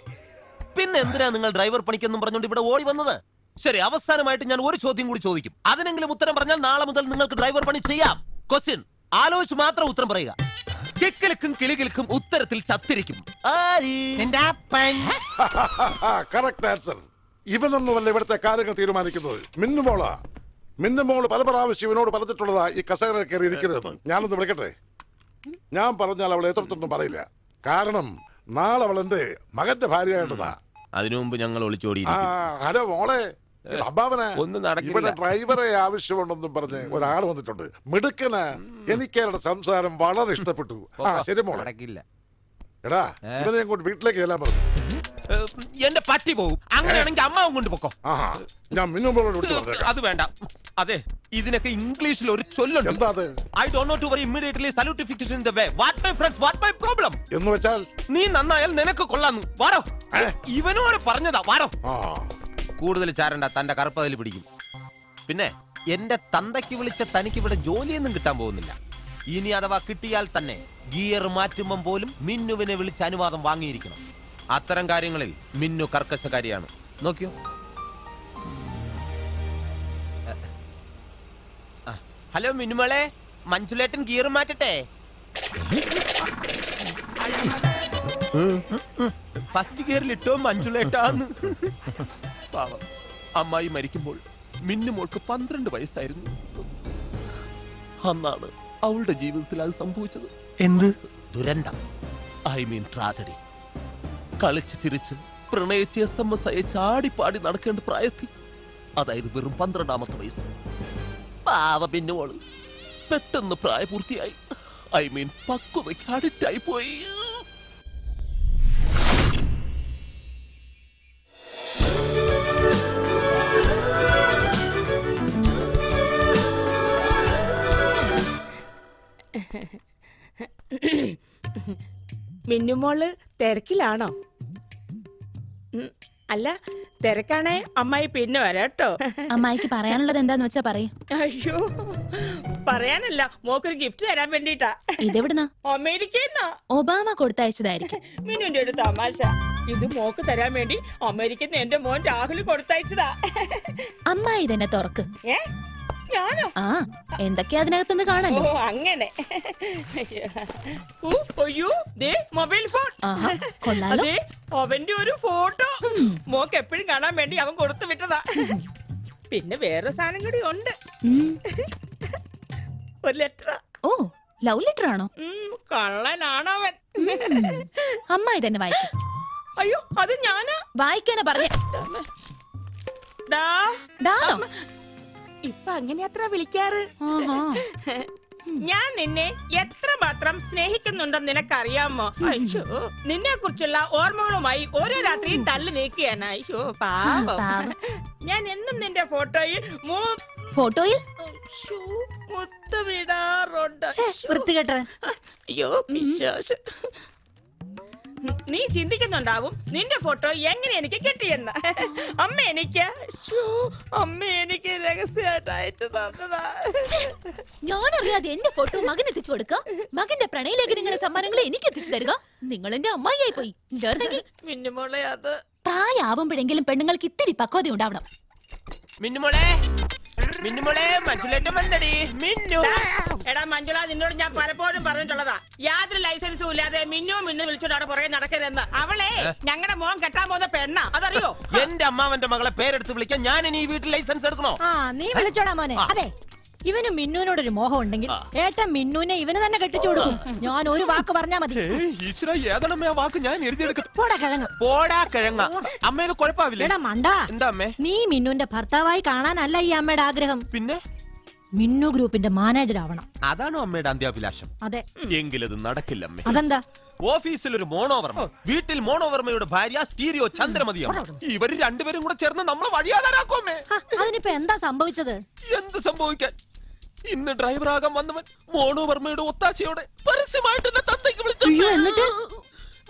പിന്നെ എന്തിനാ നിങ്ങൾ ഡ്രൈവർ പണിക്കെന്നും പറഞ്ഞുകൊണ്ട് ഇവിടെ ഓടി വന്നത് ശരി അവസാനമായിട്ട് ഞാൻ ഒരു ചോദ്യം കൂടി ചോദിക്കും അതിനെങ്കിലും ഉത്തരം പറഞ്ഞാൽ നാളെ മുതൽ നിങ്ങൾക്ക് ഡ്രൈവർ പണി ചെയ്യാം ക്വസ്റ്റ്യൻ ആലോചിച്ച് മാത്രം ഉത്തരം പറയുക കിക്കിലിക്കും കിളികിലക്കും ഉത്തരത്തിൽ ചത്തിരിക്കും ആരി കറക്റ്റ് ആൻസർ ഇവനൊന്നുമല്ല ഇവിടുത്തെ കാര്യങ്ങൾ തീരുമാനിക്കുന്നത്. മിന്നുമോള മിന്നുമോൾ പല പ്രാവശ്യം ഇവനോട് പറഞ്ഞിട്ടുള്ളതാ ഈ കസേര കയറി ഇരിക്കരുതെന്ന്. ഞാനൊന്ന് വിളിക്കട്ടെ? ഞാൻ പറഞ്ഞാൽ അവൾ എത്രത്തൊന്നും പറയില്ല. കാരണം നാളെ അവൾ എന്റെ മകന്റെ ഭാര്യയായിട്ടതാ. അതിനു മുമ്പ് ഞങ്ങൾ ഒളിച്ചോടി ഹലോ മോളെ ഒന്നും. ഇവിടെ ഡ്രൈവറെ ആവശ്യമുണ്ടെന്നും പറഞ്ഞ് ഒരാൾ വന്നിട്ടുണ്ട്. മിടുക്കന് എനിക്ക് അയാളുടെ സംസാരം വളരെ ഇഷ്ടപ്പെട്ടു. ആ ശരി മോളെ. എടാ ഇവനെ അങ്ങോട്ട് വീട്ടിലേക്ക് ചെല്ലാൻ പറഞ്ഞു. എന്റെ പട്ടി പോവും. അങ്ങനെയാണെങ്കിൽ അമ്മാവും കൊണ്ടുപോക്കോ ഞാൻ മിന്നുമ്പോളോട് വിളിച്ചു പറഞ്ഞേക്കാം. അത് വേണ്ട. അതെ ഇതിനൊക്കെ ഇംഗ്ലീഷിൽ ഒരു ചൊല്ലുണ്ട്. എന്താ അത്? I don't not to worry immediately salutification in the way what my friends what my problem എന്ന് വെച്ചാൽ? നീ നന്നായാൽ നിനക്ക് കൊള്ളാന്ന്. വാടോ. ഇവനോട് പറഞ്ഞതാ. വാടോ. കൂടുതൽ ചാരണ്ട തന്റെ കറുപ്പതിൽ പിടിക്കും. പിന്നെ എന്റെ തന്തയ്ക്ക് വിളിച്ച തനിക്ക് ഇവിടെ ജോലിയൊന്നും കിട്ടാൻ പോകുന്നില്ല. ഇനി അഥവാ കിട്ടിയാൽ തന്നെ ഗിയർ മാറ്റുമ്പം പോലും മിന്നുവിനെ വിളിച്ച് അനുവാദം വാങ്ങിയിരിക്കണം. അത്തരം കാര്യങ്ങളിൽ മിന്നു കർക്കശക്കാരിയാണ് നോക്കിയോ? ഹലോ മിന്നുമോളെ മഞ്ജുലേട്ടൻ ഗിയർ മാറ്റട്ടെ? ഫസ്റ്റ് ഗിയറിൽ ഇട്ടോ മഞ്ജുലേട്ടാന്ന്. പാവം. അമ്മായി മരിക്കുമ്പോൾ മിന്നുമോൾക്ക് പന്ത്രണ്ട് വയസ്സായിരുന്നു. അന്നാണ് അവളുടെ ജീവിതത്തിൽ അത് സംഭവിച്ചത്. എന്ത്? ദുരന്തം. I mean tragedy. കളിച്ച് ചിരിച്ച് പ്രണയിച്ച് എസ് എം എസ് അയച്ച് ആടിപ്പാടി നടക്കേണ്ട പ്രായത്തിൽ. അതായത് വെറും പന്ത്രണ്ടാമത്തെ വയസ്സ്. പാവ പിന്നുമോൾ പെട്ടെന്ന് പ്രായപൂർത്തിയായി. ഐ മീൻ പക്വതയ്ക്ക് അഡിക്റ്റായി പോയി. മിന്നുമോൾ തിരക്കിലാണോ? അല്ല തിരക്കാണേ അമ്മായി പിന്നെ വരാട്ടോ അമ്മായിക്ക് പറയാനുള്ളത് എന്താന്ന് വെച്ചാ പറയും. അയ്യോ പറയാനല്ല മോക്കൊരു ഗിഫ്റ്റ് തരാൻ വേണ്ടിട്ടാ ഇതെവിടുന്നാ? അമേരിക്കന്നാ ഒബാമ കൊടുത്തയച്ചതായിരിക്കും. മിന്നുന്റെ ഒരു തമാശ. ഇത് മോക്ക് തരാൻ വേണ്ടി അമേരിക്കന്ന് എന്റെ മോൻ രാഹുൽ കൊടുത്തയച്ചതാ. അമ്മായി തന്നെ തുറക്ക്. ഏ? ഞാനോ? ആ എന്തൊക്കെയാ അതിനകത്തുനിന്ന് ഓ കാണാലോ അങ്ങനെ. അയ്യോ. ദേ മൊബൈൽ ഫോൺ. ആഹാ, കൊള്ളാലോ. അതെ അവന്റെ ഒരു ഫോട്ടോ. മോക്ക് എപ്പോഴും കാണാൻ വേണ്ടി അവൻ കൊടുത്തു വിട്ടതാ. പിന്നെ വേറെ സാധനം കൂടി ഉണ്ട്. ഒരു ലെറ്റർ ഓ ലവ് ലെറ്റർ ആണോ? കള്ളനാണവൻ അമ്മായി തന്നെ വായിക്കും. അയ്യോ അത് ഞാനാ? വായിക്കാനാ പറഞ്ഞേ. ദാ. ദാ അമ്മ, ഇപ്പൊ അങ്ങനെ അത്ര വിളിക്കാറ്? ഞാൻ നിന്നെ എത്രമാത്രം സ്നേഹിക്കുന്നുണ്ടെന്ന് നിനക്കറിയാമോ? അയ്യോ നിന്നെ കുറിച്ചുള്ള ഓർമ്മകളുമായി ഓരോ രാത്രിയും തള്ളി നീക്കുകയാണ്. അയ്യോ പാവം. ഞാൻ എന്നും നിന്റെ ഫോട്ടോയിൽ ഫോട്ടോയിൽ? മുത്തമിടാറുണ്ട്. അയ്യോ. പിശാച്. നീ ചിന്തിക്കുന്നുണ്ടാവും നിന്റെ ഫോട്ടോ എങ്ങനെ എനിക്ക് കിട്ടിയെന്ന്. അമ്മ എനിക്ക് അമ്മ എനിക്ക് രഹസ്യമായിട്ട് അയച്ചു തന്നതാ. ഞാനറിയാതെ എന്റെ ഫോട്ടോ മകൻ എത്തിച്ചു കൊടുക്ക. മകന്റെ പ്രണയലേഖനങ്ങളെ സമ്മാനങ്ങൾ എനിക്ക് എത്തിച്ചു തരിക. നിങ്ങൾ എന്റെ അമ്മായിയായി പോയി. മിന്നുമോളെ അത് പ്രായമാവുമ്പോഴെങ്കിലും പെണ്ണുങ്ങൾക്ക് ഇത്തിരി പക്വത ഉണ്ടാവണം മിന്നുമോളെ മിന്നുമോളെ മഞ്ജുലേറ്റം വന്നടി. മിന്നു. എടാ മഞ്ജുള നിന്നോട് ഞാൻ പലപ്പോഴും പറഞ്ഞിട്ടുള്ളതാ. യാതൊരു ലൈസൻസും ഇല്ലാതെ മിന്നു മിന്നു വിളിച്ചോണ്ട് അവിടെ പുറകെ നടക്കരുതെന്ന്. അവളെ? ഞങ്ങളുടെ മോൻ കെട്ടാൻ പോകുന്ന പെണ്ണ. അതറിയോ? എന്റെ അമ്മാവന്റെ മകളെ പേരെടുത്ത് വിളിക്കാൻ ഞാൻ ഇനി ഈ വീട്ടിൽ ലൈസൻസ് എടുക്കണോ? ആ നീ വിളിച്ചോടാ മോനെ. അതെ. ഇവന് മിന്നുവിനോട് ഒരു മോഹം ഉണ്ടെങ്കിൽ ഏട്ടൻ മിന്നുവിനെ ഇവന് തന്നെ കെട്ടിച്ചു കൊടുക്കും. ഞാൻ ഒരു വാക്ക് പറഞ്ഞാ മതി. ഈശ്വര ഏതാണമ്മേ ആ വാക്ക്? ഞാൻ എഴുതിയെടുക്ക പോടാ കിഴങ്ങ്. പോടാ കിഴങ്ങ. അമ്മേനെ കുഴപ്പാവില്ലേ എടാ മണ്ട. എന്താ അമ്മേ? നീ മിന്നുവിന്റെ ഭർത്താവായി കാണാനല്ല ഈ അമ്മയുടെ ആഗ്രഹം. പിന്നെ? മിന്നു ഗ്രൂപ്പിന്റെ മാനേജർ ആവണം അതാണോ അമ്മയുടെ അന്ത്യാഭിലാഷം? അതെ. എങ്കിലത് നടക്കില്ല അമ്മ. അതെന്താ? ഓഫീസിൽ ഒരു മോണോവർമ്മ. വീട്ടിൽ മോണോവർമ്മയുടെ ഭാര്യ സ്റ്റീരിയോ ചന്ദ്രമതിയാണ് ഇവർ രണ്ടുപേരും കൂടെ ചേർന്ന് നമ്മളെ വഴിയാതാരാക്കും അതിനിപ്പോ എന്താ സംഭവിച്ചത്? എന്ത് സംഭവിക്കാൻ? ഇന്ന് ഡ്രൈവറാകാൻ വന്നവൻ മോണു വർമ്മയുടെ ഒത്താശയോടെ പരസ്യമായിട്ട് എന്നെ തന്തയ്ക്ക് വിളിച്ചു. അയ്യോ, എന്നിട്ട്?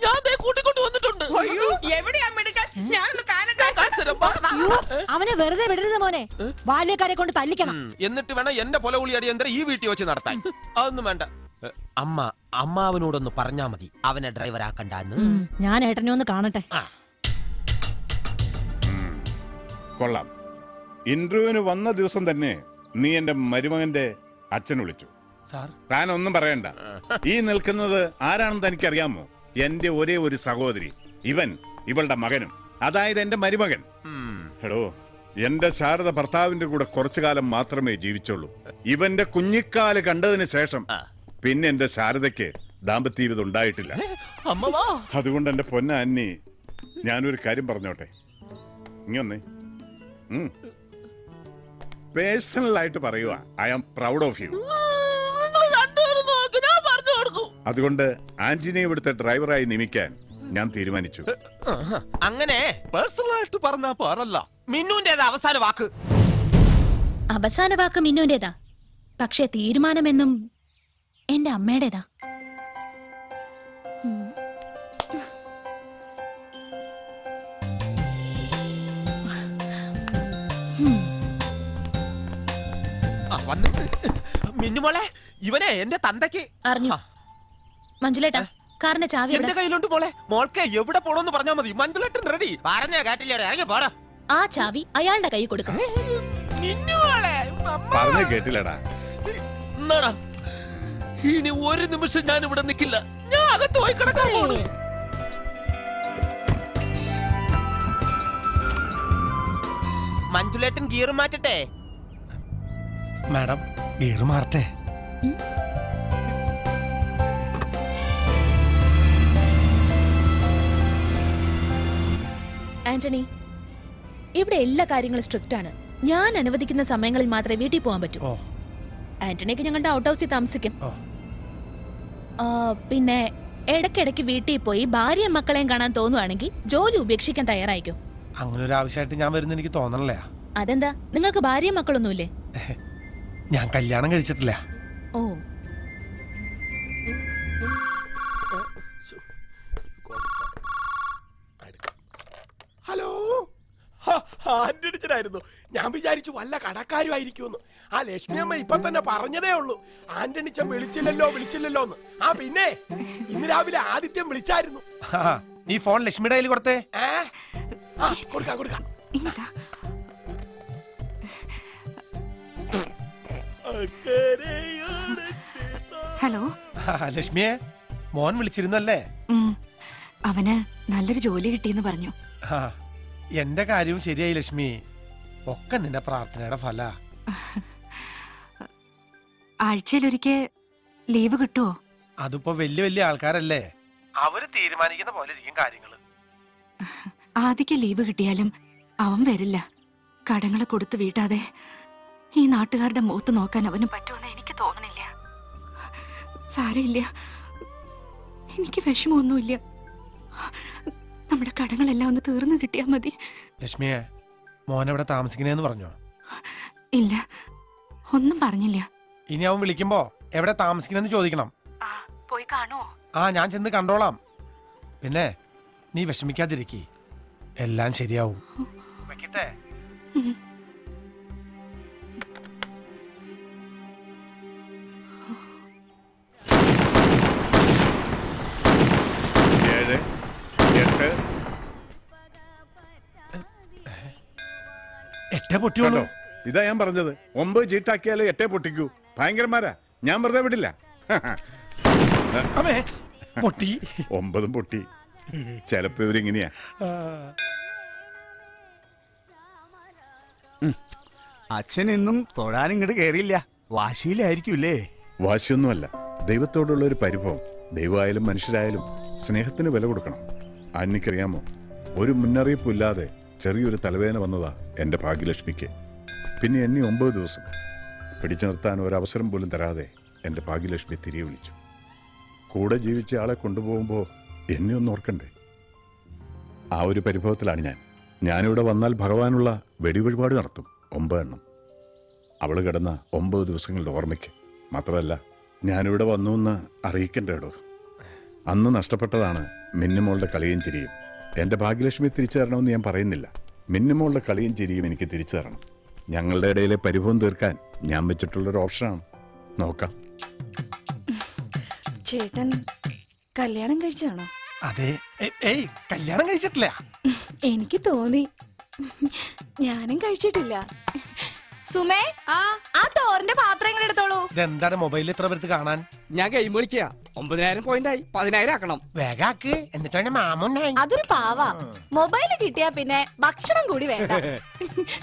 ഞാൻ ദേ കൂട്ടിക്കൊണ്ട് വന്നിട്ടുണ്ട്. അയ്യോ. എവിടെയാ മിടുക്കൻ? ഞാനൊന്ന് അയ്യോ, അവനെ വെറുതെ വിടരുത് മോനെ. ബാല്യക്കാരെ കൊണ്ട് തല്ലിക്കണം. ഉം, എന്നിട്ട് വേണം എന്റെ പൊലകുളി അടിയന്തരം ഈ വീട്ടിൽ വെച്ച് നടത്താൻ. അതൊന്നും വേണ്ട. എ, അമ്മ അമ്മാവനോടൊന്ന് പറഞ്ഞാ മതി. അവനെ ഡ്രൈവറാക്കണ്ടെന്ന് ഉം, ഞാൻ ഏട്ടനെ ഒന്ന് കാണട്ടെ. കൊള്ളാം. ഇന്റർവ്യൂവിന് വന്ന ദിവസം തന്നെ നീ എന്റെ മരുമകന്റെ അച്ഛൻ വിളിച്ചു. സാർ. താൻ ഒന്നും പറയണ്ട ഈ നിൽക്കുന്നത് ആരാണെന്ന് തനിക്കറിയാമോ എന്റെ ഒരേ ഒരു സഹോദരി. ഇവൻ ഇവളുടെ മകനും. അതായത് എന്റെ മരുമകൻ. എടോ എന്റെ ശാരദ ഭർത്താവിന്റെ കൂടെ കുറച്ചു കാലം മാത്രമേ ജീവിച്ചുള്ളൂ. ഇവന്റെ കുഞ്ഞിക്കാൽ കണ്ടതിന് ശേഷം പിന്നെ എന്റെ ശാരദയ്ക്ക് ദാമ്പത്യ ജീവിതം ഉണ്ടായിട്ടില്ല. അതുകൊണ്ട് എന്റെ പൊന്ന അന്നി ഞാനൊരു കാര്യം പറഞ്ഞോട്ടെ. ഇങ്ങൊന്നേ പേഴ്സണൽ ആയിട്ട് പറയുക I am proud of you അതുകൊണ്ട് ആന്റിനെ ഇവിടുത്തെ ഡ്രൈവറായി നിയമിക്കാൻ ഞാൻ തീരുമാനിച്ചു. അങ്ങനെ പേഴ്സണൽ ആയിട്ട് പറഞ്ഞാ പോരല്ല. മിന്നുന്റേത് അവസാന വാക്ക്. അവസാന വാക്ക് മിന്നുന്റേതാ പക്ഷെ തീരുമാനമെന്നും എന്റെ അമ്മയുടേതാ. മിന്നുമോളെ ഇവനെ എന്റെ തന്തയ്ക്ക്. അറിഞ്ഞു. മഞ്ജുലേട്ടാ കാറിന്റെ ചാവി എന്റെ എവിടെ? കയ്യിലുണ്ട് മോളെ. മോൾക്ക് എവിടെ പോണോന്ന് പറഞ്ഞാ മതി. മഞ്ജുലേട്ടൻ റെഡി പറഞ്ഞ കാറ്റില്ലേ ഇറങ്ങി പോടാ. ആ ചാവി അയാളുടെ കൈ കൊടുക്കും. പറഞ്ഞു കേട്ടില്ലടാ. എന്നാടാ ഇനി ഒരു നിമിഷം ഞാൻ ഇവിടെ നിൽക്കില്ല ഞാൻ അകത്ത് പോയി കിടക്കാൻ പോണു. മഞ്ജുലേട്ടൻ ഗിയർ മാറ്റട്ടെ? മാഡം ഗിയർ മാറട്ടെ. ആന്റണി ഇവിടെ എല്ലാ കാര്യങ്ങളും സ്ട്രിക്റ്റ് ആണ്. ഞാൻ അനുവദിക്കുന്ന സമയങ്ങളിൽ മാത്രമേ വീട്ടിൽ പോകാൻ പറ്റൂ. ആന്റണിക്ക് ഞങ്ങളുടെ ഔട്ട് ഹൗസിൽ താമസിക്കും. പിന്നെ ഇടയ്ക്കിടയ്ക്ക് വീട്ടിൽ പോയി ഭാര്യ മക്കളെയും കാണാൻ തോന്നുവാണെങ്കിൽ ജോലി ഉപേക്ഷിക്കാൻ തയ്യാറായിരിക്കും. അങ്ങനെ ഒരു ആവശ്യമായിട്ട് ഞാൻ വരുന്ന എനിക്ക് തോന്നണല്ലേ. അതെന്താ? നിങ്ങൾക്ക് ഭാര്യ മക്കളൊന്നുമില്ലേ? ഞാൻ കല്യാണം കഴിച്ചിട്ടില്ല. ഓ. ഹലോ? ആന്റണിച്ചനായിരുന്നു ഞാൻ വിചാരിച്ചു വല്ല കടക്കാരുമായിരിക്കുമെന്ന്. ആ ലക്ഷ്മി അമ്മ ഇപ്പൊ തന്നെ പറഞ്ഞതേ ഉള്ളൂ. ആന്റണിച്ചൻ വിളിച്ചില്ലല്ലോ വിളിച്ചില്ലല്ലോ എന്ന് ആ പിന്നെ? ഇന്ന് രാവിലെ ആദിത്യം വിളിച്ചായിരുന്നു. നീ ഈ ഫോൺ ലക്ഷ്മിയുടെ കയ്യിൽ കൊടുത്തേ. ആ കൊടുക്കാം കൊടുക്കാം. ഹലോ. ലക്ഷ്മിയെ മോൻ വിളിച്ചിരുന്നല്ലേ. അവന് നല്ലൊരു ജോലി കിട്ടിയെന്ന് പറഞ്ഞു. എന്റെ കാര്യവും ശരിയായി ലക്ഷ്മി. ഒക്കെ നിന്റെ പ്രാർത്ഥനയുടെ ഫല. ആഴ്ചയിലൊരിക്കൽ ലീവ് കിട്ടുമോ അതിപ്പോ വലിയ വലിയ ആൾക്കാരല്ലേ? അവർ തീരുമാനിക്കുന്ന പോലെ ഇരിക്കും കാര്യങ്ങൾ. ആദ്യക്ക് ലീവ് കിട്ടിയാലും അവൻ വരില്ല. കടങ്ങളെ കൊടുത്തു വീട്ടാതെ ഈ നാട്ടുകാരുടെ മുഖത്ത് നോക്കാൻ അവന് പറ്റുമെന്ന് എനിക്ക് തോന്നണില്ല. സാരമില്ല. എനിക്ക് വിഷമമൊന്നുമില്ല. നമ്മുടെ കടങ്ങളെല്ലാം ഒന്ന് തീർന്നു കിട്ടിയാൽ മതി. ലക്ഷ്മിയെ മോൻ എവിടെ താമസിക്കണേന്ന് പറഞ്ഞോ? ഇല്ല. ഒന്നും പറഞ്ഞില്ല. ഇനി അവൻ വിളിക്കുമ്പോ എവിടെ താമസിക്കണെന്ന് ചോദിക്കണം. പോയി കാണോ ആ ഞാൻ ചെന്ന് കണ്ടോളാം. പിന്നെ നീ വിഷമിക്കാതിരിക്കി. എല്ലാം ശരിയാവും. വെക്കട്ടെ? എട്ടേ പൊട്ടിയുള്ളൂ. ഇതാ ഞാൻ പറഞ്ഞത്. ഒമ്പത് ചീട്ടാക്കിയാലേ എട്ടേ പൊട്ടിക്കൂ. ഭയങ്കരമാരാ ഞാൻ വെറുതെ വിടില്ല. [laughs] പൊട്ടി. ഒമ്പതും പൊട്ടി. ചിലപ്പോ ഇവരിങ്ങനെയാ അച്ഛൻ ഇന്നും തൊഴാൻ ഇങ്ങോട്ട് കയറിയില്ല വാശിയിലായിരിക്കൂല്ലേ? വാശിയൊന്നുമല്ല. ദൈവത്തോടുള്ള ഒരു പരിഭവം. ദൈവമായാലും മനുഷ്യരായാലും സ്നേഹത്തിന് വില കൊടുക്കണം. അന്നിക്കറിയാമോ ഒരു മുന്നറിയിപ്പില്ലാതെ ചെറിയൊരു തലവേദന വന്നതാ. എന്റെ ഭാഗ്യലക്ഷ്മിക്ക്. പിന്നെ എന്നെ ഒമ്പത് ദിവസം പിടിച്ചു നിർത്താൻ ഒരവസരം പോലും തരാതെ എന്റെ ഭാഗ്യലക്ഷ്മി തിരികെ വിളിച്ചു. കൂടെ ജീവിച്ച ആളെ കൊണ്ടുപോകുമ്പോൾ എന്നെ ഒന്ന് ഓർക്കണ്ടേ? ആ ഒരു പരിഭവത്തിലാണ് ഞാൻ. ഞാനിവിടെ വന്നാൽ ഭഗവാനുള്ള വെടിവഴിപാട് നടത്തും ഒമ്പതെണ്ണം അവൾ കിടന്ന ഒമ്പത് ദിവസങ്ങളുടെ ഓർമ്മയ്ക്ക്. മാത്രമല്ല ഞാനിവിടെ വന്നു എന്ന് അറിയിക്കണ്ടേടോ? അന്ന് നഷ്ടപ്പെട്ടതാണ് മിന്നുമോളുടെ കളിയും ചിരിയും. എന്റെ ഭാഗ്യലക്ഷ്മി തിരിച്ചു തരണമെന്ന് ഞാൻ പറയുന്നില്ല. മിന്നുമോളുടെ കളിയും ചിരിയും എനിക്ക് തിരിച്ചു തരണം. ഞങ്ങളുടെ ഇടയിലെ പരിഭവം തീർക്കാൻ ഞാൻ വെച്ചിട്ടുള്ളൊരു ഓപ്ഷനാണ്. നോക്കാം. ചേട്ടൻ കല്യാണം കഴിച്ചാണോ അതെ. ഏയ് കല്യാണം കഴിച്ചിട്ടില്ല. എനിക്ക് തോന്നി. ഞാനും കഴിച്ചിട്ടില്ല. സുമേ ആ? ആ തോറിന്റെ പാത്രം എങ്ങനെ എടുത്തോളൂ. ഇതെന്താണ് മൊബൈലിൽ ഇത്ര പേർക്ക് കാണാൻ? ഞാൻ ഗെയിം കളിക്കുക ഒമ്പതിനായിരം പോയിന്റ് ആയി. പതിനായിരം ആക്കണം. വേഗാക്ക് എന്നിട്ട് മാമുണ്ടായി അതൊരു പാവ. മൊബൈൽ കിട്ടിയാ പിന്നെ ഭക്ഷണം കൂടി വേണ്ട. [laughs]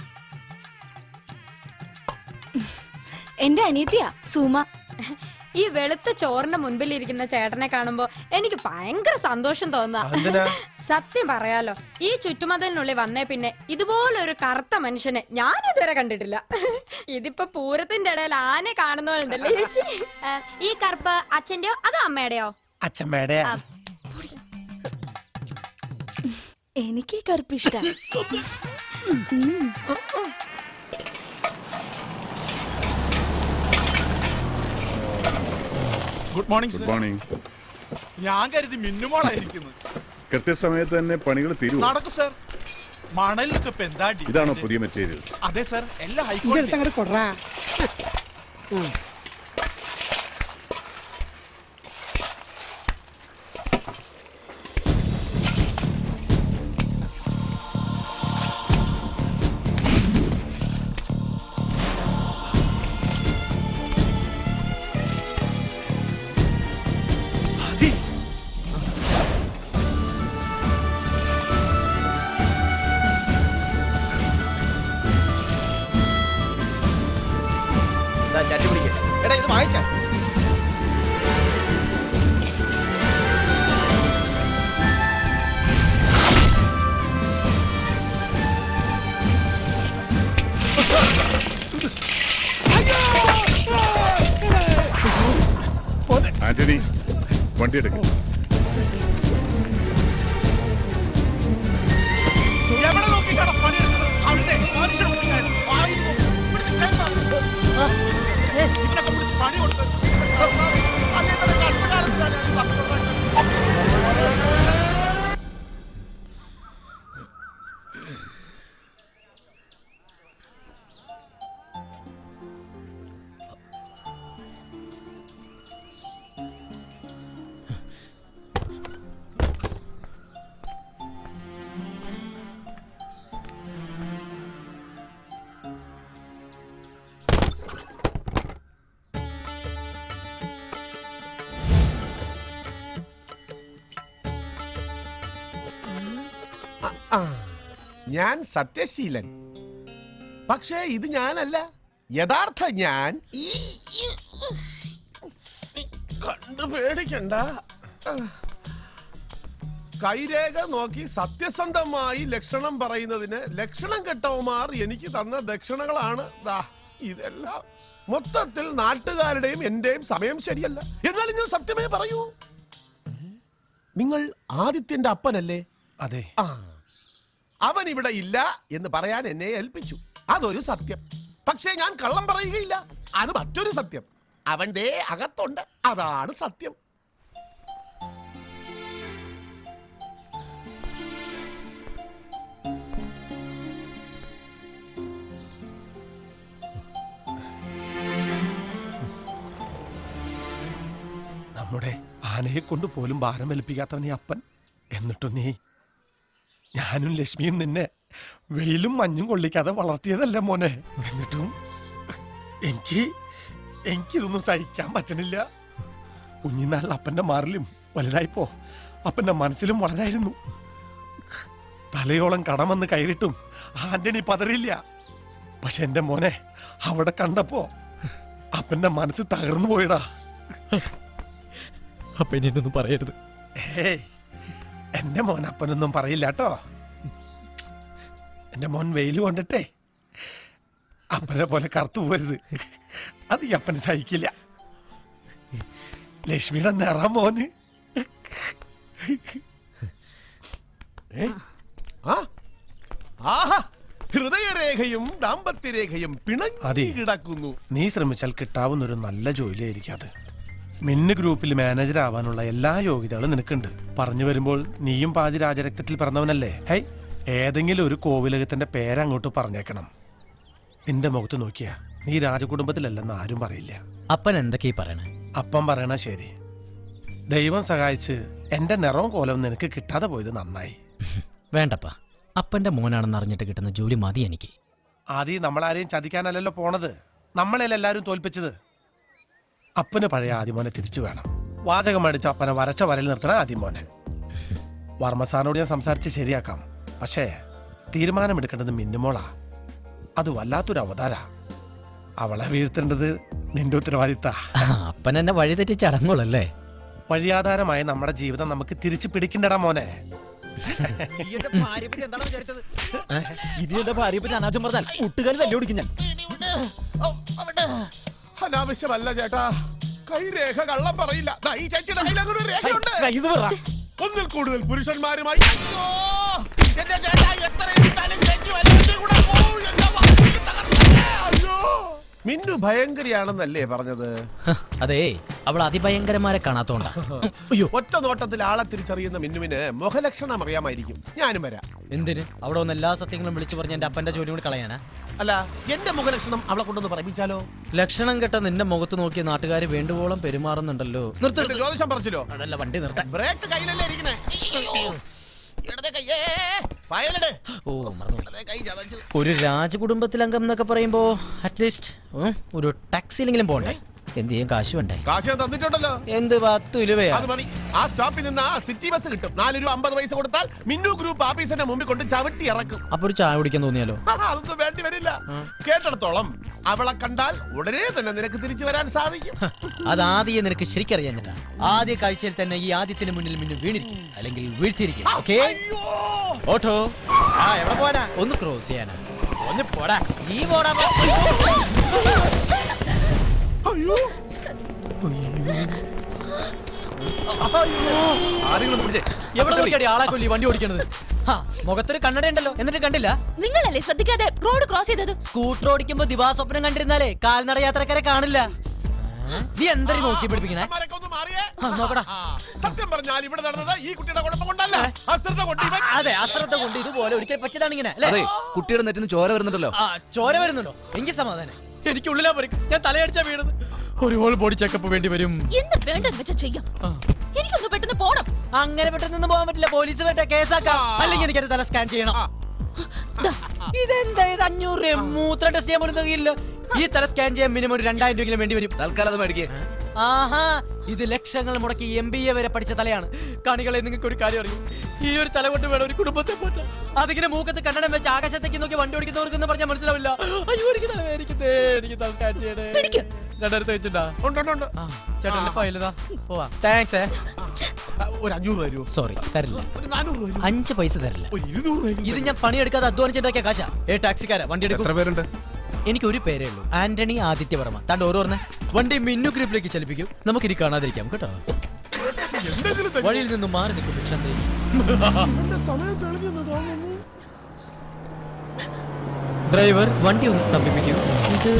എന്റെ അനിയത്തിയാ സുമ. ഈ വെളുത്ത ചോറിന്റെ മുൻപിൽ ഇരിക്കുന്ന ചേട്ടനെ കാണുമ്പോ എനിക്ക് ഭയങ്കര സന്തോഷം? തോന്നുക [laughs] സത്യം പറയാലോ ഈ ചുറ്റുമതിലിനുള്ളിൽ വന്നേ പിന്നെ ഇതുപോലൊരു കറുത്ത മനുഷ്യനെ ഞാൻ ഇതുവരെ കണ്ടിട്ടില്ല. [laughs] ഇതിപ്പോ പൂരത്തിന്റെ ഇടയിൽ ആനെ കാണുന്ന പോലെ ഉണ്ടല്ലേ ചേച്ചി? [laughs] ഏ, ഈ കറുപ്പ് അച്ഛന്റെയോ അതോ അമ്മയുടെയോ? അച്ഛമ്മയുടെ എനിക്ക് ഈ കറുപ്പ് ഇഷ്ടം. ഗുഡ് മോർണിംഗ് ഗുഡ് മോർണിംഗ് ഞാൻ കരുതി മിന്നുമോളായിരിക്കുന്നു കൃത്യസമയത്ത് തന്നെ പണികൾ തീരും നടക്കും സർ മണലിലൊക്കെ ഇപ്പൊ എന്താ ഇതാണോ പുതിയ മെറ്റീരിയൽ അതെ സർ എല്ലാം ഹൈക്കോടതി ഞാൻ സത്യശീലൻ. പക്ഷേ ഇത് ഞാനല്ല. യഥാർത്ഥ ഞാൻ. കണ്ടു പേടിക്കണ്ട. കൈരേഖ നോക്കി സത്യസന്ധമായി ലക്ഷണം പറയുന്നതിന് ലക്ഷണം കെട്ടവന്മാർ എനിക്ക് തന്ന ദക്ഷിണകളാണ്. ദാ ഇതെല്ലാം. മൊത്തത്തിൽ നാട്ടുകാരുടെയും എന്റെയും സമയം ശരിയല്ല. എന്നാലും ഞാൻ സത്യമേ പറയൂ. നിങ്ങൾ ആദിത്യന്റെ അപ്പനല്ലേ? അതെ. ആ. അവൻ ഇവിടെ ഇല്ല എന്ന് പറയാൻ എന്നെ ഏൽപ്പിച്ചു. അതൊരു സത്യം. പക്ഷേ ഞാൻ കള്ളം പറയുകയില്ല. അത് മറ്റൊരു സത്യം. അവന്റെ അകത്തുണ്ട്. അതാണ് സത്യം. നമ്മുടെ ആനയെ കൊണ്ട് പോലും ഭാരം വലിപ്പിക്കാത്തവനെ അപ്പൻ. എന്നിട്ടും നീ ഞാനും ലക്ഷ്മിയും നിന്നെ വെയിലും മഞ്ഞും കൊള്ളിക്കാതെ വളർത്തിയതല്ല മോനെ. എന്നിട്ടും എനിക്ക് എനിക്കിതൊന്നും സഹിക്കാൻ പറ്റണില്ല. കുഞ്ഞിനാൾ അപ്പന്റെ മാറിലും വലുതായിപ്പോ അപ്പന്റെ മനസ്സിലും വളരായിരുന്നു. തലയോളം കടമെന്ന് കയറിട്ടും ആന്റണി പതറില്ല പക്ഷെ എന്റെ മോനെ അവിടെ കണ്ടപ്പോ അപ്പന്റെ മനസ്സ് തകർന്നു പോയടാ. അപ്പൊ എന്നൊന്നും പറയരുത്. ഏയ് എന്റെ മോൻ അപ്പനൊന്നും പറയില്ല കേട്ടോ. എന്റെ മോൻ വെയിൽ കൊണ്ടിട്ടേ. അപ്പനെ പോലെ കറുത്തു പോരുത്. അത് ഈ അപ്പന് സഹിക്കില്ല. ലക്ഷ്മിയുടെ നിറ മോന്. ഹൃദയരേഖയും ദാമ്പത്യരേഖയും പിണങ്ങി കിടക്കുന്നു. നീ ശ്രമിച്ചാൽ കിട്ടാവുന്ന ഒരു നല്ല ജോലിയായിരിക്കും അത്. മിന്ന് ഗ്രൂപ്പിൽ മാനേജർ ആവാനുള്ള എല്ലാ യോഗ്യതകളും നിനക്കുണ്ട്. പറഞ്ഞു വരുമ്പോൾ നീയും പാതി രാജരക്തത്തിൽ പിറന്നവനല്ലേ? ഹൈ ഏതെങ്കിലും ഒരു കോവിലകത്തിന്റെ പേരങ്ങോട്ട് പറഞ്ഞേക്കണം. നിന്റെ മുഖത്ത് നോക്കിയാ നീ രാജകുടുംബത്തിലല്ലെന്ന് ആരും പറയില്ല. അപ്പൻ എന്തൊക്കെയാ പറയണേ? അപ്പം പറയണ ശരി. ദൈവം സഹായിച്ച് എന്റെ നിറവും കോലവും നിനക്ക് കിട്ടാതെ പോയത് നന്നായി. [laughs] വേണ്ടപ്പാ അപ്പന്റെ മോനാണെന്ന് അറിഞ്ഞിട്ട് കിട്ടുന്ന ജോലി മതി എനിക്ക്. ആദ്യം നമ്മളാരെയും ചതിക്കാനല്ലല്ലോ പോണത്. നമ്മളെല്ലാരും എല്ലാവരും തോൽപ്പിച്ചത്. അപ്പന് പഴയ ആദിമോനെ തിരിച്ചു വേണം. വാചകം അടിച്ച് അപ്പനെ വരച്ച വരയിൽ നിർത്തണ ആദ്യമോനെ വർമ്മസാറിനോട് ഞാൻ സംസാരിച്ച് ശരിയാക്കാം. പക്ഷേ തീരുമാനമെടുക്കേണ്ടത് മിന്നുമോളാ. അത് വല്ലാത്തൊരു അവതാര. അവളെ വീഴ്ത്തേണ്ടത് നിന്റെ ഉത്തരവാദിത്ത. അപ്പൻ എന്നെ വഴി തെറ്റി ചടങ്ങുള്ളല്ലേ വഴിയാധാരമായ നമ്മുടെ ജീവിതം നമുക്ക് തിരിച്ചു പിടിക്കണ്ടടാ മോനെ. ഇതിന്റെ ഭാര്യയെ പറ്റി അനാഥം പറഞ്ഞാൽ? കൂട്ടുകാരി തല്ലി ഓടിക്കും ഞാൻ. അനാവശ്യമല്ല ചേട്ടാ കൈരേഖ കള്ളം പറയില്ല ദാ ഈ ചേച്ചിയുടെ കയ്യിൽ അങ്ങനെ ഒരു രേഖയുണ്ട് കൈ ഇത് പറ. ഒന്നിൽ കൂടുതൽ പുരുഷന്മാരുമായി അയ്യോ! എന്റെ ചേട്ടാ എത്ര എടുത്താലും ചേച്ചി വല്ലവന്റെ കൂടെ പോവും. എന്റെ വാക്ക് തകർന്നേ. അയ്യോ! മിന്നു ഭയങ്കരിയാണെന്നല്ലേ പറഞ്ഞത്? അതെ അവൾ അതിഭയങ്കരമാരെ കാണാത്തോണ്ടാ. [laughs] ഒറ്റ നോട്ടത്തിൽ ആളെ തിരിച്ചറിയുന്ന മിന്നുവിന് മുഖലക്ഷണം അറിയാമായിരിക്കും. ഞാനും വരാം. എന്തിന്? അവിടെ വന്ന് എല്ലാ സത്യങ്ങളും വിളിച്ചു പറഞ്ഞ എന്റെ അപ്പന്റെ ജോലി കൂടി കളയാനാ? അല്ല എന്റെ മുഖലക്ഷണം അവളെ കൊണ്ടൊന്ന് പറയിപ്പിച്ചാലോ? ലക്ഷണം കെട്ട നിന്റെ മുഖത്ത് നോക്കിയ നാട്ടുകാർ വേണ്ടുവോളം പെരുമാറുന്നുണ്ടല്ലോ. നിർത്തി ജ്യോതിഷം പറഞ്ഞല്ലോ അതല്ല വണ്ടി നിർത്താൻ ബ്രേക്ക് കയ്യിലല്ലേ ഇരിക്കണേ? ഒരു രാജകുടുംബത്തിലംഗം എന്നൊക്കെ പറയുമ്പോ അറ്റ്ലീസ്റ്റ് ഒരു ടാക്സിയിലെങ്കിലും പോണ്ടേ? എന്ത് ചെയ്യും കാശ് വേണ്ടേ? കാശ് ഞാൻ തന്നിട്ടുണ്ടല്ലോ. എന്ത് പത്ത് രൂപയാ അത് മതി. ആ സ്റ്റോപ്പിൽ നിന്ന് ആ സിറ്റി ബസ് കിട്ടും. നാല് രൂപ അമ്പത് പൈസ കൊടുത്താൽ മിന്നു ഗ്രൂപ്പ് ആഫീസിന്റെ മുമ്പിൽ കൊണ്ട് ചവിട്ടി ഇറക്കും. അപ്പൊ ഒരു ചായ കുടിക്കാൻ തോന്നിയാലോ? [laughs] അതൊന്നും വേണ്ടി വരില്ല. കേട്ടിടത്തോളം അവളെ കണ്ടാൽ ഉടനെ തന്നെ നിനക്ക് തിരിച്ചു വരാൻ സാധിക്കും. അത് ആദ്യം നിനക്ക് ശരിക്കറിയാൻ ചേട്ടാ. ആദ്യ കാഴ്ചയിൽ തന്നെ ഈ ആദ്യത്തിന് മുന്നിൽ മിന്നു വീണിരിക്കും. അല്ലെങ്കിൽ വീഴ്ത്തിരിക്കും ഓക്കെ? ഓട്ടോ. ആ എവിടെ പോരാ? ഒന്ന് ക്രോസ് ചെയ്യാനാ. ഒന്ന് പോടാ നീ പോടാ. [laughs] അയ്യോ. ആരെങ്കിലും പിടിച്ചേ. എവിടെ നോക്കിയാടി ആളെ കൊല്ലി വണ്ടി ഓടിക്കണത്? ആ മുഖത്തൊരു കണ്ണട ഉണ്ടല്ലോ. എന്നിട്ട് കണ്ടില്ല? നിങ്ങളല്ലേ ശ്രദ്ധിക്കാതെ റോഡ് ക്രോസ് ചെയ്തത്? സ്കൂട്ടർ ഓടിക്കുമ്പോ ദിവാസ്വപ്നം കണ്ടിരുന്നാലേ കാൽനട യാത്രക്കാരെ കാണില്ല. നീ എന്തായാലും നോക്കി പിടിപ്പിക്കണേ? അവന്മാരൊക്കെ മാറിയേ ആ, നോക്കടാ. സത്യം പറഞ്ഞാൽ ഇവിടെ നടന്നത് ഈ കുട്ടിയുടെ കുഴപ്പം കൊണ്ടല്ല. അശ്രദ്ധ കൊണ്ട് അതെ അശ്രദ്ധ കൊണ്ട് ഇതുപോലെ ഒരിക്കൽ പറ്റിയതാണ് ഇങ്ങനെ കുട്ടിയുടെ നെറ്റിന് ചോര വരുന്നുണ്ടല്ലോ. ആ ചോര വരുന്നുണ്ടോ? എനിക്ക് സമാധാനം. എനിക്കുള്ളിലാ പറിക്കും ഞാൻ തലയടിച്ചാ വീണത്. ഒരു ഹോൾ ബോഡി ചെക്കപ്പ് വേണ്ടി വരും. എന്ത് വേണ്ടെന്ന് വെച്ചാ ചെയ്യാം? എനിക്കൊന്ന് പെട്ടെന്ന് പോണം. അങ്ങനെ പെട്ടെന്ന് പോകാൻ പറ്റില്ല. പോലീസ് വേണ്ട കേസാക്കാം. അല്ലെങ്കിൽ എനിക്ക് തല സ്കാൻ ചെയ്യണം. ഇതെന്താ? ഇത് അഞ്ഞൂറ് രൂപ. മൂത്ര ടെസ്റ്റ് ചെയ്യാൻ പോലും ഈ തല സ്കാൻ ചെയ്യാൻ മിനിമം ഒരു രണ്ടായിരം രൂപയെങ്കിലും വേണ്ടി വരും. തൽക്കാലം അത് മേടിക്കേ. ആഹാ ഇത് ലക്ഷങ്ങൾ മുടക്കി എം ബി എ വരെ പഠിച്ച തലയാണ്. കാണികളെ നിങ്ങൾക്ക് ഒരു കാര്യം അറിയും. ഈ ഒരു തല കൊണ്ട് വേണം ഒരു കുടുംബത്തെ പോറ്റ അതിങ്ങനെ മൂക്കത്ത് കണ്ണടം വെച്ച് ആകാശത്തേക്ക് നോക്കി വണ്ടി ഓടിക്കുന്നവർക്ക് എന്ന് പറഞ്ഞാൽ മനസ്സിലാവില്ല. അയ്യോ എനിക്ക് തലവേരിക്കുന്നേ എനിക്ക് സംസ്കാരം ചെയ്യണേ. രണ്ടായിരത്തി വെച്ചിട്ടാ ഉണ്ടുണ്ടുണ്ട് ചേട്ടന്റെ ഫയലിതാ പോവാ. താങ്ക്സ് ഒരു അഞ്ഞൂറ് തരുമോ? സോറി തരില്ല. രൂപ അഞ്ച് പൈസ തരില്ല. രൂപ ഇത് ഞാൻ പണിയെടുക്കാതെ അധ്വാനിച്ചിട്ടൊക്കെ കാശ. ഏ ടാക്സിക്കാരാ? വണ്ടി എത്ര പേരുണ്ട്? എനിക്ക് ഒരു പേരേ ഉള്ളൂ. ആന്റണി ആദിത്യവർമ്മ. താണ്ട് ഓരോ പറഞ്ഞേ വണ്ടി മിന്നു ഗ്രൂപ്പിലേക്ക് ചലിപ്പിക്കും. നമുക്ക് ഇനി കാണാതിരിക്കാം. കേട്ടോ? വഴിയിൽ നിന്നും മാറി നിൽക്കും ഭിക്ഷന്തേ സമയം തെളിഞ്ഞെന്ന് തോന്നുന്നു? ഡ്രൈവർ വണ്ടി ഒന്ന് സ്തംഭിപ്പിക്കും. ഇത്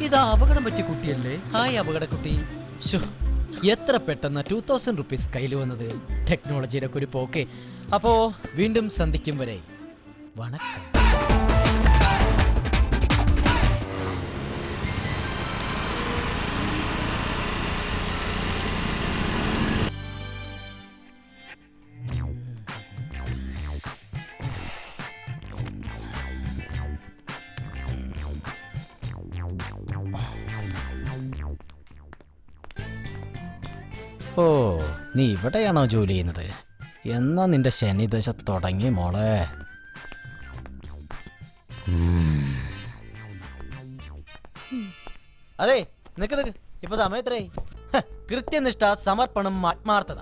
ഇത് അപകടം പറ്റിയ കുട്ടിയല്ലേ? ഹായ് അപകട കുട്ടി എത്ര പെട്ടെന്ന് ടൂ തൗസൻഡ് റുപ്പീസ് കയ്യിൽ വന്നത്? ടെക്നോളജിയുടെ ഒക്കെ ഒരു പോക്കെ. അപ്പോ വീണ്ടും സന്ധിക്കും വരെ. വണക്കം. ഓ നീ ഇവിടെയാണോ ജോലി ചെയ്യുന്നത്? എന്നാ നിന്റെ ശനിദശ തുടങ്ങി മോളെ. അതെ നിക്ക് നിക്ക്. ഇപ്പൊ സമയത്രേ കൃത്യനിഷ്ഠ സമർപ്പണം ആത്മാർത്ഥത.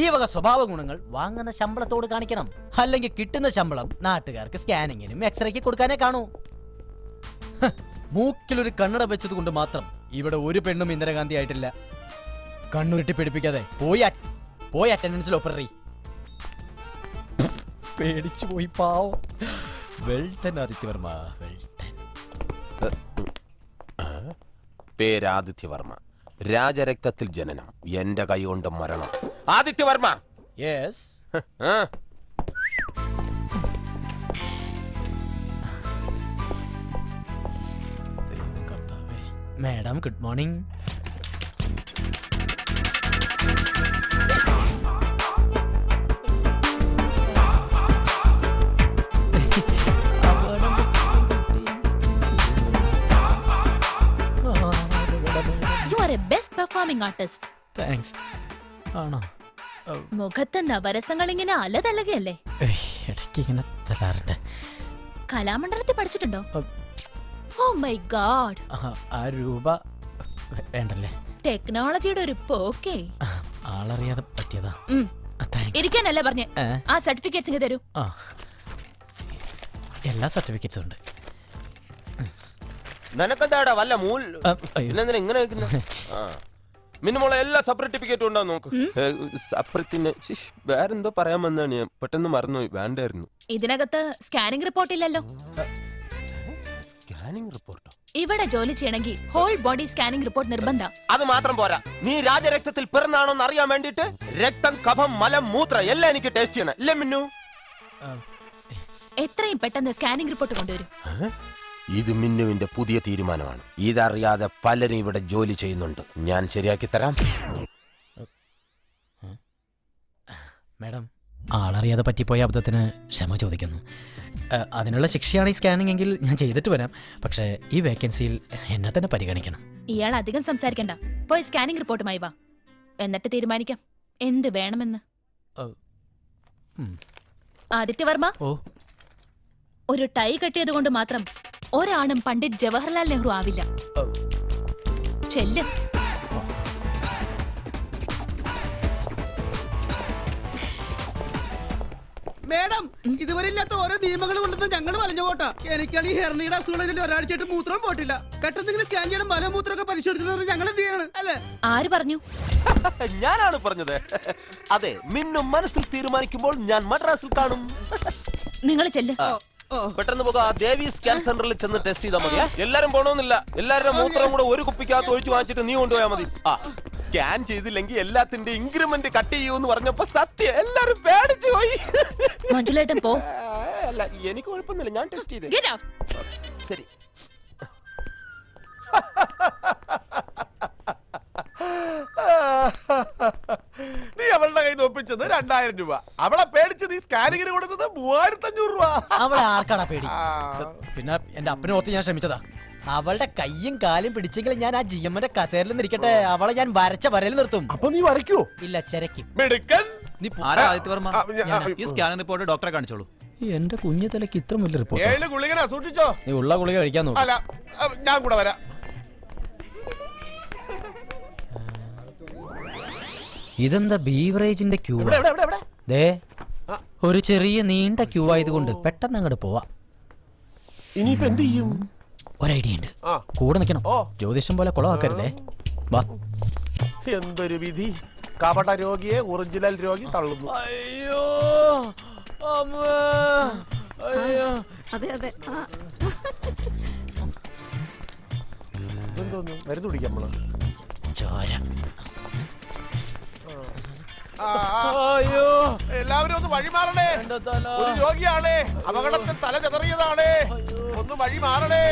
ഈ വക സ്വഭാവ ഗുണങ്ങൾ വാങ്ങുന്ന ശമ്പളത്തോട് കാണിക്കണം. അല്ലെങ്കിൽ കിട്ടുന്ന ശമ്പളം നാട്ടുകാർക്ക് സ്കാനിങ്ങിനും എക്സ്റേക്ക് കൊടുക്കാനേ കാണൂ. മൂക്കിലൊരു കണ്ണട വെച്ചത് കൊണ്ട് മാത്രം ഇവിടെ ഒരു പെണ്ണും ഇന്ദിരാഗാന്ധി ആയിട്ടില്ല. കണ്ണുരുട്ടി പിടിപ്പിക്കാതെ പോയി പോയി അറ്റൻഡൻസിൽ ഒപ്പററി പേടിച്ചു പോയി പാവം. Welton Adityavarma Welton. പേരാദിത്യവർമ്മ. രാജരക്തത്തിൽ ജനനം. എന്റെ കൈകൊണ്ട് മരണം. Adithyavarma! Yes madam good morning are a best performing artist thanks ആണോ മുഖത്ത് നവരസങ്ങൾ ഇങ്ങനെ അലതലകയല്ലേ ഇടയ്ക്ക് ഇങ്ങനെ തരാറുണ്ട് കലാമണ്ഡലത്തിൽ പഠിച്ചിട്ടുണ്ടോ? ഓ മൈ ഗാഡ് ആ, രൂപ വേണ്ടല്ലേ? ടെക്നോളജിയുടെ ഒരു പോക്കേ. ആളറിയാതെ പറ്റിയതാ. ഇരിക്കാനല്ലേ പറഞ്ഞേ? ആ സർട്ടിഫിക്കറ്റ്സ് തരൂ. എല്ലാ സർട്ടിഫിക്കറ്റ്സും ഉണ്ട്. നിനക്കെന്താടാ വല്ല മൂൽ പിന്നെന്തിനാ ഇങ്ങനെ വെക്കുന്നത് മിനിമുള്ള മിനിമോളെ എല്ലാ സർട്ടിഫിക്കറ്റും ഉണ്ടോ നോക്ക്. സപ്രത്തിന് വേറെന്തോ പറയാൻ വന്നാണ് ഞാൻ. പെട്ടെന്ന് മറന്നുപോയി വേണ്ടായിരുന്നു. ഇതിനകത്ത് സ്കാനിംഗ് റിപ്പോർട്ട് ഇല്ലല്ലോ. സ്കാനിംഗ് റിപ്പോർട്ടോ? ഇവിടെ ജോലി ചെയ്യണമെങ്കിൽ ഹോൾ ബോഡി സ്കാനിംഗ് റിപ്പോർട്ട് നിർബന്ധം. അത് മാത്രം പോരാ. നീ രാജരക്തത്തിൽ പിറന്നാണോന്ന് അറിയാൻ വേണ്ടിട്ട് രക്തം കഫം മലം മൂത്ര എല്ലാം എനിക്ക് ടേസ്റ്റ് ചെയ്യണം. ഇല്ലേ മിന്നു? എത്രയും പെട്ടെന്ന് സ്കാനിംഗ് റിപ്പോർട്ട് കൊണ്ടുവരും. ഇത് മിന്നുവിന്റെ പുതിയ തീരുമാനമാണ്. ഇതറിയാതെ പലരും ഇവിടെ ജോലി ചെയ്യുന്നുണ്ട്. ഞാൻ ശരിയാക്കി തരാം. മാഡം ആളറിയാതെ പറ്റിപ്പോയ അബദ്ധത്തിന് ക്ഷമ ചോദിക്കുന്നു. അതിനുള്ള ശിക്ഷയാണ് ഈ സ്കാനിംഗ് എങ്കിൽ ഞാൻ ചെയ്തിട്ട് വരാം. പക്ഷേ ഈ വേക്കൻസിയിൽ എന്നെ തന്നെ പരിഗണിക്കണം. ഇയാൾ അധികം സംസാരിക്കണ്ട. പോയി സ്കാനിംഗ് റിപ്പോർട്ടുമായി വാ. എന്നിട്ട് തീരുമാനിക്കാം. എന്ത് വേണമെന്ന്? ഉം. ആദിത്യവർമ്മ? ഓ. ഒരു ടൈ കെട്ടിയത് കൊണ്ട് മാത്രം ഒരാണും പണ്ഡിറ്റ് ജവഹർലാൽ നെഹ്റു ആവില്ല. ചെല്ല്. മേഡം ഇതുവരെ ഇല്ലാത്ത ഓരോ നിയമങ്ങൾ കൊണ്ടെന്ന് ഞങ്ങൾ വലഞ്ഞു പോട്ടാ. എനിക്കാണ് ഈ ഹെർണിയുടെ അസുഖങ്ങളിൽ ഒരാഴ്ചയായിട്ട് മൂത്രം പോട്ടില്ല. പെട്ടെന്ന് ഇങ്ങനെ സ്കാൻ ചെയ്യണം മലമൂത്രമൊക്കെ പരിശോധിക്കുന്നത് ഞങ്ങൾ എന്ത് ചെയ്യണം അല്ലേ? ആര് പറഞ്ഞു? [laughs] ഞാനാണ് പറഞ്ഞത്. അതെ മിന്നു മനസ്സിൽ തീരുമാനിക്കുമ്പോൾ ഞാൻ മദ്രാസിൽ കാണും. നിങ്ങൾ ചെല്ല്. പെട്ടെന്ന് പോകാം. ദേവി സ്കാൻ സെന്ററിൽ ചെന്ന് ടെസ്റ്റ് ചെയ്താൽ മതി. എല്ലാരും പോണമെന്നില്ല എല്ലാവരുടെ മൂത്രം കൂടെ ഒരു കുപ്പിക്കകത്ത് ഒഴിച്ചു വാങ്ങിച്ചിട്ട് നീ കൊണ്ടുപോയാൽ മതി. ആ. സ്കാൻ ചെയ്തില്ലെങ്കിൽ എല്ലാത്തിന്റെ ഇൻക്രിമെന്റ് കട്ട് ചെയ്യൂന്ന് പറഞ്ഞപ്പോ സത്യം എല്ലാരും പേടിച്ചു പോയി. മഞ്ജുലേട്ടൻ പോ. അല്ല എനിക്ക് കുഴപ്പമൊന്നുമില്ല. ഞാൻ ടെസ്റ്റ് ചെയ്തേ. Get ha ശരി. നീ [laughs] അവളുടെ കയ്യിൽ ഒപ്പിച്ചത് രണ്ടായിരം രൂപ. അവളെ പേടിച്ച് നീ സ്കാനിങ്ങിന് കൊടുത്തത് മൂവായിരത്തി അഞ്ഞൂറ് രൂപ. അവളെ ആർക്കാടാ പേടി? പിന്നെ എന്റെ അപ്പനെ ഓർത്ത് ഞാൻ ശ്രമിച്ചതാ അവളുടെ കയ്യും കാലും പിടിച്ചെങ്കിൽ ഞാൻ ആ ജി എമ്മിന്റെ കസേരയിൽ നിന്നിരിക്കട്ടെ അവളെ ഞാൻ വരച്ച വരയിൽ നിർത്തും. അപ്പൊ നീ വരയ്ക്കോ ഇല്ല ചെരക്കും മിടുക്കൻ. നീ ആരാ ഈ സ്കാനർ റിപ്പോർട്ട് ഡോക്ടറെ കാണിച്ചോളൂ. എന്റെ കുഞ്ഞു തലക്ക് ഇത്ര വലിയ റിപ്പോർട്ട്? ഗുളികനാ സൂക്ഷിച്ചോ. നീ ഉള്ള ഗുളിക കഴിക്കാൻ നോക്കും. അല്ല ഞാൻ കൂടെ വരാം. ഇതെന്താ ബീവറേജിന്റെ ക്യൂ ദേ ഒരു ചെറിയ നീണ്ട ക്യൂ ആയതുകൊണ്ട് പെട്ടെന്ന് അങ്ങോട്ട് പോവാ. ഇനിയിപ്പോ എന്ത് ചെയ്യും? ഒരു ഐഡിയ ഉണ്ട്. ആ. കൂടെ നിൽക്കണം. ഓ. ജ്യോതിഷം പോലെ കുളമാക്കരുതേ വാ. എന്തൊരു വിധി. കപട രോഗിയെ ഒറിജിനൽ രോഗി തള്ളുന്നു. അയ്യോ. അയ്യോ. അതെ അതെ. എന്തോന്നു? മരുന്ന് കുടിക്കാം നമ്മൾ. ചോര. അയ്യോ. എല്ലാവരും ഒന്ന് വഴി മാറണേ ഒരു രോഗിയാണേ. അപകടത്തിൽ തല ചെതറിയതാണ്. ഒന്ന് വഴി മാറണേ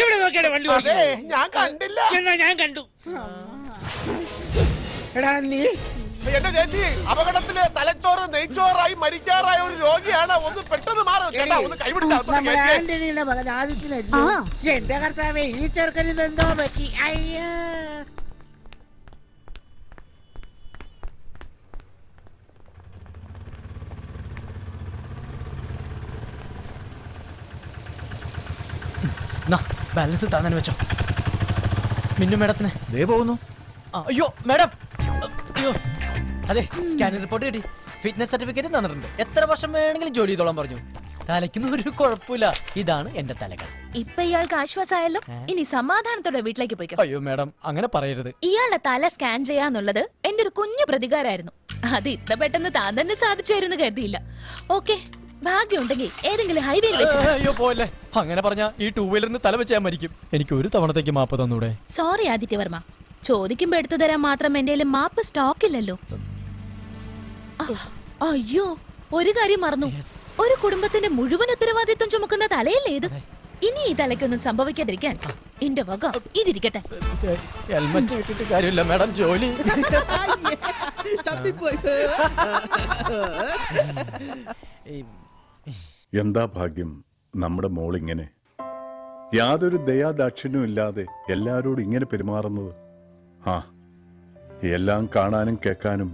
എവിടെ നോക്കിയാണ് വണ്ടി അതെ ഞാൻ കണ്ടില്ല. എന്നാ ഞാൻ കണ്ടു. എടാ നീ. എന്റെ ചേച്ചി അപകടത്തിൽ തലച്ചോറ് നെയ്ച്ചോറായി മരിക്കാറായ ഒരു രോഗിയാണ്. ഒന്ന് പെട്ടെന്ന് മാറും ചേട്ടാ ഒന്ന് കൈവിടില്ല എന്റെ കർത്താവേ ഈ ചെറുക്കനിതെന്തോ എന്തോ പറ്റി. അയ്യോ. ബാലൻസ് താന്നെ വെച്ചോ. മിന്നു മേഡത്തിന്. ദേ പോകുന്നു. അയ്യോ മേഡം. അയ്യോ. അതെ സ്കാനിംഗ് റിപ്പോർട്ട് കിട്ടി. ഫിറ്റ്നസ് സർട്ടിഫിക്കറ്റ് തന്നിട്ടുണ്ട്. എത്ര വർഷം വേണമെങ്കിലും ജോലി ചെയ്തോളാൻ പറഞ്ഞു. തലയ്ക്കൊന്നും ഒരു കുഴപ്പമില്ല. ഇതാണ് എന്റെ തലകൾ. ഇപ്പൊ ഇയാൾക്ക് ആശ്വാസമായല്ലോ. ഇനി സമാധാനത്തോടെ വീട്ടിലേക്ക് പോയിക്കോ. അയ്യോ മേഡം അങ്ങനെ പറയരുത്. ഇയാളുടെ തല സ്കാൻ ചെയ്യാന്നുള്ളത് എന്റെ ഒരു കുഞ്ഞു പ്രതികാരമായിരുന്നു. അത് ഇത്ര പെട്ടെന്ന് താൻ തന്നെ സാധിച്ചായിരുന്നു കരുതിയില്ല. ഓക്കെ. ഭാഗ്യമുണ്ടെങ്കിൽ ഏതെങ്കിലും ഹൈവേയിൽ വെച്ച് അയ്യോ പോലെ അങ്ങനെ പറഞ്ഞ ഈ ടൂ വീലറിന് തല വെച്ച് ഞാൻ മരിക്കും. എനിക്ക് ഒരു തവണത്തേക്ക് മാപ്പ് തന്നൂടെ. സോറി ആദിത്യവർമ്മ ചോദിക്കുമ്പോ എടുത്തു തരാൻ മാത്രം എന്റെ മാപ്പ് സ്റ്റോക്ക് ഇല്ലല്ലോ. അയ്യോ ഒരു കാര്യം മറന്നു. ഒരു കുടുംബത്തിന്റെ മുഴുവൻ ഉത്തരവാദിത്വം ചുമക്കുന്ന തലയല്ലേ ഇത്? ഇനി ഈ തലയ്ക്കൊന്നും സംഭവിക്കാതിരിക്കാൻ എന്റെ വക ഇതിരിക്കട്ടെ. ഹെൽമെറ്റ് ഇട്ടിട്ട് കാര്യമില്ല മേഡം ജോലി. ചപ്പിപ്പോയി എന്താ ഭാഗ്യം നമ്മുടെ മോളിങ്ങനെ? യാതൊരു ദയാദാക്ഷിണ്യവും ഇല്ലാതെ എല്ലാവരോടും ഇങ്ങനെ പെരുമാറുന്നത്. ആ എല്ലാം കാണാനും കേൾക്കാനും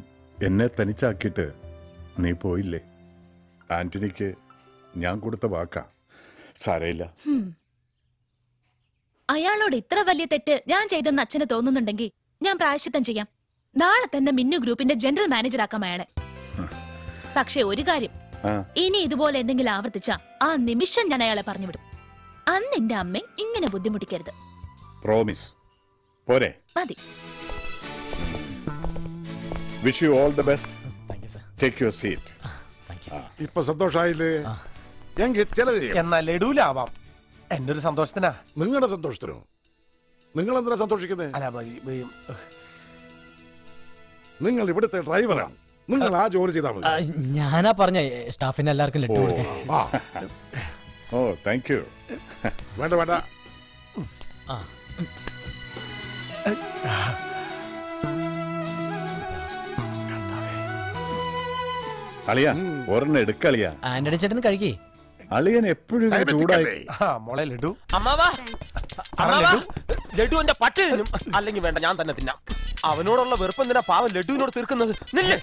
എന്നെ തനിച്ചാക്കിയിട്ട് നീ പോയില്ലേ? ആന്റണിക്ക് ഞാൻ കൊടുത്ത വാക്കാ. സാരയില്ല അയാളോട് ഇത്ര വലിയ തെറ്റ് ഞാൻ ചെയ്തെന്ന് അച്ഛന് തോന്നുന്നുണ്ടെങ്കിൽ ഞാൻ പ്രായശ്ചിത്തം ചെയ്യാം. നാളെ തന്നെ മിന്നു ഗ്രൂപ്പിന്റെ ജനറൽ മാനേജർ ആക്കാം അയാളെ പക്ഷെ ഒരു കാര്യം ഇനി ഇതുപോലെ എന്തെങ്കിലും ആവർത്തിച്ച ആ നിമിഷം ഞാൻ അയാളെ പറഞ്ഞുവിടും. അന്ന് എന്റെ അമ്മ ഇങ്ങനെ ബുദ്ധിമുട്ടിക്കരുത്. പ്രോമിസ് പോരെ. മതി. Wish you all the best take your seat ഇപ്പൊ സന്തോഷായില്ലേ? എങ്കിൽ ചെലവ്. ചെയ്യാം എന്നാ ലഡുലാവാം എന്റെ ഒരു സന്തോഷത്തിനാ? നിങ്ങളുടെ സന്തോഷത്തിനോ? നിങ്ങൾ എന്തിനാ സന്തോഷിക്കുന്നത് അല്ല നിങ്ങൾ ഇവിടുത്തെ ഡ്രൈവറാണ്. നിങ്ങൾ ആ ജോലി ചെയ്താൽ മതി. ഞാനാ പറഞ്ഞ സ്റ്റാഫിന് എല്ലാവർക്കും കൊടുക്കാൻ. ഓ താങ്ക് യു വേണ്ട വേണ്ട. ആ. അളിയ ഒരെണ്ണം എടുക്കളിയ ആന്റണി ചേട്ടൻ കഴിക്കേ. അളിയൻ എപ്പോഴും ചൂടായി ആ മോളെ ലഡു. അമ്മാവാ. അമ്മാവാ. ലഡു. എന്റെ പട്ടി തിന്നും അല്ലെങ്കിൽ വേണ്ട ഞാൻ തന്നെ തിന്നാം. അവനോടുള്ള വെറുപ്പ് എന്തിനാ പാവം ലഡുവിനോട് തീർക്കുന്നത്? നില്ലേ.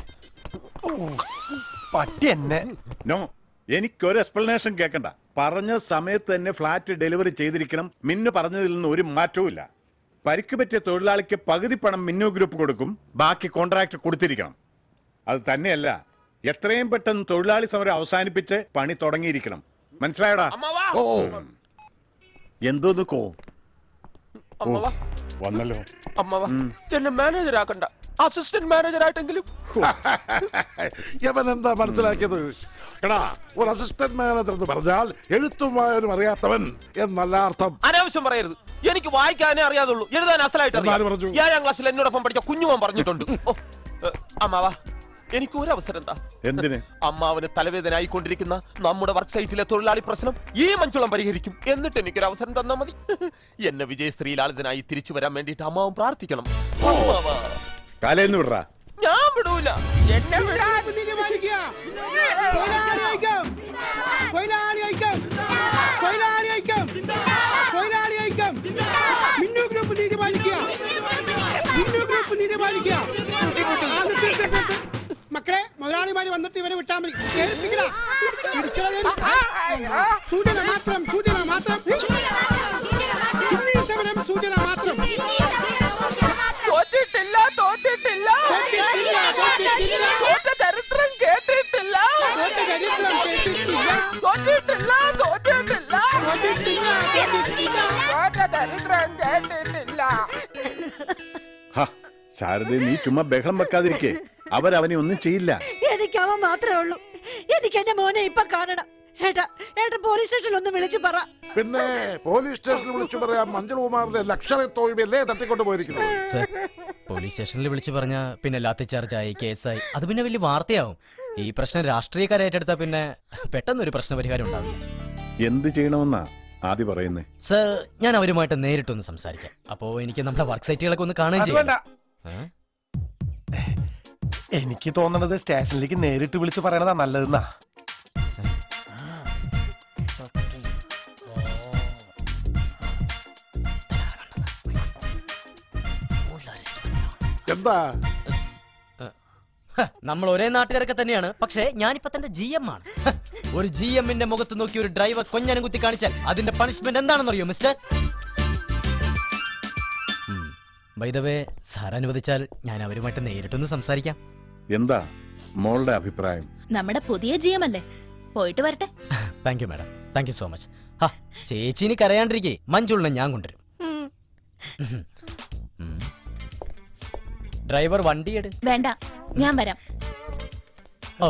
പട്ടി എന്നെ. നോ എനിക്കൊരു എക്സ്പ്ലനേഷൻ കേൾക്കണ്ട പറഞ്ഞ സമയത്ത് തന്നെ ഫ്ലാറ്റ് ഡെലിവറി ചെയ്തിരിക്കണം. മിന്നു പറഞ്ഞതിൽ നിന്ന് ഒരു മാറ്റവും ഇല്ല പരിക്ക് പറ്റിയ തൊഴിലാളിക്ക് പകുതി പണം മിന്നു ഗ്രൂപ്പ് കൊടുക്കും. ബാക്കി കോൺട്രാക്ട് കൊടുത്തിരിക്കണം. അത് തന്നെയല്ല എത്രയും പെട്ടെന്ന് തൊഴിലാളി സമരം അവസാനിപ്പിച്ച് പണി തുടങ്ങിയിരിക്കണം. മനസ്സിലായടാ? അമ്മാവാ! ഓ എന്തോ കോ? വന്നല്ലോ. അമ്മ എന്നെ മാനേജർ ആക്കണ്ട. അസിസ്റ്റന്റ് മാനേജർ ആയിട്ടെങ്കിലും. എന്താ മനസ്സിലാക്കിയത്? എടാ ഒരു അസിസ്റ്റന്റ് മാനേജർ എന്ന് പറഞ്ഞാൽ എഴുത്തും വായനും അറിയാത്തവൻ എന്നല്ല അർത്ഥം. അനാവശ്യം പറയരുത്. എനിക്ക് വായിക്കാനേ അറിയാതുള്ളൂ. എഴുതാൻ അസലായിട്ട് പറഞ്ഞു? ഏഴാം ക്ലാസ്സിൽ എന്നോടൊപ്പം പഠിച്ച കുഞ്ഞുമോൻ പറഞ്ഞിട്ടുണ്ട്. [laughs] അമ്മാവാ എനിക്ക് ഒരു അവസരം എന്താ എന്തിന്? അമ്മാവന് തലവേദന ആയിക്കൊണ്ടിരിക്കുന്ന നമ്മുടെ വർക്ക് സൈറ്റിലെ തൊഴിലാളി പ്രശ്നം ഈ മഞ്ചുളം പരിഹരിക്കും. എന്നിട്ട് എനിക്കൊരു അവസരം തന്നാ മതി. [laughs] എന്നെ വിജയശ്രീ ലാളിതനായി തിരിച്ചു വരാൻ വേണ്ടിയിട്ട് അമ്മാവൻ പ്രാർത്ഥിക്കണം. കാലേന്ന് വിടറാ. ഞാൻ വിടൂല. എന്നെ വിടാൻ. മക്കളെ മുതലാളിമാര് വന്നിട്ട് ഇവരെ വിട്ടാൽ മതി. സൂചന മാത്രം സൂചന മാത്രം. സമരം സൂചന മാത്രം. തോറ്റിട്ടില്ല തോറ്റിട്ടില്ല. ശാരദ നീ ചുമ്മാ ബഹളം വെക്കാതിരിക്കെ. അവരവനെ ഒന്നും ചെയ്യില്ല. എനിക്ക് അവൻ മാത്രമേ ഉള്ളൂ. എനിക്ക് എന്റെ മോനെ ഇപ്പൊ കാണണം. ഏട്ടാ ഏട്ടാ പോലീസ് സ്റ്റേഷനിൽ ഒന്ന് വിളിച്ചു പറ. പിന്നെ പോലീസ് സ്റ്റേഷനിൽ വിളിച്ചു പറയാം മഞ്ജുകുമാറിന്റെ ലക്ഷറി തോയ്മല്ലേ തട്ടിക്കൊണ്ട് പോയിരിക്കുന്നത് സർ പോലീസ് സ്റ്റേഷനിൽ വിളിച്ചു പറഞ്ഞ പിന്നെ ലാത്തി ചാർജായി കേസായി. അത് പിന്നെ വലിയ വാർത്തയാവും. ഈ പ്രശ്നം രാഷ്ട്രീയക്കാരെ ഏറ്റെടുത്താ പിന്നെ പെട്ടെന്നൊരു പ്രശ്നപരിഹാരം ഉണ്ടാവില്ല. എന്ത് ചെയ്യണമെന്നാ ആദ്യം പറയുന്നേ? സർ ഞാൻ അവരുമായിട്ട് നേരിട്ടൊന്ന് സംസാരിക്കാം. അപ്പോ എനിക്ക് നമ്മുടെ വർക്ക് സൈറ്റുകളൊക്കെ ഒന്ന് കാണുകയും അത് ചെയ്യാം? എനിക്ക് തോന്നണത് സ്റ്റേഷനിലേക്ക് നേരിട്ട് വിളിച്ച് പറയണതാ നല്ലതെന്നാ. എന്താ? നമ്മൾ ഒരേ നാട്ടുകാരൊക്കെ തന്നെയാണ്. പക്ഷേ ഞാനിപ്പോ തന്റെ ജി എം ആണ്. ഒരു ജി എമ്മിന്റെ മുഖത്ത് നോക്കി ഒരു ഡ്രൈവർ കൊഞ്ഞനം കുത്തി കാണിച്ചാൽ അതിന്റെ പണിഷ്മെന്റ് എന്താണെന്നറിയോ മിസ്റ്റർ വൈദവേ സാർ അനുവദിച്ചാൽ ഞാൻ അവരുമായിട്ട് നേരിട്ടൊന്ന് സംസാരിക്കാം. എന്താ മോളുടെ അഭിപ്രായം? നമ്മുടെ പുതിയ ജിയം അല്ലേ? പോയിട്ട് വരട്ടെ. Thank you madam thank you so much ഹാ ചേച്ചിനി കരയാണ്ടിരിക്കേ. മഞ്ചുള്ള ഞാൻ കൊണ്ടുവരും. ഡ്രൈവർ വണ്ടി എടു. വേണ്ട ഞാൻ വരാം. ഓ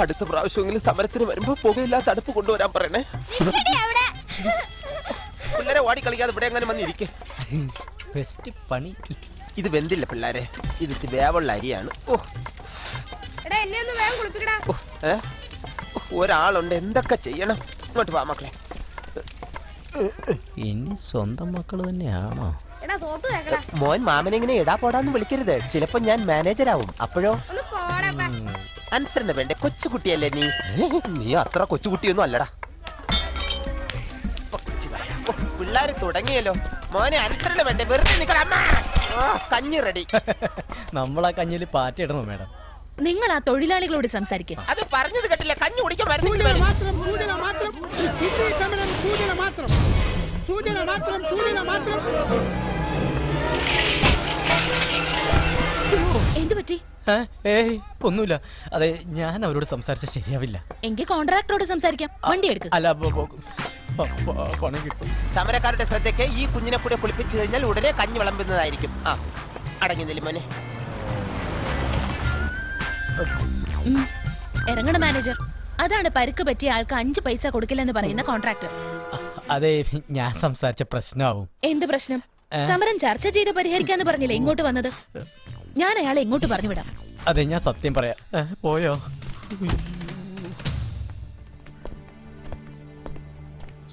അടുത്ത പ്രാവശ്യമെങ്കിലും സമരത്തിന് വരുമ്പോ പുകയില്ലാത്ത അടുപ്പ് കൊണ്ടുവരാൻ പറയണേ. പിള്ളേരെ ഓടി കളിക്കാതെ ഇവിടെ എങ്ങനെ വന്നിരിക്കെ ബെസ്റ്റ് പണി. ഇത് വെന്തില്ല പിള്ളേരെ. ഇത് വേവുള്ള അരിയാണ്. ഓ. ഒരാളുണ്ട് എന്തൊക്കെ ചെയ്യണം? ഇങ്ങോട്ട് വാ മക്കളെ. ഇനി സ്വന്തം മക്കൾ തന്നെയാണോ? എടാ തോത്ത് കേക്കടാ. മോൻ മാമനെ ഇങ്ങനെ ഇടാ പോടാന്ന് വിളിക്കരുത്. ചിലപ്പോ ഞാൻ മാനേജർ ആവും. അപ്പോഴോ? ഒന്ന് പോടാ അനുസരണ വേണ്ടേ? കൊച്ചുകുട്ടിയല്ലേ നീ? നീ അത്ര കൊച്ചുകുട്ടിയൊന്നും അല്ലടാ. പിള്ളേര് തുടങ്ങിയല്ലോ. മോനെ അനുസരണ വേണ്ടേ? വെറുതെ നിക്കട കഞ്ഞി റെഡി [laughs] നമ്മളാ കഞ്ഞിൽ പാറ്റിടണോ മേഡം. നിങ്ങൾ ആ തൊഴിലാളികളോട് സംസാരിക്കും. അത് പറഞ്ഞത് കേട്ടില്ല. കഞ്ഞി കുടിക്കാൻ മരുന്ന് മാത്രം മാത്രം. മാത്രം. സൂചന മാത്രം സൂചന മാത്രം. എന്തു പറ്റി? ഏയ് ഒന്നുമില്ല. അതെ ഞാൻ അവരോട് സംസാരിച്ച ശരിയാവില്ല. എങ്കിൽ കോൺട്രാക്ടറോട് സംസാരിക്കാം. വണ്ടി എടുക്കും. അല്ല പണം കിട്ടും. സമരക്കാരുടെ ശ്രദ്ധയ്ക്ക് ഈ കുഞ്ഞിനെ കൂടെ കുളിപ്പിച്ചു കഴിഞ്ഞാൽ ഉടനെ കഞ്ഞി വിളമ്പുന്നതായിരിക്കും. ആ അടങ്ങി നില്ല് മോനെ. ഉം. ഇറങ്ങണ മാനേജർ. അതാണ് പരുക്ക് പറ്റിയ ആൾക്ക് അഞ്ച് പൈസ കൊടുക്കില്ലെന്ന് പറയുന്ന കോൺട്രാക്ടർ. അതെ ഞാൻ സംസാരിച്ച പ്രശ്നമാവും. എന്ത് പ്രശ്നം? സമരം ചർച്ച ചെയ്ത് പരിഹരിക്കാന്ന് പറഞ്ഞില്ലേ ഇങ്ങോട്ട് വന്നത്? ഞാൻ അയാളെ ഇങ്ങോട്ട് പറഞ്ഞു വിടാം അതെ ഞാൻ സത്യം പറയാം. ഏ, പോയോ?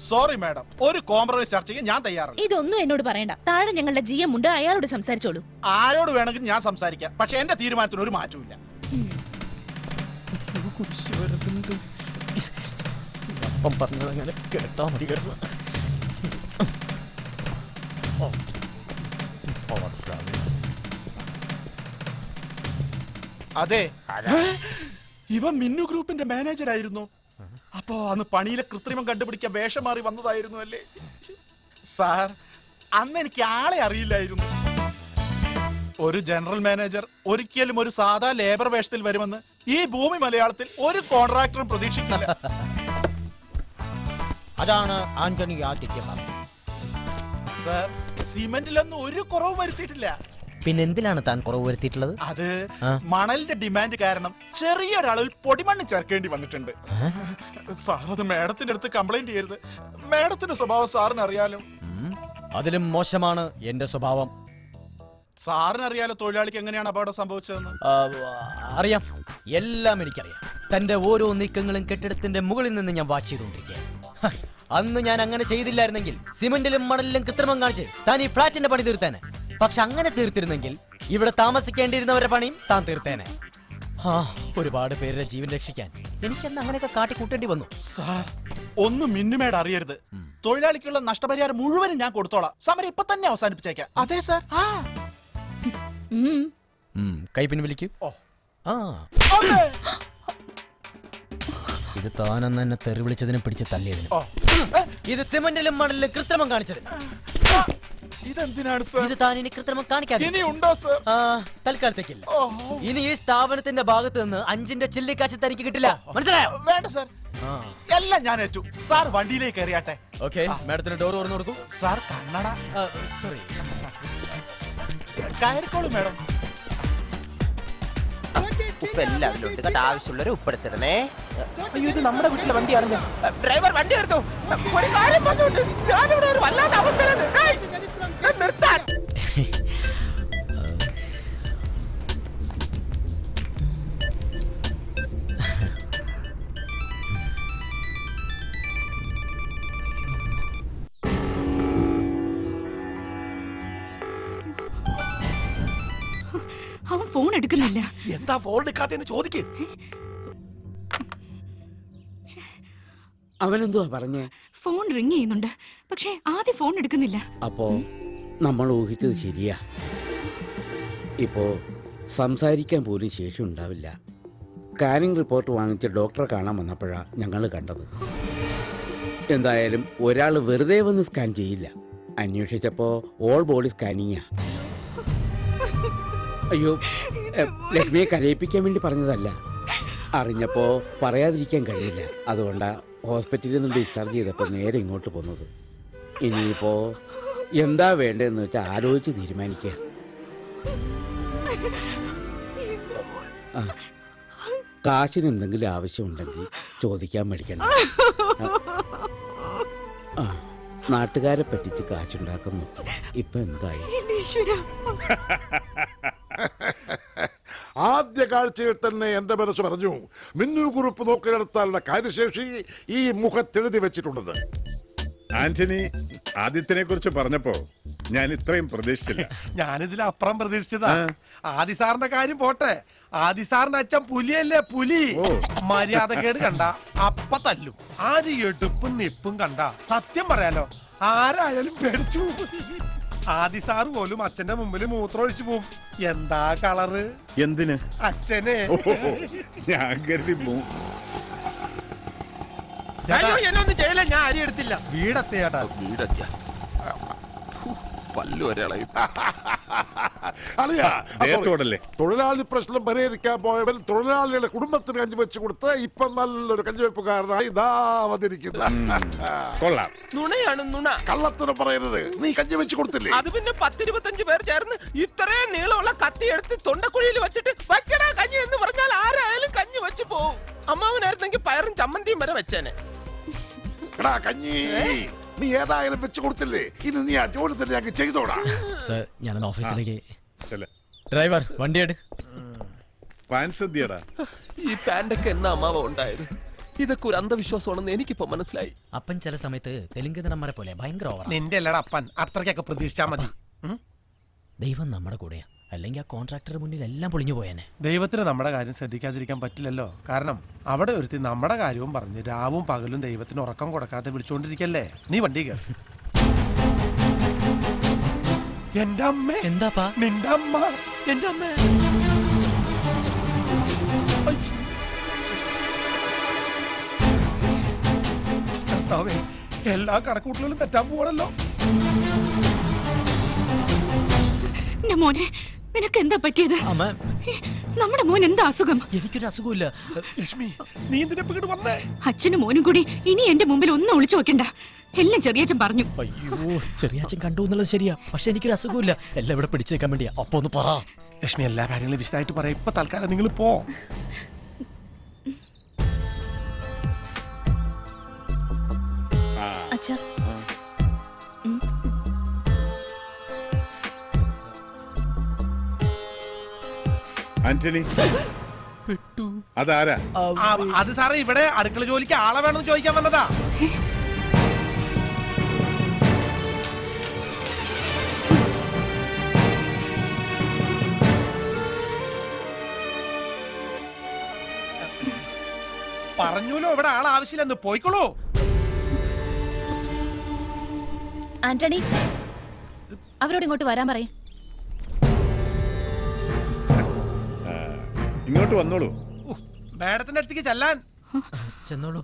Sorry madam. ഒരു കോംപ്രമൈസ് ചർച്ചയ്ക്ക് ഞാൻ തയ്യാറാണ് ഇതൊന്നും എന്നോട് പറയണ്ട. താഴെ ഞങ്ങളുടെ ജി എം ഉണ്ട് അയാളോട് സംസാരിച്ചോളൂ. ആരോട് വേണമെങ്കിലും ഞാൻ സംസാരിക്കാം. പക്ഷെ എന്റെ തീരുമാനത്തിന് ഒരു മാറ്റമില്ല അപ്പം പറഞ്ഞത് അങ്ങനെ കേട്ടാ മതി കിടന്ന് അതെ ഇവ മിന്നു ഗ്രൂപ്പിന്റെ മാനേജർ ആയിരുന്നു. അപ്പോ അന്ന് പണിയിലെ കൃത്രിമം കണ്ടുപിടിക്കാൻ വേഷം മാറി വന്നതായിരുന്നു അല്ലേ? സാർ അന്ന് എനിക്ക് ആളെ അറിയില്ലായിരുന്നു. ഒരു ജനറൽ മാനേജർ ഒരിക്കലും ഒരു സാധാ ലേബർ വേഷത്തിൽ വരുമെന്ന് ഈ ഭൂമി മലയാളത്തിൽ ഒരു കോൺട്രാക്ടറും പ്രതീക്ഷിക്കില്ല. അതാണ് ആന്റണി ആദ്യത്തെ സാർ സിമെന്റിലൊന്നും ഒരു കുറവ് വരുത്തിയിട്ടില്ല. പിന്നെ എന്തിലാണ് താൻ കുറവ് വരുത്തിയിട്ടുള്ളത്? അത് മണലിന്റെ ഡിമാൻഡ് കാരണം ചെറിയൊരളവിൽ പൊടിമണ്ണ് ചേർക്കേണ്ടി വന്നിട്ടുണ്ട്. സാർ അത് മേഡത്തിന്റെ അടുത്ത് കംപ്ലൈന്റ് ചെയ്യരുത്. മേഡത്തിന്റെ സ്വഭാവം സാറിന് അറിയാലോ അതിലും മോശമാണ് എന്റെ സ്വഭാവം. സാറിന് അറിയാലോ തൊഴിലാളിക്ക് എങ്ങനെയാണ് അപകടം സംഭവിച്ചതെന്ന്? അറിയാം. എല്ലാം എനിക്കറിയാം. തന്റെ ഓരോ നീക്കങ്ങളും കെട്ടിടത്തിന്റെ മുകളിൽ നിന്ന് ഞാൻ വാച്ച് ചെയ്തുകൊണ്ടിരിക്കുക അന്ന് ഞാൻ അങ്ങനെ ചെയ്തില്ലായിരുന്നെങ്കിൽ സിമന്റിലും മണലിലും കൃത്രിമം കാണിച്ച് താൻ ഈ ഫ്ളാറ്റിന്റെ പണി തീർത്തേനെ. പക്ഷെ അങ്ങനെ തീർത്തിരുന്നെങ്കിൽ ഇവിടെ താമസിക്കേണ്ടിയിരുന്നവരുടെ പണിയും താൻ തീർത്തേനെ. ആ ഒരുപാട് പേരുടെ ജീവൻ രക്ഷിക്കാൻ എനിക്കെന്ന് അങ്ങനെയൊക്കെ കാട്ടിക്കൂട്ടേണ്ടി വന്നു. സാർ ഒന്നും മിന്നുമേട് അറിയരുത്. തൊഴിലാളിക്കുള്ള നഷ്ടപരിഹാരം മുഴുവനും ഞാൻ കൊടുത്തോളാം. സമരം ഇപ്പൊ തന്നെ അവസാനിപ്പിച്ചേക്കാം. അതെ സാർ. ആ. കൈ പിൻവലിക്കൂ ഓ. ആ. ഇത് താനെന്ന് എന്നെ തെറി വിളിച്ചതിനെ പിടിച്ച് തല്ലിയതിന് ഇത് സിമന്റിലും മണലിലും കൃത്രിമം കാണിച്ചത്. ഇതെന്തിനാണ് സാർ? ഇത് താൻ ഇനി കൃത്രിമം കാണിക്കാതെ. ഇനി ഉണ്ടോ സർ? ആ തൽക്കാലത്തേക്കില്ല. ഇനി ഈ സ്ഥാപനത്തിന്റെ ഭാഗത്ത് നിന്ന് അഞ്ചിന്റെ ചില്ലിക്കാശ് തനിക്ക് കിട്ടില്ല. മനസ്സിലായോ? വേണ്ട സാർ. എല്ലാം ഞാൻ ഏറ്റു. സാർ വണ്ടിയിലേക്ക് കയറിയാട്ടെ ഓക്കെ മാഡത്തിന് ഡോർ തുറന്നു കൊടുക്കൂ. സാർ കണ്ണട. സോറി. കയറിക്കോളൂ മാഡം. ഉപ്പ് എല്ലാം അതിലുണ്ട് കേട്ടോ. ആവശ്യമുള്ളവരെ ഉപ്പെടുത്തിടണേ അയ്യോ ഇത് നമ്മുടെ വീട്ടിലെ വണ്ടിയാണല്ലോ. ഡ്രൈവർ വണ്ടി എടുത്തു. ഒരു കാര്യം പറഞ്ഞോണ്ട് ഞാനിവിടെ ഒരു വല്ലാത്ത അവസ്ഥ നിർത്താൻ. [laughs] ഫോൺ എടുക്കുന്നില്ല. എന്താ ഫോൺ എടുക്കാത്തെന്ന് ചോദിക്ക്. അവനെന്തുവാ പറഞ്ഞേ? ഫോൺ റിങ് ചെയ്യുന്നുണ്ട്. പക്ഷേ ആദ്യം ഫോൺ എടുക്കുന്നില്ല. അപ്പോ നമ്മൾ ഊഹിച്ചത് ശരിയാ. ഇപ്പോ സംസാരിക്കാൻ പോലും ശേഷി ഉണ്ടാവില്ല. സ്കാനിംഗ് റിപ്പോർട്ട് വാങ്ങിച്ച് ഡോക്ടറെ കാണാൻ വന്നപ്പോഴാ ഞങ്ങൾ കണ്ടത്. എന്തായാലും ഒരാൾ വെറുതെ വന്ന് സ്കാൻ ചെയ്യില്ല. അന്വേഷിച്ചപ്പോൾ ഓൾ ബോഡി സ്കാനിങ്ങാ അയ്യോ എ, ലക്ഷ്മിയെ കരയിപ്പിക്കാൻ വേണ്ടി പറഞ്ഞതല്ല. അറിഞ്ഞപ്പോ പറയാതിരിക്കാൻ കഴിയില്ല. അതുകൊണ്ടാ ഹോസ്പിറ്റലിൽ നിന്ന് ഡിസ്ചാർജ് ചെയ്തപ്പോ നേരെ ഇങ്ങോട്ട് പോന്നത്. ഇനിയിപ്പോ എന്താ വേണ്ടതെന്ന് വെച്ചാൽ ആലോചിച്ച് തീരുമാനിക്കുക ആ, കാശിന് എന്തെങ്കിലും ആവശ്യമുണ്ടെങ്കിൽ ചോദിക്കാൻ മേടിക്കണം ആ, നാട്ടുകാരെ പറ്റിച്ച് കാശുണ്ടാക്കാൻ നോക്കി. ഇപ്പൊ എന്തായി? [laughs] ആദ്യ കാഴ്ചയിൽ തന്നെ എന്റെ മനസ്സ് പറഞ്ഞു മിന്നു കുറിപ്പ് നോക്കിയെടുത്താലുള്ള കാര്യശേഷി ഈ മുഖത്തെഴുതി വെച്ചിട്ടുള്ളത്. ആന്റണി ആദിത്യനെ കുറിച്ച് പറഞ്ഞപ്പോ ഞാൻ ഇത്രയും പ്രതീക്ഷിച്ചില്ല. [laughs] ഞാനിതിൽ അപ്പുറം പ്രതീക്ഷിച്ചതാ. ആദി സാറിന്റെ കാര്യം പോട്ടെ. ആദി സാറിന്റെ അച്ഛൻ പുലിയല്ലേ പുലി? മര്യാദക്കേട് കണ്ട അപ്പ തല്ലും. ആര് എടുപ്പും നിപ്പും കണ്ട? സത്യം പറയാലോ ആരായാലും പേടിച്ചു ആദി സാറ് പോലും അച്ഛന്റെ മുമ്പിൽ മൂത്രം ഒഴിച്ചു പോവും. എന്താ കളറ്? എന്തിന്? അച്ഛനെ. ഞാൻ കരുതി പോവും. എന്നൊന്നും ചെയ്യില്ല. ഞാൻ അരി എടുത്തില്ല. വീടെത്തിയാട്ടാ വീടെത്തിയ? [laughs] തൊഴിലാളി പ്രശ്നം പരിഹരിക്കാൻ പോയവൻ തൊഴിലാളികളുടെ കുടുംബത്തിന് കഞ്ഞി വെച്ച് കൊടുത്ത് ഇപ്പൊ നല്ലൊരു കഞ്ചിവെപ്പുകാരനായി ഇതാ വന്നിരിക്കുന്നു. കൊള്ളാം. നുണയാണ് നുണ. കള്ളത്തിന് പറയരുത്. നീ കഞ്ഞി വെച്ച് കൊടുത്തില്ലേ? അത് പിന്നെ പത്തിരുപത്തഞ്ച് പേർ ചേർന്ന് ഇത്രയും നീളമുള്ള കത്തി എടുത്ത് തൊണ്ടക്കുഴിയിൽ വെച്ചിട്ട് വയ്ക്കടാ കഞ്ഞി എന്ന് പറഞ്ഞാൽ ആരായാലും കഞ്ഞി വെച്ച് പോവും. അമ്മാവനായിരുന്നെങ്കിൽ പയറും ചമ്മന്തിയും വരെ വെച്ചേനെ. എടാ കഞ്ഞി. നീ ഏതായാലും വെച്ചു കൊടുത്തില്ലേ? ഇനി നീ ആ ജോലി തന്നെ ഞങ്ങൾക്ക് ചെയ്തോടാ. ഞാൻ ഞാനൊന്ന് ഓഫീസിലേക്ക് ഡ്രൈവർ വണ്ടി എടു. ഈ പാൻഡൊക്കെ എന്നാ അമ്മാവ ഉണ്ടായത്? ഇതൊക്കെ ഒരു അന്ധവിശ്വാസമാണെന്ന് എനിക്കിപ്പോ മനസ്സിലായി. അപ്പൻ ചില സമയത്ത് തെലുങ്ക് നടന്മാരെ പോലെ ഭയങ്കര ഓവറാ നിന്റെ അല്ലടാ അപ്പൻ. അത്രയ്ക്കൊക്കെ പ്രതീക്ഷിച്ചാ മതി. ദൈവം നമ്മുടെ കൂടെയാ. അല്ലെങ്കിൽ ആ കോൺട്രാക്ടറുടെ മുന്നിൽ എല്ലാം പൊളിഞ്ഞു പോയേനെ. ദൈവത്തിന് നമ്മുടെ കാര്യം ശ്രദ്ധിക്കാതിരിക്കാൻ പറ്റില്ലല്ലോ. കാരണം അവിടെ ഒരുത്തി നമ്മുടെ കാര്യവും പറഞ്ഞ് രാവും പകലും ദൈവത്തിന് ഉറക്കം കൊടുക്കാതെ വിളിച്ചുകൊണ്ടിരിക്കല്ലേ നീ വണ്ടി കയറി എന്റെ അമ്മ. എന്താപ്പാ? നിന്റെ അമ്മ. എന്റെ അമ്മ. കർത്താവേ, എല്ലാ കണക്കൂട്ടലും തെറ്റാൻ പോകണല്ലോ മോനെ നിനക്ക് എന്താ പറ്റിയത് നമ്മുടെ മോൻ എന്താ അസുഖം? എനിക്കൊരു അസുഖമില്ല ലക്ഷ്മി നീ എന്തിനാ വന്നേ? അച്ഛനും മോനും കൂടി ഇനി എന്റെ മുമ്പിൽ ഒന്നും ഒളിച്ചു വെക്കണ്ട. എല്ലാം ചെറിയച്ചൻ പറഞ്ഞു. അയ്യോ ചെറിയാച്ചൻ കണ്ടു എന്നുള്ളത് ശരിയാ. പക്ഷെ എനിക്കൊരു അസുഖമില്ല എല്ലാം ഇവിടെ പിടിച്ചേക്കാൻ വേണ്ടിയാ. അപ്പൊ ഒന്ന് പറ. ലക്ഷ്മി എല്ലാ കാര്യങ്ങളും വിശദമായിട്ട് പറയാം. ഇപ്പൊ തൽക്കാലം നിങ്ങൾ പോ. അച്ഛാ ആന്റണി. അതാരാ? ആ, അത് സാറേ ഇവിടെ അടുക്കള ജോലിക്ക് ആളെ വേണമെന്ന് ചോദിക്കാൻ വന്നതാ. പറഞ്ഞൂലോ ഇവിടെ ആൾ ആവശ്യമില്ലെന്ന്. പോയിക്കോളൂ. ആന്റണി അവരോട് ഇങ്ങോട്ട് വരാൻ പറയും. ഇങ്ങോട്ട് വന്നോളൂ. മാഡത്തിന്റെ അടുത്തേക്ക് ചെല്ലാൻ. ചെന്നോളൂ.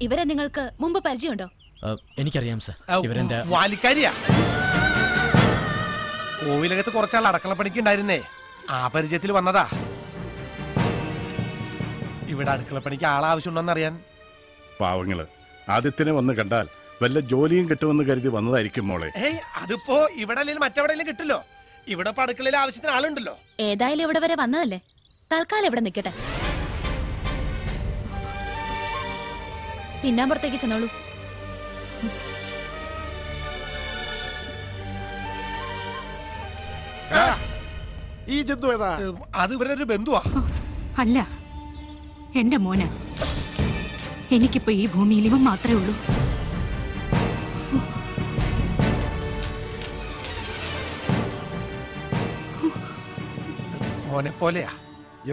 ഇവരെ നിങ്ങൾക്ക് മുമ്പ് പരിചയമുണ്ടോ? എനിക്കറിയാം സർ. ഇവരെന്റെ വാലിക്കാരിയാ. കോവിലകത്ത് കുറച്ചാൾ അടുക്കളപ്പണിക്ക് ഉണ്ടായിരുന്നേ ആ പരിചയത്തിൽ വന്നതാ. ഇവിടെ അടുക്കളപ്പണിക്ക് ആളാവശ്യമുണ്ടോന്ന് അറിയാൻ പാവങ്ങൾ. ആദിത്യനെ വന്ന് കണ്ടാൽ വല്ല ജോലിയും കിട്ടുമെന്ന് കരുതി വന്നതായിരിക്കും മോളെ. ഏയ് അതിപ്പോ ഇവിടെ അല്ലെങ്കിൽ മറ്റെവിടെയെങ്കിലും കിട്ടില്ലോ. ഇവിടെ പടക്കളിൽ ആവശ്യത്തിന് ആളുണ്ടല്ലോ. ഏതായാലും ഇവിടെ വരെ വന്നതല്ലേ? തൽക്കാലം ഇവിടെ നിൽക്കട്ടെ. പിന്നാമ്പുറത്തേക്ക് ചെന്നോളൂ. ഈ ജന്തു ഏതാ? അത് ഇവരൊരു ബന്ധുവാ. അല്ല എന്റെ മോന്. എനിക്കിപ്പോ ഈ ഭൂമിയിൽ ഇവ മാത്രമേ ഉള്ളൂ. മോനെ പോലെയാ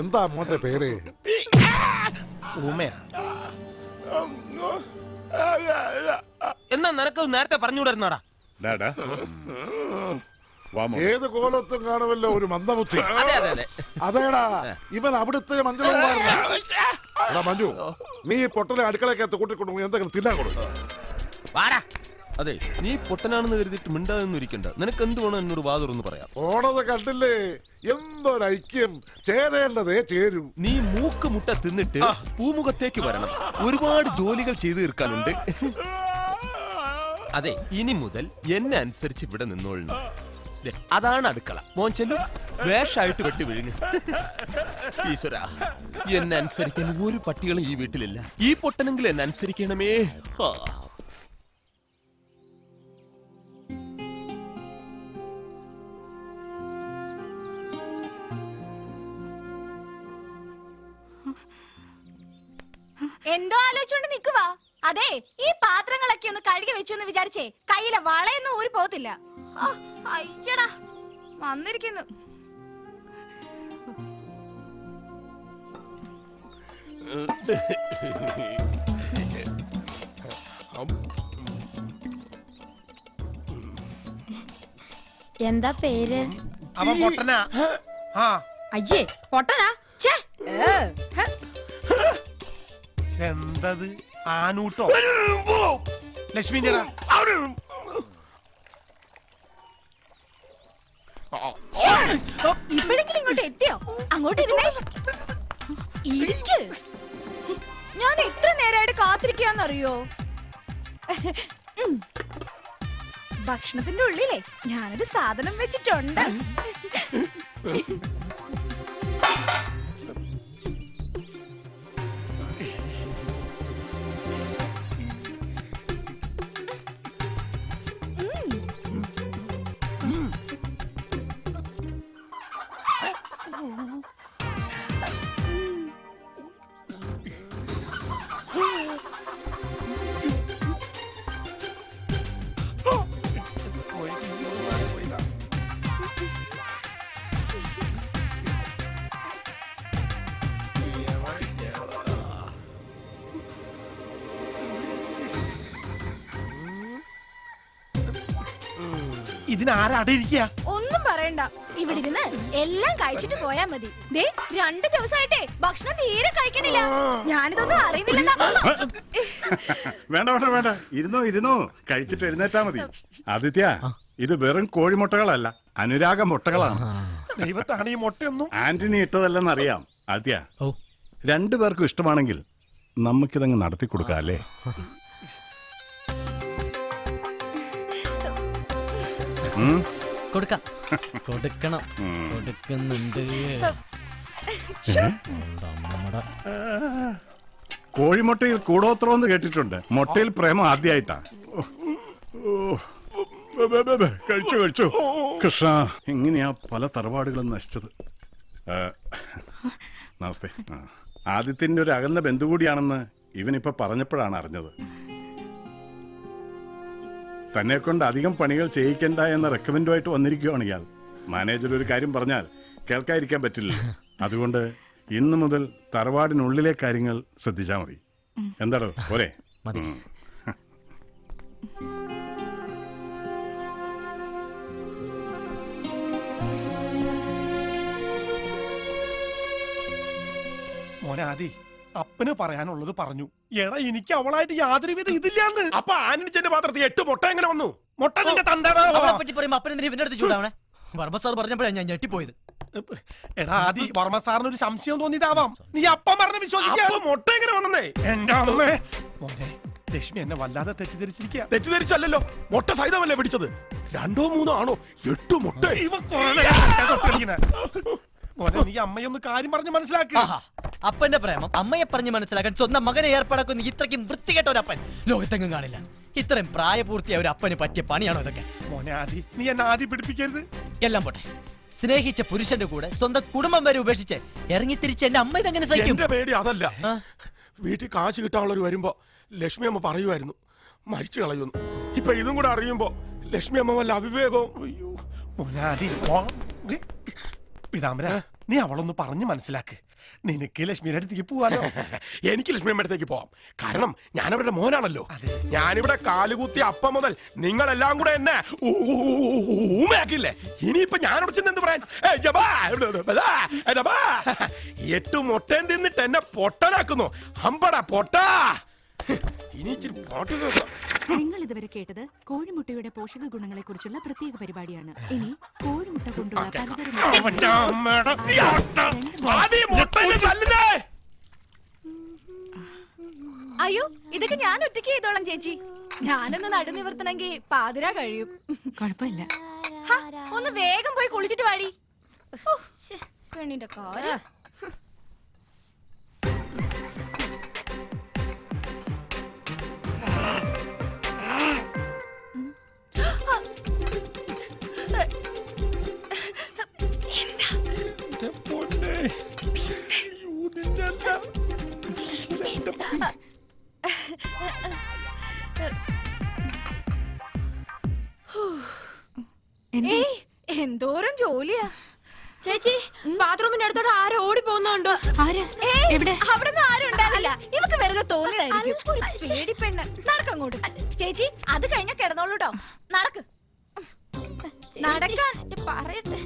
എന്താ മോന്റെ പേര്? എന്നാ നിനക്ക് നേരത്തെ പറഞ്ഞുകൂടായിരുന്നാടാ? ഏത് കോലത്തും കാണുമല്ലോ ഒരു മന്ദബുദ്ധി. അതെ അതെ അതെ. അതേടാ ഇവൻ അവിടുത്തെ മഞ്ജു മഞ്ജു നീ ഈ പൊട്ടലെ അടുക്കളക്കകത്ത് കൂട്ടിക്കൊണ്ടു എന്തെങ്കിലും തിന്നാൻ കൊടുക്കും. വാടാ. അതെ നീ പൊട്ടനാണെന്ന് കരുതിയിട്ട് മിണ്ടാതെന്നും ഇരിക്കണ്ട. നിനക്ക് എന്ത് വേണം എന്നോട് വാ തുറന്ന് പറയാം. ഓണത് കണ്ടില്ലേ? എന്തൊരൈക്യം. ചേരേണ്ടതേ ചേരും. നീ മൂക്ക് മുട്ട തിന്നിട്ട് പൂമുഖത്തേക്ക് വരണം. ഒരുപാട് ജോലികൾ ചെയ്തു തീർക്കാനുണ്ട്. അതെ ഇനി മുതൽ എന്നെ അനുസരിച്ച് ഇവിടെ നിന്നോളണം. അതാണ് അടുക്കള. മോൻ ചെല്ലു. വേഷായിട്ട് വെട്ടി വിഴുങ്ങ്. ഈശ്വര എന്നെ അനുസരിക്കാൻ ഒരു പട്ടികളും ഈ വീട്ടിലില്ല. ഈ പൊട്ടനെങ്കിലും എന്നെ അനുസരിക്കണമേ. എന്തോ ആലോചിച്ചോണ്ട് നിക്കുവാ. അതെ ഈ പാത്രങ്ങളൊക്കെ ഒന്ന് കഴുകി വെച്ചു എന്ന് വിചാരിച്ചേ കയ്യിലെ വളയൊന്നും ഊരി പോകത്തില്ല അയ്യടാ. വന്നിരിക്കുന്നു. എന്താ പേര്? അവൻ പൊട്ടനാ. ആ. അയ്യേ പൊട്ടനാ? ഛേ. എന്തത്? ആനൂട്ടോ? ലക്ഷ്മി ചേരാ ഇപ്പോഴെങ്കിലും ഇങ്ങോട്ട് എത്തിയോ? അങ്ങോട്ട് ഇരുന്നേ. ഇരിക്ക്. ഞാൻ എത്ര നേരമായിട്ട് കാത്തിരിക്കാന്നറിയോ. ഭക്ഷണത്തിന്റെ ഉള്ളിലേ ഞാനൊരു സാധനം വെച്ചിട്ടുണ്ട്. ഒന്നും പറയണ്ട. ഇവിടെ ഇരുന്ന് എല്ലാം കഴിച്ചിട്ട് പോയാ മതി. ദേ രണ്ട് ദിവസമായിട്ടേ ഭക്ഷണം തീരെ കഴിക്കണില്ല. ഞാനിതൊന്നും അറിയുന്നില്ല വേണ്ട വേണ്ട വേണ്ട. ഇരുന്നോ ഇരുന്നോ. കഴിച്ചിട്ട് എഴുന്നേറ്റാ മതി. ആദിത്യ ഇത് വെറും കോഴിമുട്ടകളല്ല. അനുരാഗ മുട്ടകളാണ്. ദൈവത്താണ് ഈ മുട്ടയൊന്നും. ആന്റണി ഇട്ടതല്ലെന്നറിയാം. ആദിത്യ ആദ്യ രണ്ടുപേർക്കും ഇഷ്ടമാണെങ്കിൽ നമുക്കിതങ്ങ് നടത്തി കൊടുക്കാം അല്ലേ കൊടുക്കാം. [laughs] കൊടുക്കണം. കൊടുക്കുന്നുണ്ട്. നമ്മുടെ? കോഴിമുട്ടയിൽ കൂടോത്രം എന്ന് കേട്ടിട്ടുണ്ട്. മുട്ടയിൽ പ്രേമം ആദ്യമായിട്ടാ കഴിച്ചു കഴിച്ചു. കൃഷ്ണ എങ്ങനെയാ പല തറവാടുകളും നശിച്ചത്. നമസ്തേ. ആദിത്യന്റെ ഒരു അകന്ന ബന്ധു കൂടിയാണെന്ന് ഇവനിപ്പോ പറഞ്ഞപ്പോഴാണ് അറിഞ്ഞത്. തന്നെ കൊണ്ട് അധികം പണികൾ ചെയ്യിക്കണ്ട എന്ന റെക്കമെൻഡുമായിട്ട് വന്നിരിക്കുകയാണ് ഇയാൾ. മാനേജർ ഒരു കാര്യം പറഞ്ഞാൽ കേൾക്കാതിരിക്കാൻ പറ്റില്ല [laughs] അതുകൊണ്ട് ഇന്നു മുതൽ തറവാടിനുള്ളിലെ കാര്യങ്ങൾ ശ്രദ്ധിച്ചാൽ മതി. എന്താടോ? പോരെ. ഉം. അപ്പന് പറയാനുള്ളത് പറഞ്ഞു. എടാ എനിക്ക് അവളായിട്ട് യാതൊരു വിധം ഇതില്ലാന്ന്. അപ്പൊ ആനിച്ചന്റെ പാത്രത്തിൽ എട്ട് മുട്ട എങ്ങനെ വന്നു? മുട്ട നിന്റെ തന്തയുടെ അവളെ പറ്റി പറയുമ്പോ അപ്പനെന്തിനാ ഇവന്റെ അടുത്ത് ചൂടാവണേ? വർമ്മ സാർ പറഞ്ഞപ്പോഴാണ് ഞാൻ ഞെട്ടിപ്പോയത്. എടാ ആദി വർമ്മ സാറിന് ഒരു സംശയം തോന്നിയതാവാം. നീ അപ്പം പറഞ്ഞ് വിശ്വസിക്കാൻ മുട്ട എങ്ങനെ വന്നേ? എന്റെ അമ്മേ മോനെ ലക്ഷ്മി എന്നെ വല്ലാതെ തെറ്റിദ്ധരിച്ചിരിക്കുക തെറ്റിദ്ധരിച്ചല്ലോ മുട്ട സഹിതമല്ലേ പിടിച്ചത്? രണ്ടോ മൂന്നോ ആണോ? എട്ടു മുട്ട. ഇവ നീ അമ്മയൊന്ന് കാര്യം പറഞ്ഞു മനസ്സിലാക്കി. അപ്പന്റെ പ്രേമം. അമ്മയെ പറഞ്ഞു മനസ്സിലാക്കാൻ സ്വന്തം മകനെ ഏർപ്പാടാക്കുന്ന ഇത്രയ്ക്കും വൃത്തികെട്ട ഒരു അപ്പൻ. ലോകത്തെങ്ങും കാണില്ല. ഇത്രയും പ്രായപൂർത്തിയായ ഒരു അപ്പന് പറ്റിയ പണിയാണോ ഇതൊക്കെ? മോനെ ആദി നീ എന്നെ ആദ്യം പിടിപ്പിക്കരുത്. എല്ലാം പോട്ടെ. സ്നേഹിച്ച പുരുഷന്റെ കൂടെ സ്വന്തം കുടുംബം വരെ ഉപേക്ഷിച്ച് ഇറങ്ങി തിരിച്ച് എന്റെ അമ്മ ഇതെങ്ങനെ സഹിക്കും? എന്റെ പേടി അതല്ല. വീട്ടിൽ കാശ് കിട്ടാനുള്ളവർ വരുമ്പോ ലക്ഷ്മി അമ്മ പറയുമായിരുന്നു. മരിച്ചു കളയുന്നു ഇപ്പൊ ഇതും കൂടെ അറിയുമ്പോ ലക്ഷ്മി അമ്മ വല്ല അവിവേകവും അയ്യോ മോനാദി പിതാമര നീ അവളൊന്ന് പറഞ്ഞു മനസ്സിലാക്ക്. നിനക്ക് ലക്ഷ്മിയുടെ അടുത്തേക്ക് പോവാനോ [laughs] എനിക്ക് ലക്ഷ്മിയുടെ അടുത്തേക്ക് പോവാം. കാരണം ഞാൻ അവരുടെ മോനാണല്ലോ ഞാനിവിടെ കാലുകുത്തി അപ്പം മുതൽ നിങ്ങളെല്ലാം കൂടെ എന്നെ ഊമയാക്കില്ലേ? ഇനിയിപ്പൊ ഞാനോട് ചെന്ന് എന്ത് പറയാൻ? എട്ട് മുട്ടയും തിന്നിട്ട് എന്നെ പൊട്ടനാക്കുന്നു. അമ്പട പൊട്ടാ! ഇനി ഇച്ചിരി പാട്ട് കേൾക്കാം. നിങ്ങൾ ഇതുവരെ കേട്ടത് കോഴിമുട്ടയുടെ പോഷക ഗുണങ്ങളെ കുറിച്ചുള്ള പ്രത്യേക പരിപാടിയാണ്. ഇനി കോഴിമുട്ട കൊണ്ടുള്ള പലതരം. അയ്യോ ഇതൊക്കെ ഞാൻ ഒറ്റയ്ക്ക് ചെയ്തോളാം ചേച്ചി. ഞാനൊന്ന് നടുനിവർത്തണമെങ്കിൽ പാതിര കഴിയും. കുഴപ്പമില്ല. ഒന്ന് വേഗം പോയി കുളിച്ചിട്ട് വാടി. പെണ്ണിന്റെ കാര്യം എന്തോരം ജോലിയാ. ചേച്ചി ബാത്റൂമിന്റെ അടുത്തോടെ ആരോ ഓടി പോകുന്നുണ്ടോ? ആര്? എവിടെ? അവിടെ ആരും ഉണ്ടാവില്ല. ഇവക്ക് വെറുതെ തോന്നിയതായിരിക്കും. നടക്കങ്ങോട്ട്. ചേച്ചി അത് കഴിഞ്ഞ കിടന്നോളൂ കേട്ടോ നടക്ക്. നടക്കാൻ പറയട്ടെ.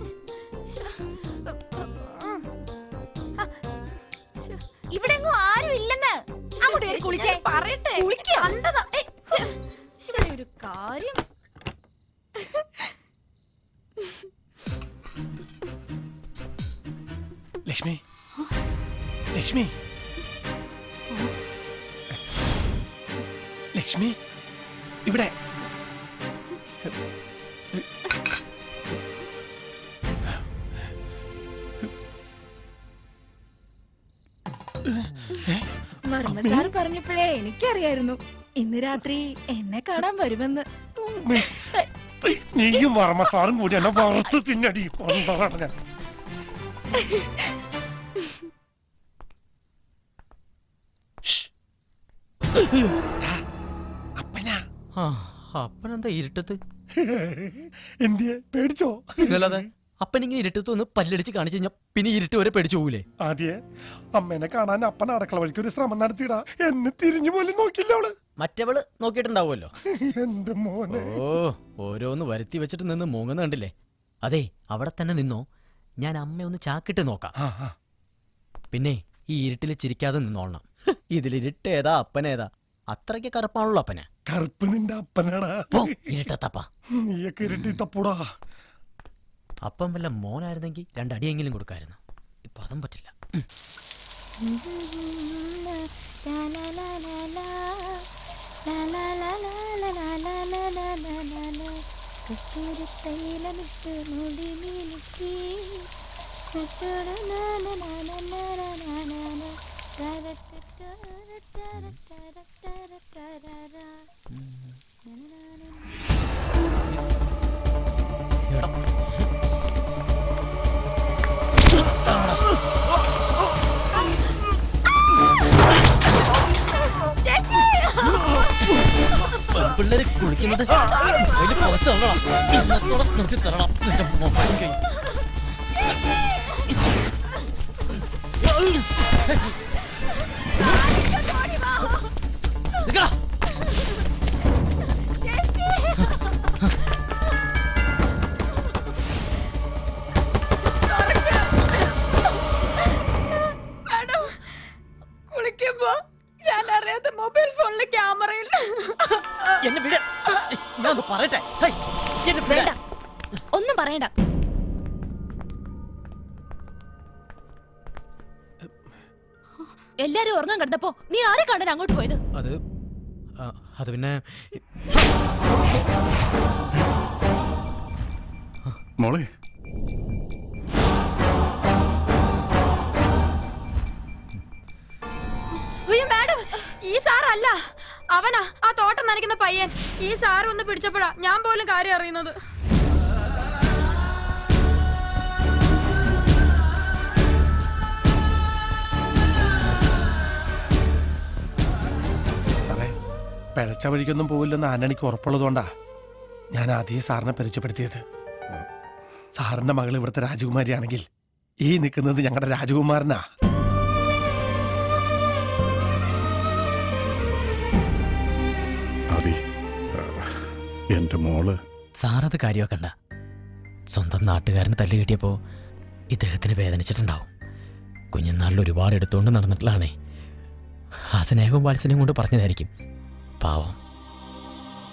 ഇവിടെ എങ്ങും ആരും ഇല്ലെന്ന്. അങ്ങോട്ട് കേറി കുളിച്ചേ. പറയട്ടെ. കണ്ടതാ ഏയ്, ഇവിടെ ഒരു കാര്യം. ലക്ഷ്മി. ലക്ഷ്മി. ലക്ഷ്മി. ഇവിടെ. വർമ്മ സാർ പറഞ്ഞപ്പോഴേ എനിക്കറിയായിരുന്നു. ഇന്ന് രാത്രി എന്നെ കാണാൻ വരുമെന്ന്. നീയും വർമ്മ സാറും കൂടി എന്നെ വറുത്ത് തിന്നടി. അപ്പനാ. അപ്പനെന്താ ഇരുട്ടത്ത്? എന്തിയെ? പേടിച്ചോ? ഇതല്ലാതെ? അപ്പനിങ്ങനെ ഇരുട്ടത്ത് ഒന്ന് പല്ലടിച്ച് കാണിച്ചു കഴിഞ്ഞാൽ പിന്നെ ഇരുട്ട് വരെ പേടിച്ചു പോകൂലേ ആദ്യേ അമ്മേനെ കാണാൻ അപ്പൻ അടക്കള വഴിക്ക് ഒരു ശ്രമം നടത്തിയിടാ. എന്നെ തിരിഞ്ഞു പോലും നോക്കില്ല അവൾ. മറ്റവൾ നോക്കിയിട്ടുണ്ടാവുമല്ലോ. എന്റെ മോനെ. ഓ ഓരോന്ന് വരുത്തി വെച്ചിട്ട് നിന്ന് മൂങ്ങുന്ന കണ്ടില്ലേ? അതെ അവിടെ തന്നെ നിന്നോ? ഞാൻ അമ്മ ഒന്ന് ചാക്കിട്ട് നോക്കാം. പിന്നെ ഈ ഇരുട്ടിൽ ചിരിക്കാതെ നിന്നോളണം ഇതിലിരുട്ട് ഏതാ അപ്പനേതാ അത്രയ്ക്ക് കറുപ്പാണല്ലോ അപ്പന്. കറുപ്പ് നിന്റെ അപ്പനാടാ. ഇരുട്ടത്തപ്പ. നീയൊക്കെ ഇരുട്ടിട്ടപ്പൂടാ അപ്പം വല്ല മോനായിരുന്നെങ്കിൽ രണ്ടടിയെങ്കിലും കൊടുക്കായിരുന്നു. ഇപ്പൊ അതും പറ്റില്ല. കസ്തൂരിത്തൈലമിട്ട് മുടി മിനുക്കി പിള്ളേര് കുളിക്കുന്നത് അതിൽ പുറത്ത് തള്ളണം ഇന്നത്തോടെ നിർത്തി തരണം. നിന്റെ മൊബൈൽ കൈ കുളിക്കുമ്പോ ഞാൻ അറിയാത്ത മൊബൈൽ ഫോണിലെ ഒന്ന് പറയട്ടെ. വേണ്ട. ഒന്നും പറയണ്ട. എല്ലാരും ഉറങ്ങാൻ കിടന്നപ്പോ നീ ആരെ കാണാൻ അങ്ങോട്ട് പോയത്? അത് അത് പിന്നെ മോളെ. മാഡം ഈ സാറല്ല. അവനാ ആ തോട്ടം നനയ്ക്കുന്ന പയ്യൻ. ഈ സാർ ഒന്ന് പിടിച്ചപ്പോഴാ ഞാൻ പോലും കാര്യം അറിയുന്നത്. പിഴച്ച വഴിക്കൊന്നും പോവില്ലെന്ന് ആന്റണിക്ക് ഉറപ്പുള്ളതുകൊണ്ടാ ഞാൻ ആദ്യം സാറിനെ പരിചയപ്പെടുത്തിയത്. സാറിന്റെ മകൾ ഇവിടുത്തെ രാജകുമാരിയാണെങ്കിൽ ഈ നിൽക്കുന്നത് ഞങ്ങളുടെ രാജകുമാരനാ. എന്റെ മോൾ. സാറത് കാര്യമാക്കണ്ട സ്വന്തം നാട്ടുകാരന് തല്ല് കിട്ടിയപ്പോ ഇദ്ദേഹത്തിന് വേദനിച്ചിട്ടുണ്ടാവും. കുഞ്ഞുനാളിൽ ഒരുപാട് എടുത്തുകൊണ്ട് നടന്നിട്ടുള്ളതാണേ. ആ സ്നേഹവും വാത്സല്യം കൊണ്ട് പറഞ്ഞതായിരിക്കും. പാവം.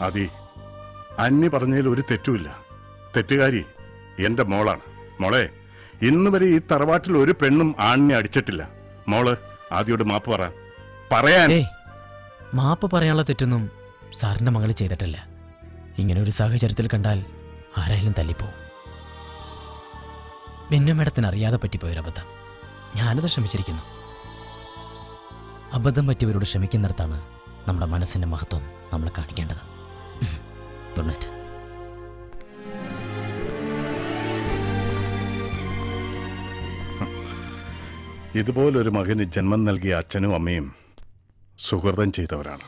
അതി. അന്യ പറഞ്ഞതിൽ ഒരു തെറ്റുമില്ല. തെറ്റുകാരി എന്റെ മോളാണ്. മോളെ ഇന്ന് വരെ ഈ തറവാട്ടിൽ ഒരു പെണ്ണും ആണിനെ അടിച്ചിട്ടില്ല. മോൾ ആദ്യോട് മാപ്പ് പറ. പറയാൻ മാപ്പ് പറയാനുള്ള തെറ്റൊന്നും സാറിന്റെ മകൾ ചെയ്തിട്ടില്ല. ഇങ്ങനെ ഒരു സാഹചര്യത്തിൽ കണ്ടാൽ ആരായാലും തല്ലിപ്പോവും മേഡത്തിന് അറിയാതെ പറ്റിപ്പോയൊരു അബദ്ധം. ഞാനത് ക്ഷമിച്ചിരിക്കുന്നു അബദ്ധം പറ്റിയവരോട് ക്ഷമിക്കുന്നിടത്താണ് നമ്മുടെ മനസ്സിന്റെ മഹത്വം നമ്മൾ കാണിക്കേണ്ടത്. ഇതുപോലൊരു മകന് ജന്മം നൽകിയ അച്ഛനും അമ്മയും സുഹൃതം ചെയ്തവരാണ്.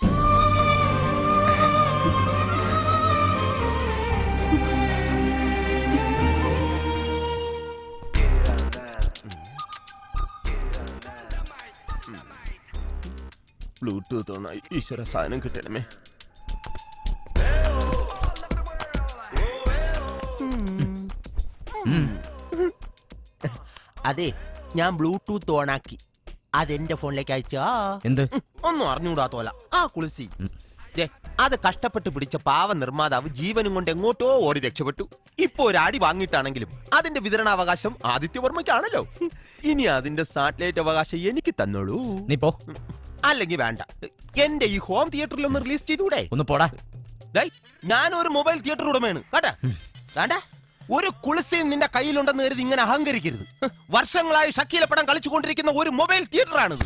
ബ്ലൂടൂത്ത് ഓണായി ഈശ്വര സാധനം കിട്ടണമേ. അതെ ഞാൻ ബ്ലൂടൂത്ത് ഓണാക്കി. അതെന്റെ ഫോണിലേക്ക് അയച്ചാ. എന്ത്? ഒന്നും അറിഞ്ഞുകൂടാത്തോല ആ കുളിസി. ദേ, അത് കഷ്ടപ്പെട്ട് പിടിച്ച പാവ നിർമ്മാതാവ് ജീവനും കൊണ്ട് എങ്ങോട്ടോ ഓടി രക്ഷപ്പെട്ടു. ഇപ്പോ ഒരു അടി വാങ്ങിയിട്ടാണെങ്കിലും അതിന്റെ വിതരണാവകാശം ആദിത്യവർമ്മയ്ക്കാണല്ലോ ഇനി അതിന്റെ സാറ്റലൈറ്റ് അവകാശം എനിക്ക് തന്നോളൂ. നീ പോ. അല്ലെങ്കിൽ വേണ്ട. എന്റെ ഈ ഹോം തിയേറ്ററിൽ ഒന്ന് റിലീസ് ചെയ്തൂടെ ഒന്ന് പോടാ. ഞാൻ ഒരു മൊബൈൽ തിയേറ്റർ ഉടമയാണ് കേട്ടാ? വേണ്ട. ഒരു കുളിസയും നിന്റെ കയ്യിലുണ്ടെന്ന് കരുതി ഇങ്ങനെ അഹങ്കരിക്കരുത്. വർഷങ്ങളായി ഷക്കീല പടം കളിച്ചുകൊണ്ടിരിക്കുന്ന ഒരു മൊബൈൽ തിയേറ്ററാണിത്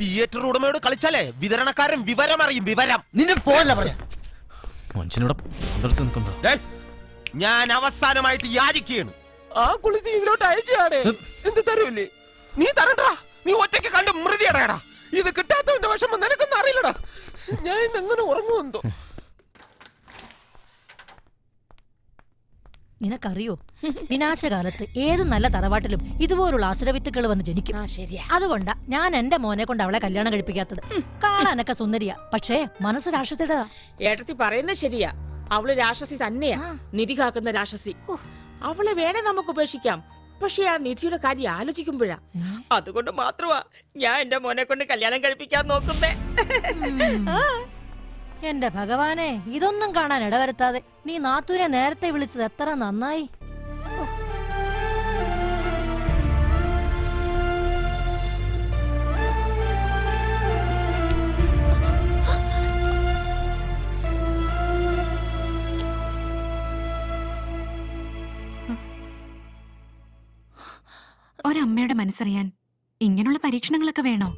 തിയേറ്റർ ഉടമയോട് കളിച്ചാലേ വിതരണക്കാരൻ വിവരം അറിയും വിവരം. നിന്റെ പോല്ല പറയാ. മനുഷ്യനോട് അടുത്ത് നിൽക്കുമ്പോ. ഡേയ്, ഞാൻ അവസാനമായിട്ട് യാചിക്കുകയാണ്. ആ കുളിസി ഇതിലോട്ട് അയച്ചാണ് എന്ത് തരൂല്ലേ? നീ തരണ്ടാ. നീ ഒറ്റയ്ക്ക് കണ്ട് മൃതി അടയടാ ഇത് കിട്ടാത്തവന്റെ വിഷമം നിനക്കൊന്നും അറിയില്ലടാ. ഞാൻ ഇന്ന് എങ്ങനെ ഉറങ്ങുമെന്തോ നിനക്കറിയോ? വിനാശകാലത്ത് ഏത് നല്ല തറവാട്ടിലും ഇതുപോലുള്ള അസുരവിത്തുക്കൾ വന്ന് ജനിക്കും. അതുകൊണ്ടാ ഞാൻ എന്റെ മോനെ കൊണ്ട് അവളെ കല്യാണം കഴിപ്പിക്കാത്തത്. കാണാനൊക്കെ സുന്ദരിയാ. പക്ഷേ മനസ്സ് രാക്ഷസിയുടേതാ. ഏട്ടത്തി പറയുന്നത് ശരിയാ. അവൾ രാക്ഷസി തന്നെയാ. നിധി കാക്കുന്ന രാക്ഷസി. അവളെ വേണേ നമുക്ക് ഉപേക്ഷിക്കാം. പക്ഷെ ആ നിധിയുടെ കാര്യം ആലോചിക്കുമ്പോഴാ. അതുകൊണ്ട് മാത്രമാ ഞാൻ എന്റെ മോനെ കൊണ്ട് കല്യാണം കഴിപ്പിക്കാൻ നോക്കുന്നേ. എന്റെ ഭഗവാനെ ഇതൊന്നും കാണാൻ ഇടവരുത്താതെ നീ നാത്തൂരെ നേരത്തെ വിളിച്ചത് എത്ര നന്നായി. ഒരമ്മയുടെ മനസ്സറിയാൻ ഇങ്ങനെയുള്ള പരീക്ഷണങ്ങളൊക്കെ വേണോ?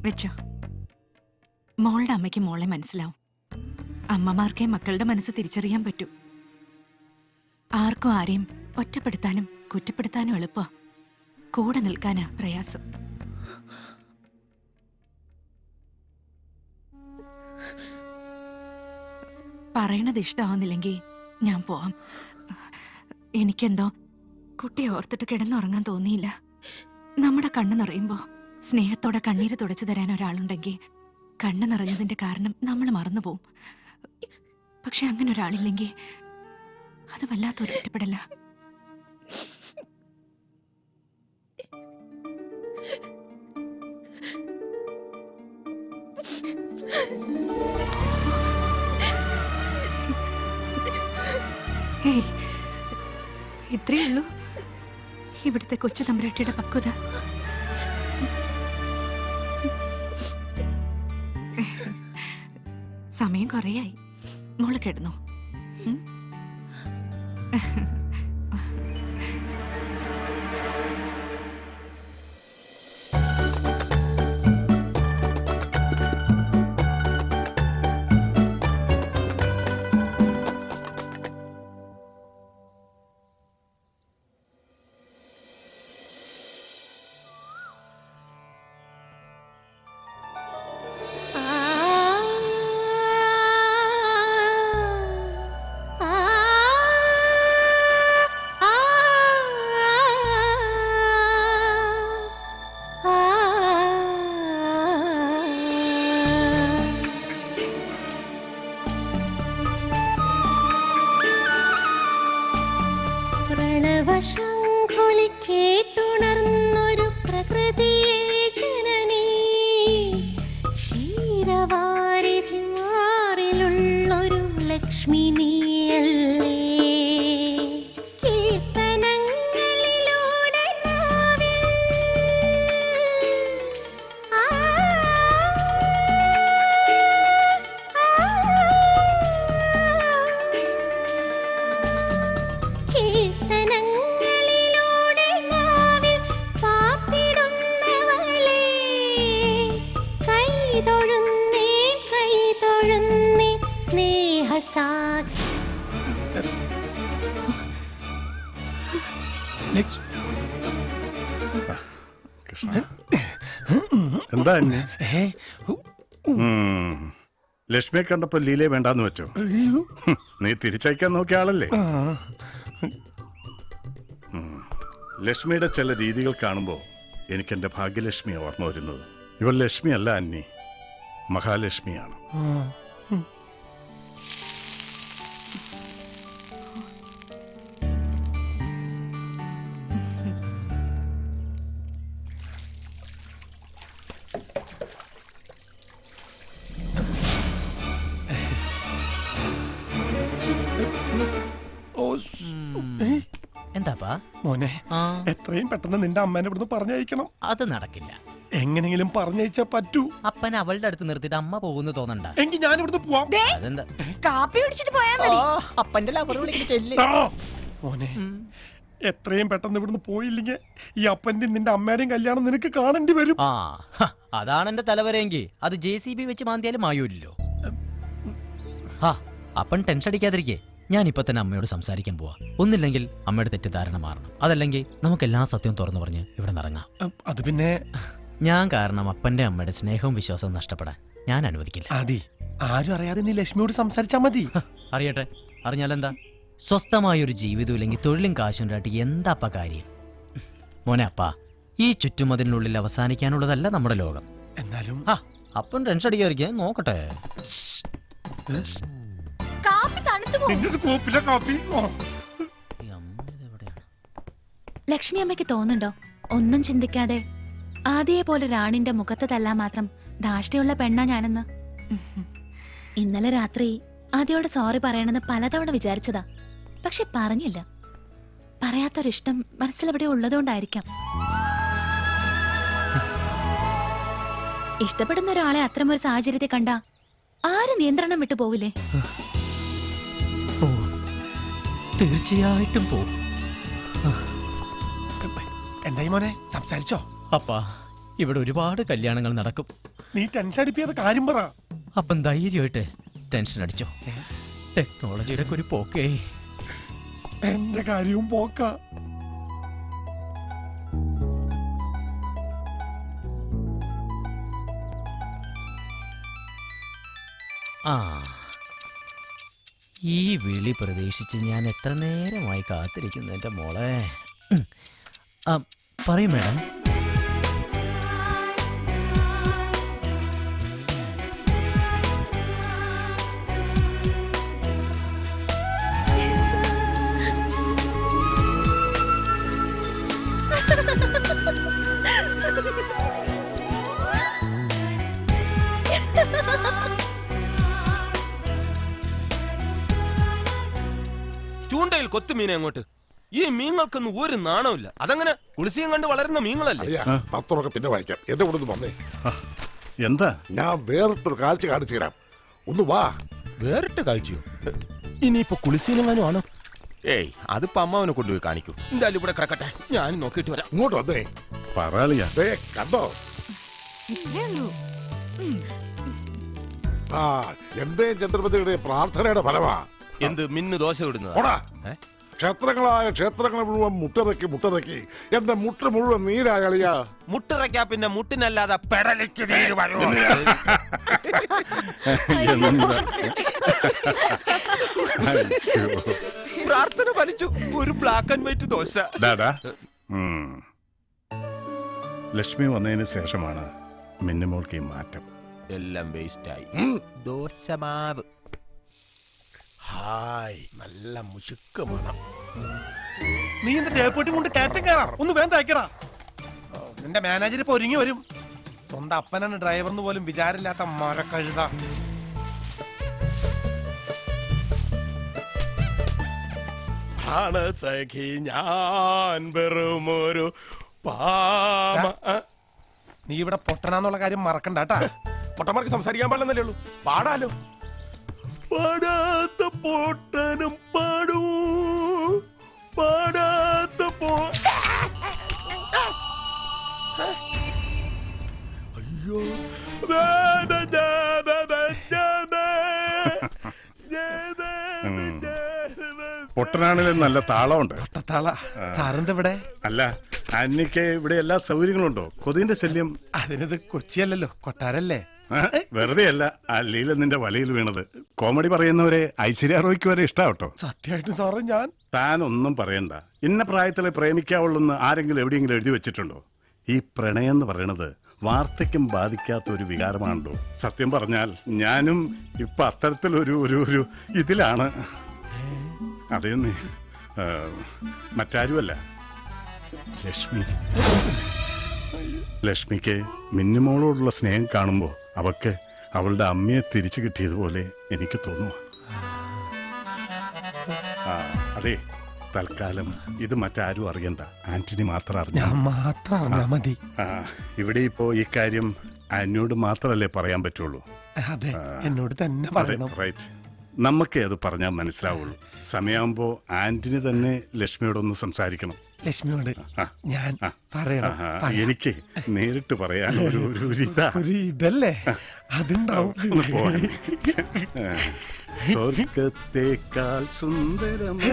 വെച്ചോ. മോളുടെ അമ്മയ്ക്ക് മോളെ മനസ്സിലാവും. അമ്മമാർക്കേ മക്കളുടെ മനസ്സ് തിരിച്ചറിയാൻ പറ്റൂ. ആർക്കും ആരെയും ഒറ്റപ്പെടുത്താനും കുറ്റപ്പെടുത്താനും എളുപ്പ. കൂടെ നിൽക്കാനാ പ്രയാസം. പറയണത് ഇഷ്ടമാവുന്നില്ലെങ്കിൽ ഞാൻ പോവാം. എനിക്കെന്തോ കുട്ടിയെ ഓർത്തിട്ട് കിടന്നുറങ്ങാൻ തോന്നിയില്ല. നമ്മുടെ കണ്ണു നിറയുമ്പോ സ്നേഹത്തോടെ കണ്ണീര് തുടച്ചു തരാൻ ഒരാളുണ്ടെങ്കിൽ കണ്ണു നിറഞ്ഞതിന്റെ കാരണം നമ്മൾ മറന്നുപോകും പക്ഷെ അങ്ങനെ ഒരാളില്ലെങ്കിൽ അത് വല്ലാത്തൊരു ഒറ്റപ്പെടല. ഇത്രയേ ഉള്ളൂ. ഇവിടുത്തെ കൊച്ചു തമ്പുരാട്ടിയുടെ പക്വത. സമയം കുറയായി. മോൾ കിടന്നു? ലക്ഷ്മിയെ കണ്ടപ്പോ ലീലയെ വേണ്ടാന്ന് വെച്ചോ. നീ തിരിച്ചയക്കാൻ നോക്കിയ ആളല്ലേ. ലക്ഷ്മിയുടെ ചില രീതികൾ കാണുമ്പോ എനിക്ക് എന്റെ ഭാഗ്യലക്ഷ്മിയെ ഓർമ്മ വരുന്നത്. ഇവൾ ലക്ഷ്മി അല്ല അന്നി. മഹാലക്ഷ്മിയാണ്. എത്രയും പെട്ടെന്ന് നിന്റെ അമ്മേനെ ഇവിടുന്ന് പറഞ്ഞയക്കണം. അത് നടക്കില്ല. എങ്ങനെങ്കിലും പറഞ്ഞയച്ചാ പറ്റൂ. അപ്പൻ അവളുടെ അടുത്ത് നിർത്തിട്ട് അമ്മ പോകുന്നു തോന്നണ്ട. എങ്കിൽ ഞാൻ ഇവിടുന്ന് പോവാം. അതെന്താ? കാപ്പി കുടിച്ചിട്ട് പോയാ മതി. അപ്പന്റെ ലവർ വിളിക്കുന്ന ചെല്ലി. ആ, മോനെ എത്രയും പെട്ടെന്ന് ഇവിടുന്ന് പോയില്ലെങ്കിൽ ഈ അപ്പന്റെയും നിന്റെ അമ്മയുടെയും കല്യാണം നിനക്ക് കാണേണ്ടി വരും. ആ ഹ, അതാണ് എന്റെ തലവരെങ്കിൽ അത് ജെ സി ബി വെച്ച് മാന്തിയാലും മായൂരില്ലോ. ഹാ അപ്പൻ ടെൻഷൻ അടിക്കാതിരിക്കേ. ഇപ്പൊ തന്നെ അമ്മയോട് സംസാരിക്കാൻ പോവാ. ഒന്നില്ലെങ്കിൽ അമ്മയുടെ തെറ്റിദ്ധാരണ മാറണം. അതല്ലെങ്കിൽ നമുക്ക് എല്ലാ സത്യവും തുറന്നു പറഞ്ഞ് ഇവിടെ നിറങ്ങാം. അത് പിന്നെ? ഞാൻ കാരണം അപ്പന്റെ അമ്മയുടെ സ്നേഹവും വിശ്വാസവും നഷ്ടപ്പെടാൻ ഞാൻ അനുവദിക്കില്ല. ആരും അറിയാതെ നീ ലക്ഷ്മിയോട് സംസാരിച്ചാ മതി. അറിയട്ടെ. അറിഞ്ഞാലെന്താ? സ്വസ്ഥമായ ഒരു ജീവിതം ഇല്ലെങ്കിൽ തൊഴിലും കാശും ഉണ്ടായിട്ട് എന്താപ്പ കാര്യം? മോനെ അപ്പാ ഈ ചുറ്റുമതിലിനുള്ളിൽ അവസാനിക്കാനുള്ളതല്ല നമ്മുടെ ലോകം. എന്നാലും ആ അപ്പം ടെൻഷൻ അടിക്കാതിരിക്കാൻ നോക്കട്ടെ. കാപ്പി തണുത്തു പോകും. കോപ്പിലെ കാപ്പി? ലക്ഷ്മി അമ്മയ്ക്ക് തോന്നുന്നുണ്ടോ? ഒന്നും ചിന്തിക്കാതെ ആദ്യയെ പോലെ റാണിന്റെ മുഖത്ത് തല്ലാൻ മാത്രം ധാഷ്ടയുള്ള പെണ്ണാ ഞാനെന്ന്. ഇന്നലെ രാത്രി ആദ്യയോട് സോറി പറയണമെന്ന് പലതവണ വിചാരിച്ചതാ. പക്ഷെ പറഞ്ഞില്ല. പറയാത്തൊരിഷ്ടം മനസ്സിലെവിടെ ഉള്ളതുകൊണ്ടായിരിക്കാം. ഇഷ്ടപ്പെടുന്ന ഒരാളെ അത്തരമൊരു സാഹചര്യത്തെ കണ്ട ആര് നിയന്ത്രണം വിട്ടു പോവില്ലേ? തീർച്ചയായിട്ടും പോ എന്തായി മോനെ? സംസാരിച്ചോ? അപ്പാ ഇവിടെ ഒരുപാട് കല്യാണങ്ങൾ നടക്കും. നീ ടെൻഷൻ അടിപ്പിയാതെ കാര്യം പറ. അപ്പം ധൈര്യമായിട്ട് ടെൻഷൻ അടിച്ചോ. ടെക്നോളജിയുടെ ഒരു പോക്കേ. എന്റെ കാര്യവും പോക്ക. ആ. ഈ വിളി പ്രതീക്ഷിച്ച് ഞാൻ എത്ര നേരമായി കാത്തിരിക്കുന്നു എന്റെ മോളെ. പറയും മേഡം. ചൂണ്ടയിൽ കൊത്തുമീനെ അങ്ങോട്ട്. ഈ മീങ്ങൾക്കൊന്നും ഒരു നാണമില്ല അതങ്ങനെ കുളിസിയും കണ്ട് വളരുന്ന മീങ്ങളല്ലേ? പത്രമൊക്കെ പിന്നെ വായിക്കാം. എന്റെ കൂടെ ഒന്ന് വന്നേ. എന്താ? ഞാൻ വേറിട്ടൊരു കാഴ്ച കാണിച്ചു തരാം. ഒന്ന് വാ. വേറിട്ട് കാഴ്ചയോ? ഇനിയിപ്പോ കുളിസീനെങ്ങാനും ആണോ? ഏയ് അതിപ്പോ അമ്മാവനെ കൊണ്ടുപോയി കാണിക്കൂ. എന്തായാലും ഇവിടെ കിടക്കട്ടെ. ഞാൻ നോക്കിയിട്ട് വരാം. ഇങ്ങോട്ട് വന്നേ. പറയാളിയാ ദേ കണ്ടോ? ആ എന്റെ ചന്ദ്രപതിയുടെ പ്രാർത്ഥനയുടെ ഫലമാ? എന്ത് മിന്നു ദോശ ഇടുന്നത് ഓടാ. ക്ഷേത്രങ്ങളായ ക്ഷേത്രങ്ങളെ മുഴുവൻ മുട്ടിറക്കി മുട്ടിറക്കി എന്റെ മുട്ട് മുഴുവൻ നീരാകളിയാ മുട്ടിറക്കാ പിന്നെ മുട്ടിനല്ലാതെ പെടലിക്ക് നീര് വരുന്നു പ്രാർത്ഥന ഫലിച്ചു. ഒരു black and white dosa. Lakshmi വന്നതിന് ശേഷമാണ് മിന്നുമോൾക്ക് ഈ മാറ്റം. എല്ലാം വേസ്റ്റായി ദോശമാവ്. ഹായ്. നല്ല മുശുക്ക് മണം. നീ എന്റെ തേപ്പൊട്ടി കൊണ്ട് കയറ്റം കയറാം. ഒന്ന് വേഗം തയ്ക്കടാ നിന്റെ മാനേജർ ഇപ്പൊ ഒരുങ്ങി വരും. സ്വന്തം അപ്പനാണ് ഡ്രൈവർന്ന് പോലും വിചാരമില്ലാത്ത മരക്കഴുത. സഖി ഞാൻ വെറുമൊരു പാമ. നീ ഇവിടെ പൊട്ടനാന്നുള്ള കാര്യം മറക്കണ്ട കേട്ടാ. പൊട്ടന്മാർക്ക് സംസാരിക്കാൻ പാടില്ലെന്നല്ലേ ഉള്ളൂ. പാടാലോ. പാടാത്ത പോട്ടനും പാടൂ. പാടാത്ത പോ അയ്യോ. പൊട്ടനാണെങ്കിലും നല്ല താളമുണ്ട്. പൊട്ടത്താള? സാറിന്റെ ഇവിടെ അല്ല അന്നിക്ക് ഇവിടെ എല്ലാ സൗകര്യങ്ങളും ഉണ്ടോ കൊതിന്റെ ശല്യം? അതിനത് കൊച്ചിയല്ലല്ലോ കൊട്ടാരല്ലേ? വെറുതെ അല്ല അല്ലീല നിന്റെ വലയിൽ വീണത്. കോമഡി പറയുന്നവരെ ഐശ്വര്യ റോയ്ക്ക് വരെ ഇഷ്ടാവട്ടോ. സത്യമായിട്ടും സാറേ ഞാൻ താൻ ഒന്നും പറയണ്ട. ഇന്ന പ്രായത്തിലെ പ്രേമിക്കാവുള്ളെന്ന് ആരെങ്കിലും എവിടെയെങ്കിലും എഴുതി വെച്ചിട്ടുണ്ടോ? ഈ പ്രണയം എന്ന് പറയണത് വാർദ്ധക്യം ബാധിക്കാത്ത ഒരു വികാരമാണല്ലോ. സത്യം പറഞ്ഞാൽ ഞാനും ഇപ്പൊ അത്തരത്തിലൊരു ഒരു ഒരു ഇതിലാണ്. അതേന്ന് മറ്റാരുമല്ല. ലക്ഷ്മി. ലക്ഷ്മിക്ക് മിന്നുമോളോടുള്ള സ്നേഹം കാണുമ്പോൾ അവക്ക് അവളുടെ അമ്മയെ തിരിച്ചു കിട്ടിയതുപോലെ എനിക്ക് തോന്നുന്നു. ആ അതെ തൽക്കാലം ഇത് മറ്റാരും അറിയണ്ട. ആന്റണി മാത്രം അറിഞ്ഞാൽ മാത്രം അറിഞ്ഞാ മതി. ആ ഇവിടെ ഇപ്പോ ഈ കാര്യം ആന്റിയോട് മാത്രല്ലേ പറയാൻ പറ്റുള്ളൂ. അതെ എന്നോട് തന്നെ പറയണം. റൈറ്റ് നമുക്കേ അത് പറഞ്ഞാൽ മനസ്സിലാവുള്ളൂ. സമയമാകുമ്പോ ആന്റണി തന്നെ ലക്ഷ്മിയോടൊന്ന് സംസാരിക്കണം. ലക്ഷ്മിയോട് ഞാൻ പറയണം. പറയാം. എനിക്ക് നേരിട്ട് പറയാൻ ഒരു ഒരു ഇതല്ലേ അതുണ്ടാവും. സ്വർഗത്തെക്കാൾ സുന്ദരമായ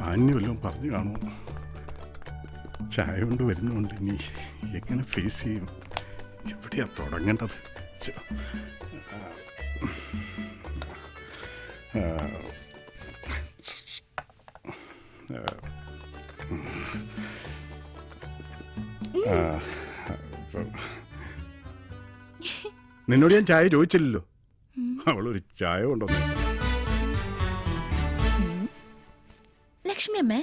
മാന്യവല്ലോ പറഞ്ഞു കാണുമോ? ചായ കൊണ്ട് വരുന്നുണ്ട് ഇനി എങ്ങനെ ഫേസ് ചെയ്യും? എവിടെയാ തുടങ്ങേണ്ടത്? ആ, നിന്നോട് ഞാൻ ചായ ചോദിച്ചില്ലല്ലോ അവളൊരു ചായ കൊണ്ടുവന്നു ലക്ഷ്മി അമ്മേ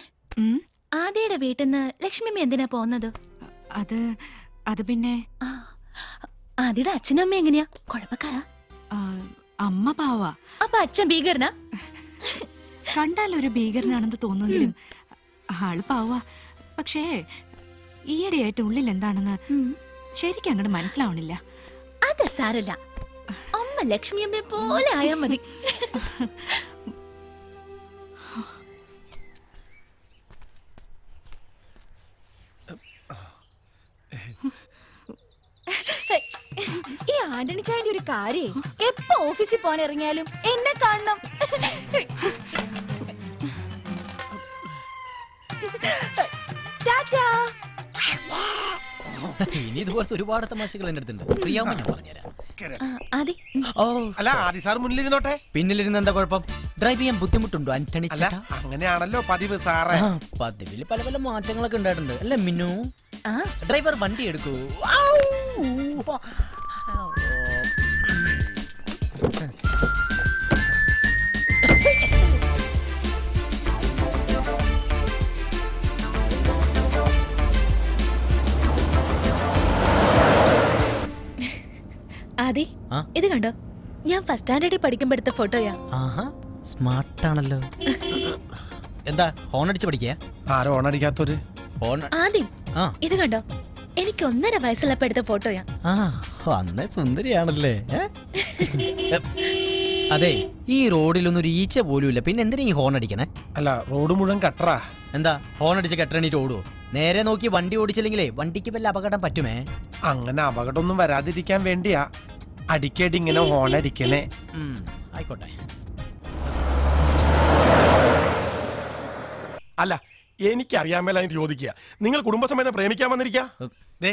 ആദ്യയുടെ വീട്ടിൽ നിന്ന് ലക്ഷ്മി അമ്മ എന്തിനാ പോന്നത് അത് അത് പിന്നെ ആദ്യയുടെ അച്ഛനും അമ്മ എങ്ങനെയാ കുഴപ്പക്കാരാ അമ്മ പാവാ അപ്പൊ അച്ഛൻ ഭീകരനാ കണ്ടാൽ ഒരു ഭീകരനാണെന്ന് തോന്നുമെങ്കിലും ആൾ പാവാ. പക്ഷേ ഈയിടെയായിട്ട് ഉള്ളിൽ എന്താണെന്ന് ശരിക്കും അങ്ങോട്ട് മനസ്സിലാവണില്ല. അത് സാരല്ല അമ്മ ലക്ഷ്മി അമ്മയെ പോലെ ആയാ മതി. ഈ ആന്റണിച്ചായന്റെ ഒരു കാര്യേ എപ്പോ ഓഫീസിൽ പോകാൻ ഇറങ്ങിയാലും എന്നെ കാണണം. ഇനി ഇതുപോലത്തെ ഒരുപാട് തമാശകൾ എന്റെ അടുത്തുണ്ട്. പ്രിയാമ്മ ഞാൻ പറഞ്ഞുതരാം. അതെ ഓ. അല്ല ആദി സാർ മുന്നിലിരുന്നോട്ടെ? പിന്നിലിരുന്ന് എന്താ കുഴപ്പം? ഡ്രൈവ് ചെയ്യാൻ ബുദ്ധിമുട്ടുണ്ടോ ആന്റണി അല്ല അങ്ങനെയാണല്ലോ പതിവ് സാറേ. പതിവിൽ പതിവിൽ പല പല മാറ്റങ്ങളൊക്കെ ഉണ്ടായിട്ടുണ്ട്. അല്ലേ മിന്നു ഡ്രൈവർ വണ്ടി എടുക്കൂ. ആദി ഇത് കണ്ടോ? ഞാൻ ഫസ്റ്റ് സ്റ്റാൻഡേർഡിൽ പഠിക്കുമ്പോ എടുത്ത ഫോട്ടോയാ ആഹാ സ്മാർട്ടാണല്ലോ. എന്താ ഹോൺ അടിച്ച് പഠിക്കുക ആരോ ഓണടിക്കാത്തൊരു ഹോൺ ആദി ആ. ഇത് കണ്ടോ? എനിക്ക് ഒന്നര വയസ്സുള്ളപ്പോ എടുത്ത ഫോട്ടോയാ ആ അന്നേ സുന്ദരിയാണല്ലേ [laughs] അതെ ഈ റോഡിലൊന്നും ഒരു ഈച്ച പോലും ഇല്ല. പിന്നെ എന്തിനാ ഈ ഹോൺ അടിക്കണേ? അല്ല റോഡ് മുഴുവൻ കട്ടറാ. എന്താ ഹോൺ അടിച്ച് കെട്ടണിട്ട് ഓടുവോ? നേരെ നോക്കി വണ്ടി ഓടിച്ചില്ലെങ്കിലേ വണ്ടിക്ക് വല്ല അപകടം പറ്റുമേ? അങ്ങനെ അപകടമൊന്നും വരാതിരിക്കാൻ വേണ്ടിയാ അടിക്കടി ഇങ്ങനെ ഹോണടിക്കണേ ഉം, ആയിക്കോട്ടെ. അല്ല എനിക്കറിയാൻ മേല അതിന് ചോദിക്കുക. നിങ്ങൾ കുടുംബസമേതം പ്രേമിക്കാൻ വന്നിരിക്കുക ദേ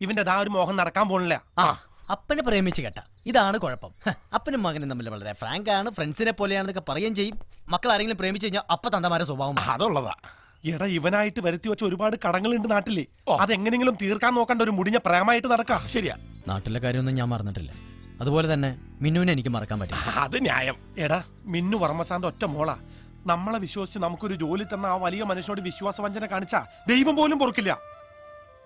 ഇവന്റെ ദാ ഒരു മോഹം നടക്കാൻ പോണില്ല. ആ. അപ്പനെ പ്രേമിച്ച് കേട്ട. ഇതാണ് കുഴപ്പം. അപ്പനും മകനും തമ്മിൽ വളരെ ഫ്രാങ്ക് ആണ് ഫ്രണ്ട്സിനെ പോലെയാണെന്നൊക്കെ പറയുകയും ചെയ്യും. മക്കൾ ആരെങ്കിലും പ്രേമിച്ചു കഴിഞ്ഞാൽ അപ്പ തന്തമാരെ സ്വഭാവം അതുള്ളതാ. എടാ ഇവനായിട്ട് വരുത്തി വെച്ച ഒരുപാട് കടങ്ങളുണ്ട് നാട്ടിൽ. അതെങ്ങനെങ്കിലും തീർക്കാൻ നോക്കേണ്ട ഒരു മുടിഞ്ഞ പ്രേമായിട്ട് നടക്കാം. ശരിയാ. നാട്ടിലെ കാര്യമൊന്നും ഞാൻ മറന്നിട്ടില്ല. അതുപോലെ തന്നെ മിന്നുവിനെ എനിക്ക് മറക്കാൻ പറ്റില്ല. അത് ന്യായം. എടാ മിന്നു വർമ്മസാറിന്റെ ഒറ്റ മോളാ. നമ്മളെ വിശ്വസിച്ച് നമുക്കൊരു ജോലി തന്ന ആ വലിയ മനുഷ്യനോട് വിശ്വാസവഞ്ചന കാണിച്ചാ ദൈവം പോലും പൊറുക്കില്ല.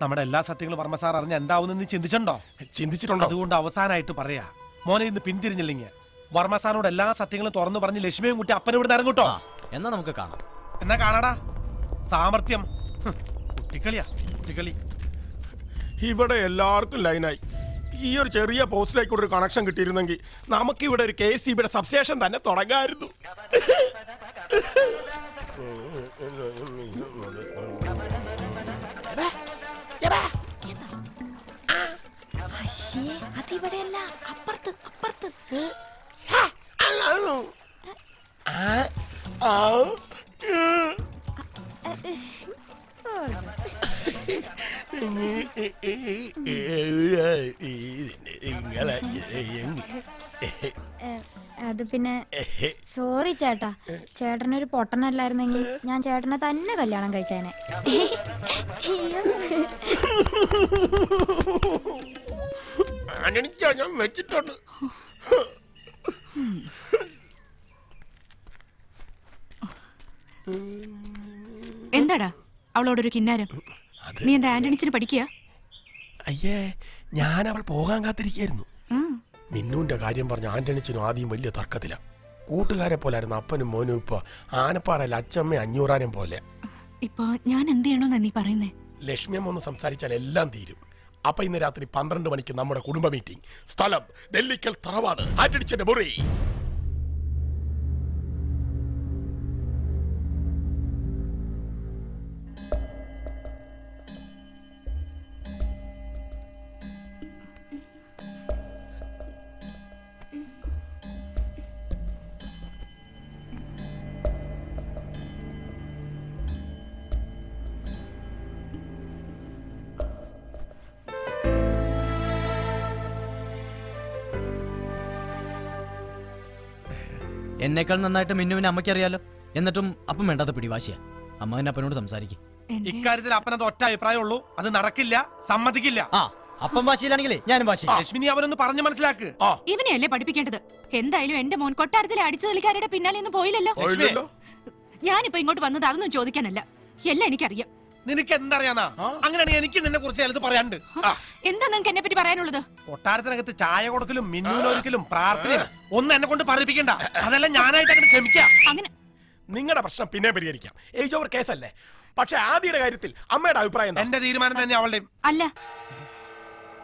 നമ്മുടെ എല്ലാ സത്യങ്ങളും വർമ്മ സാർ അറിഞ്ഞ എന്താവുന്ന നീ ചിന്തിച്ചിട്ടുണ്ടോ ചിന്തിച്ചിട്ടുണ്ടോ അതുകൊണ്ട് അവസാനമായിട്ട് പറയാ മോനെ ഇന്ന് പിന്തിരിഞ്ഞില്ലെങ്കിൽ വർമ്മസാറിനോട് എല്ലാ സത്യങ്ങളും തുറന്നു പറഞ്ഞ് ലക്ഷ്മിയും കുട്ടി അപ്പനെ ഇവിടെ ഇറങ്ങും കേട്ടോ എന്നാ നമുക്ക് കാണാം എന്നാ കാണാടാ സാമർത്ഥ്യം കുട്ടിക്കളിയാ കുട്ടിക്കളി ഇവിടെ എല്ലാവർക്കും ലൈനായി ഈ ഒരു ചെറിയ പോസ്റ്റിലേക്ക് ഒരു കണക്ഷൻ കിട്ടിയിരുന്നെങ്കിൽ നമുക്ക് ഇവിടെ ഒരു കെ സി ബിയുടെ സബ്സ്റ്റേഷൻ തന്നെ തുടങ്ങായിരുന്നു അതിവിടെയല്ല അപ്പുറത്ത് അപ്പുറത്ത്. അത് പിന്നെ സോറി ചേട്ടാ. ചേട്ടനൊരു പൊട്ടനല്ലായിരുന്നെങ്കിൽ ഞാൻ ചേട്ടനെ തന്നെ കല്യാണം കഴിക്കാനെ [laughs] [laughs] ആന്റണിക്കാ ഞാൻ വെച്ചിട്ടുണ്ട്. എന്താടാ അവളോടൊരു കിന്നാരം? നീ എന്റെ ആന്റണിച്ചിന് പഠിക്കുക അയ്യേ ഞാൻ അവൾ പോകാൻ കാത്തിരിക്കായിരുന്നു മിന്നുവിന്റെ കാര്യം പറഞ്ഞ ആന്റണിച്ചിനും ആദ്യം വലിയ തർക്കത്തില. കൂട്ടുകാരെ പോലായിരുന്നു അപ്പനും മോനും ഇപ്പൊ ആനപ്പാറയിൽ അച്ഛമ്മ അഞ്ഞൂറാനും പോലെ. ഇപ്പൊ ഞാൻ എന്ത് ചെയ്യണമെന്നാ നീ പറയുന്നേ? ലക്ഷ്മിയമ്മ ഒന്ന് സംസാരിച്ചാൽ എല്ലാം തീരും. അപ്പൊ ഇന്ന് രാത്രി പന്ത്രണ്ട് മണിക്ക് നമ്മുടെ കുടുംബ മീറ്റിംഗ് സ്ഥലം നെല്ലിക്കൽ തറവാട്. ആറ്റടിച്ചന്റെ മുറി. എന്നേക്കാൾ നന്നായിട്ട് മിന്നുവിനെ അമ്മയ്ക്കറിയാലോ എന്നിട്ടും അപ്പം വേണ്ടാത്ത പിടിവാശിയാ. അമ്മ എന്നെ അപ്പനോട് സംസാരിക്കും. ഇക്കാര്യത്തിൽ അപ്പനത് ഒറ്റ അഭിപ്രായമുള്ളൂ അത് നടക്കില്ല സമ്മതിക്കില്ല. ആ അപ്പം വാശിയിലാണെങ്കിലേ ഞാനും വാശി ലക്ഷ്മിനി അവനൊന്ന് പറഞ്ഞു മനസ്സിലാക്ക്. ഇവനെയല്ലേ പഠിപ്പിക്കേണ്ടത്? എന്തായാലും എന്റെ മോൻ കൊട്ടാരത്തിലെ അടിച്ചു കളിക്കാരുടെ പിന്നാലെ ഒന്നും പോയില്ലല്ലോ. പോയില്ലല്ലോ. ഞാനിപ്പോ ഇങ്ങോട്ട് വന്നത് അതൊന്നും ചോദിക്കാനല്ല. എല്ലാം എനിക്കറിയാം. നിനക്ക് എന്തറിയാന്നാ അങ്ങനെയാണെങ്കിൽ എനിക്ക് നിന്നെ കുറിച്ച് ചിലത് പറയാനുണ്ട്. എന്താ നിങ്ങൾക്ക് എന്നെ പറ്റി പറയാനുള്ളത്? കൊട്ടാരത്തിനകത്ത് ചായ കൊടുക്കലും മിന്നൂനൊരിക്കലും പ്രാർത്ഥന ഒന്നും എന്നെ കൊണ്ട് പറയിപ്പിക്കണ്ട. അതെല്ലാം ഞാനായിട്ട് അങ്ങനെ ക്ഷമിക്കാം. അങ്ങനെ. നിങ്ങളുടെ പ്രശ്നം പിന്നെ പരിഹരിക്കാം. ഏജ് ഓവർ കേസല്ലേ? പക്ഷെ ആദ്യയുടെ കാര്യത്തിൽ അമ്മയുടെ അഭിപ്രായം എന്റെ തീരുമാനം തന്നെ അവളുടെ അല്ല.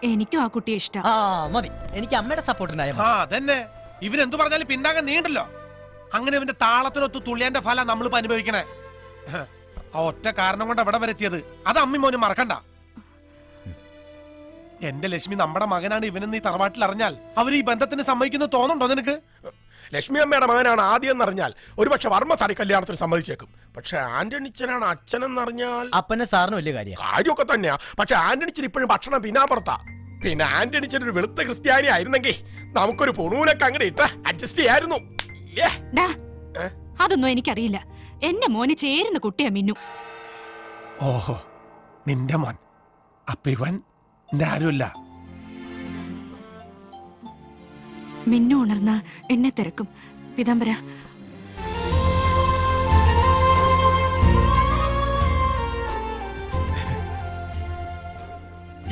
എനിക്കും ആ കുട്ടിയെ ഇഷ്ടം. ആ മതി. എനിക്ക് അമ്മയുടെ സപ്പോർട്ടിനായ ആ അതന്നെ. ഇവരെന്തു പറഞ്ഞാലും പിന്നാകെ നീണ്ടല്ലോ. അങ്ങനെ ഇവന്റെ താളത്തിനൊത്ത് തുള്ളിയന്റെ ഫലം നമ്മളിപ്പോ അനുഭവിക്കണേ. ആ ഒറ്റ കാരണം കൊണ്ട് അവിടെ വരെത്തിയത് അത് അമ്മി മോനും മറക്കണ്ട. എന്റെ ലക്ഷ്മി നമ്മുടെ മകനാണ് ഇവനെന്ന് ഈ തറവാട്ടിൽ അറിഞ്ഞാൽ അവർ ഈ ബന്ധത്തിന് സമ്മതിക്കുന്ന തോന്നുന്നുണ്ടോ നിനക്ക്? ലക്ഷ്മി അമ്മയുടെ മകനാണ് ആദ്യം എന്നറിഞ്ഞാൽ ഒരുപക്ഷെ വർമ്മ സാറി കല്യാണത്തിന് സമ്മതിച്ചേക്കും. പക്ഷെ ആന്റണിച്ചനാണ് അച്ഛനെന്നറിഞ്ഞാൽ അപ്പനെ സാറിന് വലിയ കാര്യം കാര്യമൊക്കെ തന്നെയാ. പക്ഷെ ആന്റണിച്ചൻ ഇപ്പോഴും ഭക്ഷണം പിന്നാപ്പുറത്താ പിന്നെ ആന്റണിച്ചൻ ഒരു വെളുത്ത ക്രിസ്ത്യാനി ആയിരുന്നെങ്കിൽ നമുക്കൊരു പൊണൂലൊക്കെ അങ്ങനെ ഇട്ട് അഡ്ജസ്റ്റ് ചെയ്യായിരുന്നു. അതൊന്നും എനിക്കറിയില്ല. എന്റെ മോന് ചേരുന്ന കുട്ടിയാ മിന്നു. ഓഹോ നിന്റെ മോൻ. അപ്പൊ ഇവൻ എന്റെ ആരുമല്ല. മിന്നു ഉണർന്ന എന്നെ തിരക്കും. പിതാംബര.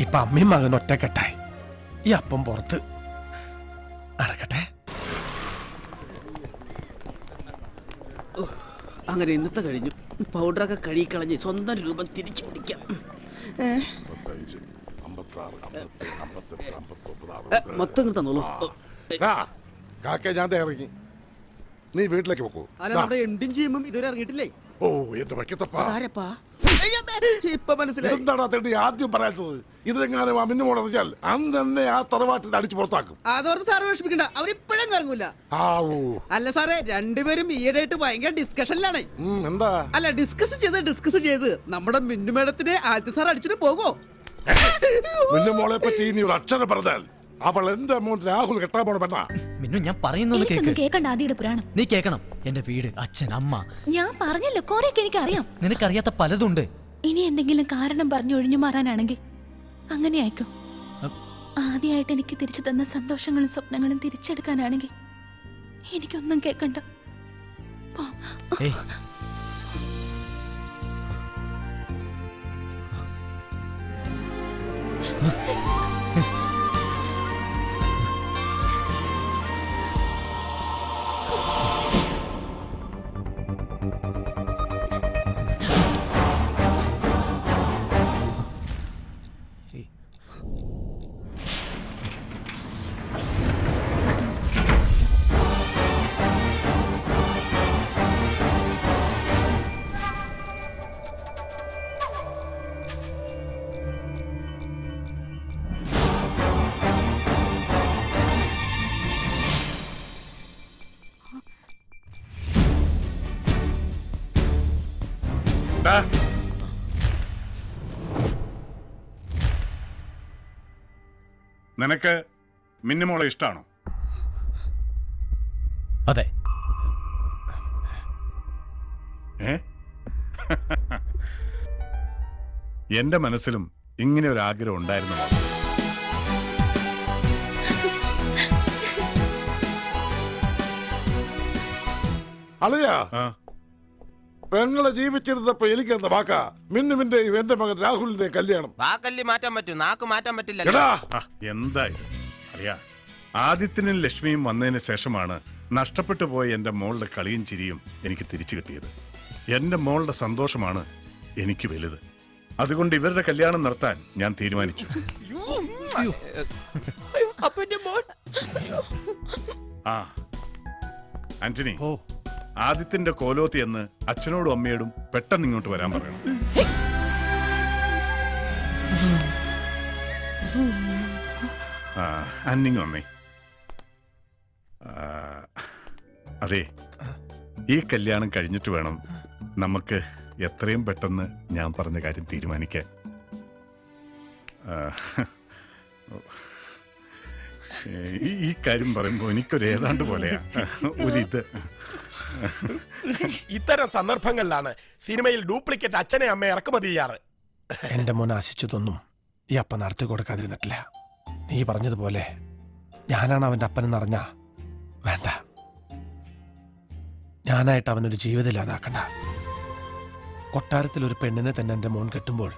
ഇപ്പൊ അമ്മയും മകൻ ഒറ്റക്കെട്ടായി. ഈ അപ്പം പുറത്ത്. നടക്കട്ടെ അങ്ങനെ ഇന്നത്തെ കഴിഞ്ഞു. പൗഡറൊക്കെ കഴുകിക്കളഞ്ഞ് സ്വന്തം രൂപം തിരിച്ചു പിടിക്കാം. മൊത്തം തന്നോളൂ. കാക്ക ഞാൻ ഇറങ്ങി. നീ വീട്ടിലേക്ക് പോകൂ അല്ല നമ്മുടെ എൻഡിങ് ചെയ്യുമ്പം ഇതുവരെ ഇറങ്ങിയിട്ടില്ലേ? ഓ എന്റെ വയ്ക്കത്തപ്പാ അതാരപ്പാ? ഇപ്പൊ മനസ്സിലായി. എന്താണ് അതേണ്ടി ആദ്യം പറയാത്തത് ഇതെങ്ങാനും അമിന്നു മോളറിഞ്ഞാൽ അന്ന് തന്നെ ആ തറവാട്ടിൽ അടിച്ചു പുറത്താക്കും. അതോർത്ത് സാറ് വിഷമിക്കണ്ട. അവരിപ്പോഴും കറങ്ങൂല. ആവൂ അല്ല സാറേ രണ്ടുപേരും ഈയിടെയായിട്ട് ഭയങ്കര ഡിസ്കഷനിലാണ്. എന്താ? അല്ല ഡിസ്കസ് ചെയ്ത് ഡിസ്കസ് ചെയ്ത്. നമ്മുടെ മിന്നു മേഡത്തിനെ ആദ്യ സാർ അടിച്ചിട്ട് പോകോ. മിന്നു മോളെ പറ്റി നീ ഒരു അക്ഷരം പറഞ്ഞാൽ അവൾ എന്റെ മോൻ രാഹുൽ കെട്ടാൻ പോണ പെണ്ണാ. മിന്നു ഞാൻ പറയുന്നത് കേക്ക്. കേൾക്കണ്ട ആദിയുടെ പുരാണം. നീ കേക്കണം. എന്റെ വീട് അച്ഛൻ അമ്മ. ഞാൻ പറഞ്ഞല്ലോ കൊറേ എനിക്ക് അറിയാം നിനക്കറിയാത്ത പലതുണ്ട്. ഇനി എന്തെങ്കിലും കാരണം പറഞ്ഞു ഒഴിഞ്ഞു മാറാനാണെങ്കിൽ അങ്ങനെ ആയിക്കോ. ആദ്യമായിട്ട് എനിക്ക് തിരിച്ചു തന്ന സന്തോഷങ്ങളും സ്വപ്നങ്ങളും തിരിച്ചെടുക്കാനാണെങ്കിൽ എനിക്കൊന്നും കേൾക്കണ്ട പോ. [laughs] നിനക്ക് മിന്നുമോളെ ഇഷ്ടാണോ? അതെ. ഏ? എന്റെ മനസ്സിലും ഇങ്ങനെ ഒരു ആഗ്രഹം ഉണ്ടായിരുന്നു. അളിയാ പെങ്ങളെ ജീവിച്ചിരുന്നപ്പോ എനിക്ക് എന്ന വാക്കാ മിന്നുമിന്റെയും എന്റെ മകൻ രാഹുലിന്റെയും കല്യാണം. വാക്കല്ലി മാറ്റാൻ പറ്റും. നാക്ക് മാറ്റാൻ പറ്റില്ല. എടാ! ആ, എന്താ അറിയാ ആദിത്യനും ലക്ഷ്മിയും വന്നതിന് ശേഷമാണ് നഷ്ടപ്പെട്ടു പോയ എന്റെ മോളുടെ കളിയും ചിരിയും എനിക്ക് തിരിച്ചു കിട്ടിയത്. എന്റെ മോളുടെ സന്തോഷമാണ് എനിക്ക് വലുത്. അതുകൊണ്ട് ഇവരുടെ കല്യാണം നടത്താൻ ഞാൻ തീരുമാനിച്ചു. അപ്പന്റെ മോൻ ആ ആന്റണി. ഓ. ആദിത്യന്റെ കോലോത്തി എന്ന് അച്ഛനോടും അമ്മയോടും പെട്ടെന്ന് ഇങ്ങോട്ട് വരാൻ പറയണം. ആ അമ്മേ അതെ ഈ കല്യാണം കഴിഞ്ഞിട്ട് വേണം നമുക്ക് എത്രയും പെട്ടെന്ന് ഞാൻ പറഞ്ഞ കാര്യം തീരുമാനിക്കാൻ. ഈ കാര്യം പറയുമ്പോൾ എനിക്കൊരു ഏതാണ്ട് പോലെയാ. ഒരിത് [laughs] ഇത്തരം സന്ദർഭങ്ങളിലാണ് സിനിമയിൽ ഡ്യൂപ്ലിക്കേറ്റ് അച്ഛനെ അമ്മയെ ഇറക്കുമതി ചെയ്യാറ്. എന്റെ മോൻ ആശിച്ചതൊന്നും ഈ അപ്പൻ നടത്തി കൊടുക്കാതിരുന്നിട്ടില്ല. നീ പറഞ്ഞതുപോലെ ഞാനാണ് അവന്റെ അപ്പനെന്ന് അറിഞ്ഞ വേണ്ട. ഞാനായിട്ട് അവനൊരു ജീവിതം ഇല്ലാതാക്കണ്ട. കൊട്ടാരത്തിൽ ഒരു പെണ്ണിനെ തന്നെ എന്റെ മോൻ കെട്ടുമ്പോൾ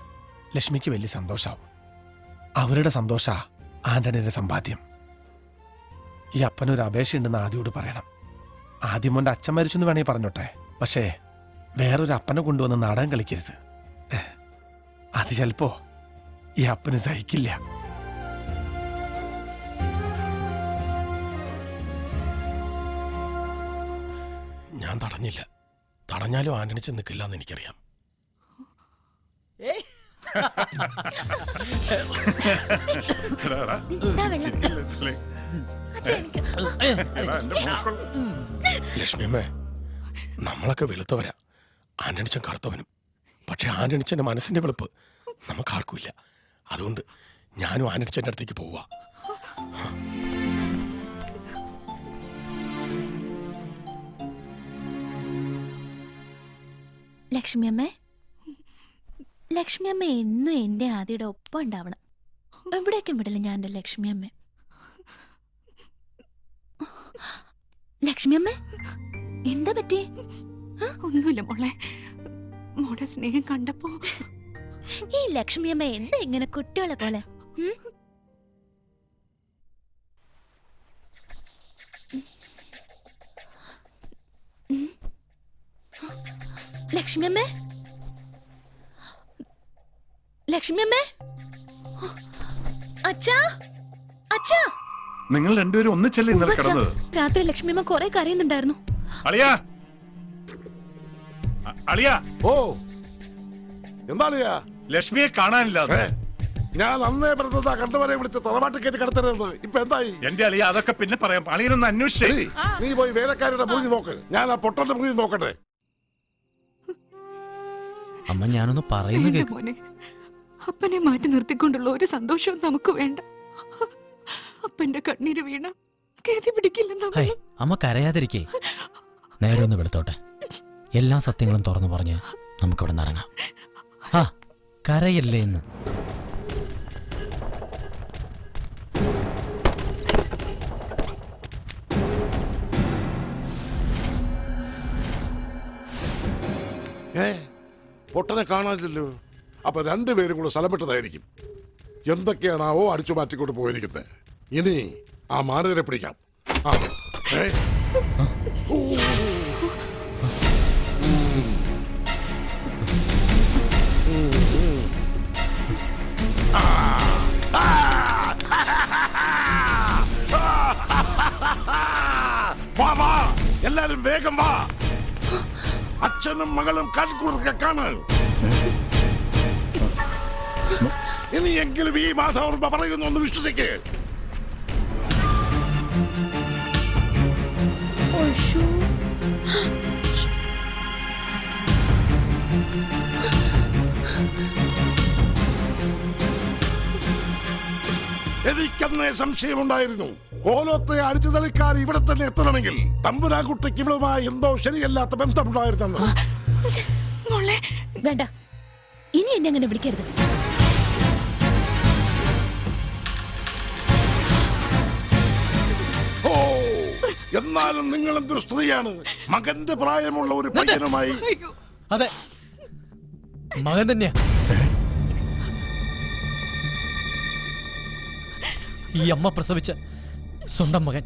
ലക്ഷ്മിക്ക് വലിയ സന്തോഷാവും. അവരുടെ സന്തോഷ ആന്റണിയുടെ സമ്പാദ്യം. ഈ അപ്പനൊരു അപേക്ഷയുണ്ടെന്ന് ആദ്യോട് പറയണം. ആദ്യം കൊണ്ട് അച്ഛൻ മരിച്ചെന്ന് വേണമെങ്കിൽ പറഞ്ഞോട്ടെ. പക്ഷേ വേറൊരു അപ്പനെ കൊണ്ടുവന്ന് നാടകം കളിക്കരുത്. അത് ചിലപ്പോ ഈ അപ്പന് സഹിക്കില്ല. ഞാൻ തടഞ്ഞില്ല. തടഞ്ഞാലും ആന്റണിച്ച് നിൽക്കില്ല എന്ന് എനിക്കറിയാം. ലക്ഷ്മിയമ്മേ നമ്മളൊക്കെ വെളുത്തവരാ. ആന്റണിച്ചൻ കറുത്തവനും. പക്ഷെ ആന്റണിച്ചന്റെ മനസ്സിന്റെ വെളുപ്പ് നമുക്കാർക്കുമില്ല. അതുകൊണ്ട് ഞാനും ആന്റണിച്ചന്റെ അടുത്തേക്ക് പോവാ ലക്ഷ്മിയമ്മേ ലക്ഷ്മിയമ്മ എന്നും എന്റെ ആദ്യയുടെ ഒപ്പം ഉണ്ടാവണം. എവിടേക്കും വിടില്ല ഞാൻ എന്റെ ലക്ഷ്മിയമ്മ? ലക്ഷ്മിയമ്മ എന്താ പറ്റി? ഒന്നുമില്ല മോളെ. മോളെ സ്നേഹം കണ്ടപ്പോ ഈ ലക്ഷ്മിയമ്മ എന്താ ഇങ്ങനെ കുട്ടികളെ പോലെ. ലക്ഷ്മിയമ്മേ ലക്ഷ്മിയമ്മേ അച്ഛാ അച്ഛാ. നിങ്ങൾ രണ്ടുപേരും ഒന്നിച്ചല്ലേ ഇന്നലെ കിടന്നത്. രാത്രി ലക്ഷ്മിയമ്മ കുറെ കരയുന്നുണ്ടായിരുന്നു. അളിയാ! അളിയാ! ഓ എന്താളിയാ ലക്ഷ്മിയെ കാണാനില്ലാതെ ഞാൻ അന്നേ പറഞ്ഞതാ കണ്ടവരെ വിളിച്ച് തറവാട്ടിൽ കയറ്റി കിടത്തരുന്നത് ഇപ്പൊ എന്തായി എന്റെ അളിയ അതൊക്കെ പിന്നെ പറയാം. അളിയനൊന്ന് അന്വേഷിച്ചേ. നീ പോയി വേലക്കാരുടെ മുറി നോക്ക്. ഞാൻ ആ പൊട്ടന്റെ മുറി നോക്കട്ടെ. അമ്മ ഞാനൊന്ന് പറയുന്നു മോനെ അപ്പനെ മാറ്റി നിർത്തിക്കൊണ്ടുള്ള ഒരു സന്തോഷവും നമുക്ക് വേണ്ട. അപ്പന്റെ കണ്ണീര് വീണ. കേതി പിടിക്കില്ല അമ്മ കരയാതിരിക്കേ. നേരെ ഒന്ന് വെളുത്തോട്ടെ. എല്ലാ സത്യങ്ങളും തുറന്നു പറഞ്ഞ് നമുക്കിവിടെ നിറങ്ങാം ആ കരയല്ലേ എന്ന് ഏ പൊട്ടനെ കാണാനില്ലല്ലോ. അപ്പൊ രണ്ടുപേരും കൂടെ സ്ഥലപ്പെട്ടതായിരിക്കും എന്തൊക്കെയാണാവോ അടിച്ചു മാറ്റിക്കൊണ്ട് പോയിരിക്കുന്നത് ഇനി ആ മാനേജരെ പിടിക്കാം ആ ഏ ഊ. ഉം, ഉം. ആ. ആ. വാ വാ എല്ലാരും വേഗം വാ അച്ഛനും മകളും കൺകുളിർക്കെ കാണാൻ ഇനിയെങ്കിലും ഈ മാധവർമ്മ പറയുന്നു ഒന്ന് വിശ്വസിക്ക് എനിക്കന്നേ സംശയമുണ്ടായിരുന്നു. കോലത്തെ അടിച്ചു തളിക്കാർ ഇവിടെ തന്നെ എത്തണമെങ്കിൽ തമ്പുരാക്കുട്ടിക്ക് ഇവളുമായി എന്തോ ശരിയല്ലാത്ത ബന്ധമുണ്ടായിരുന്നെന്ന്. വേണ്ട. ഇനി എന്നെ അങ്ങനെ വിളിക്കരുത്. എന്നാലും നിങ്ങൾ എന്തൊരു സ്ത്രീയാണ്. മകന്റെ പ്രായമുള്ള ഒരു പയ്യനുമായി. അതെ. മകൻ തന്നെയാ. ഈ അമ്മ പ്രസവിച്ച സ്വന്തം മകൻ.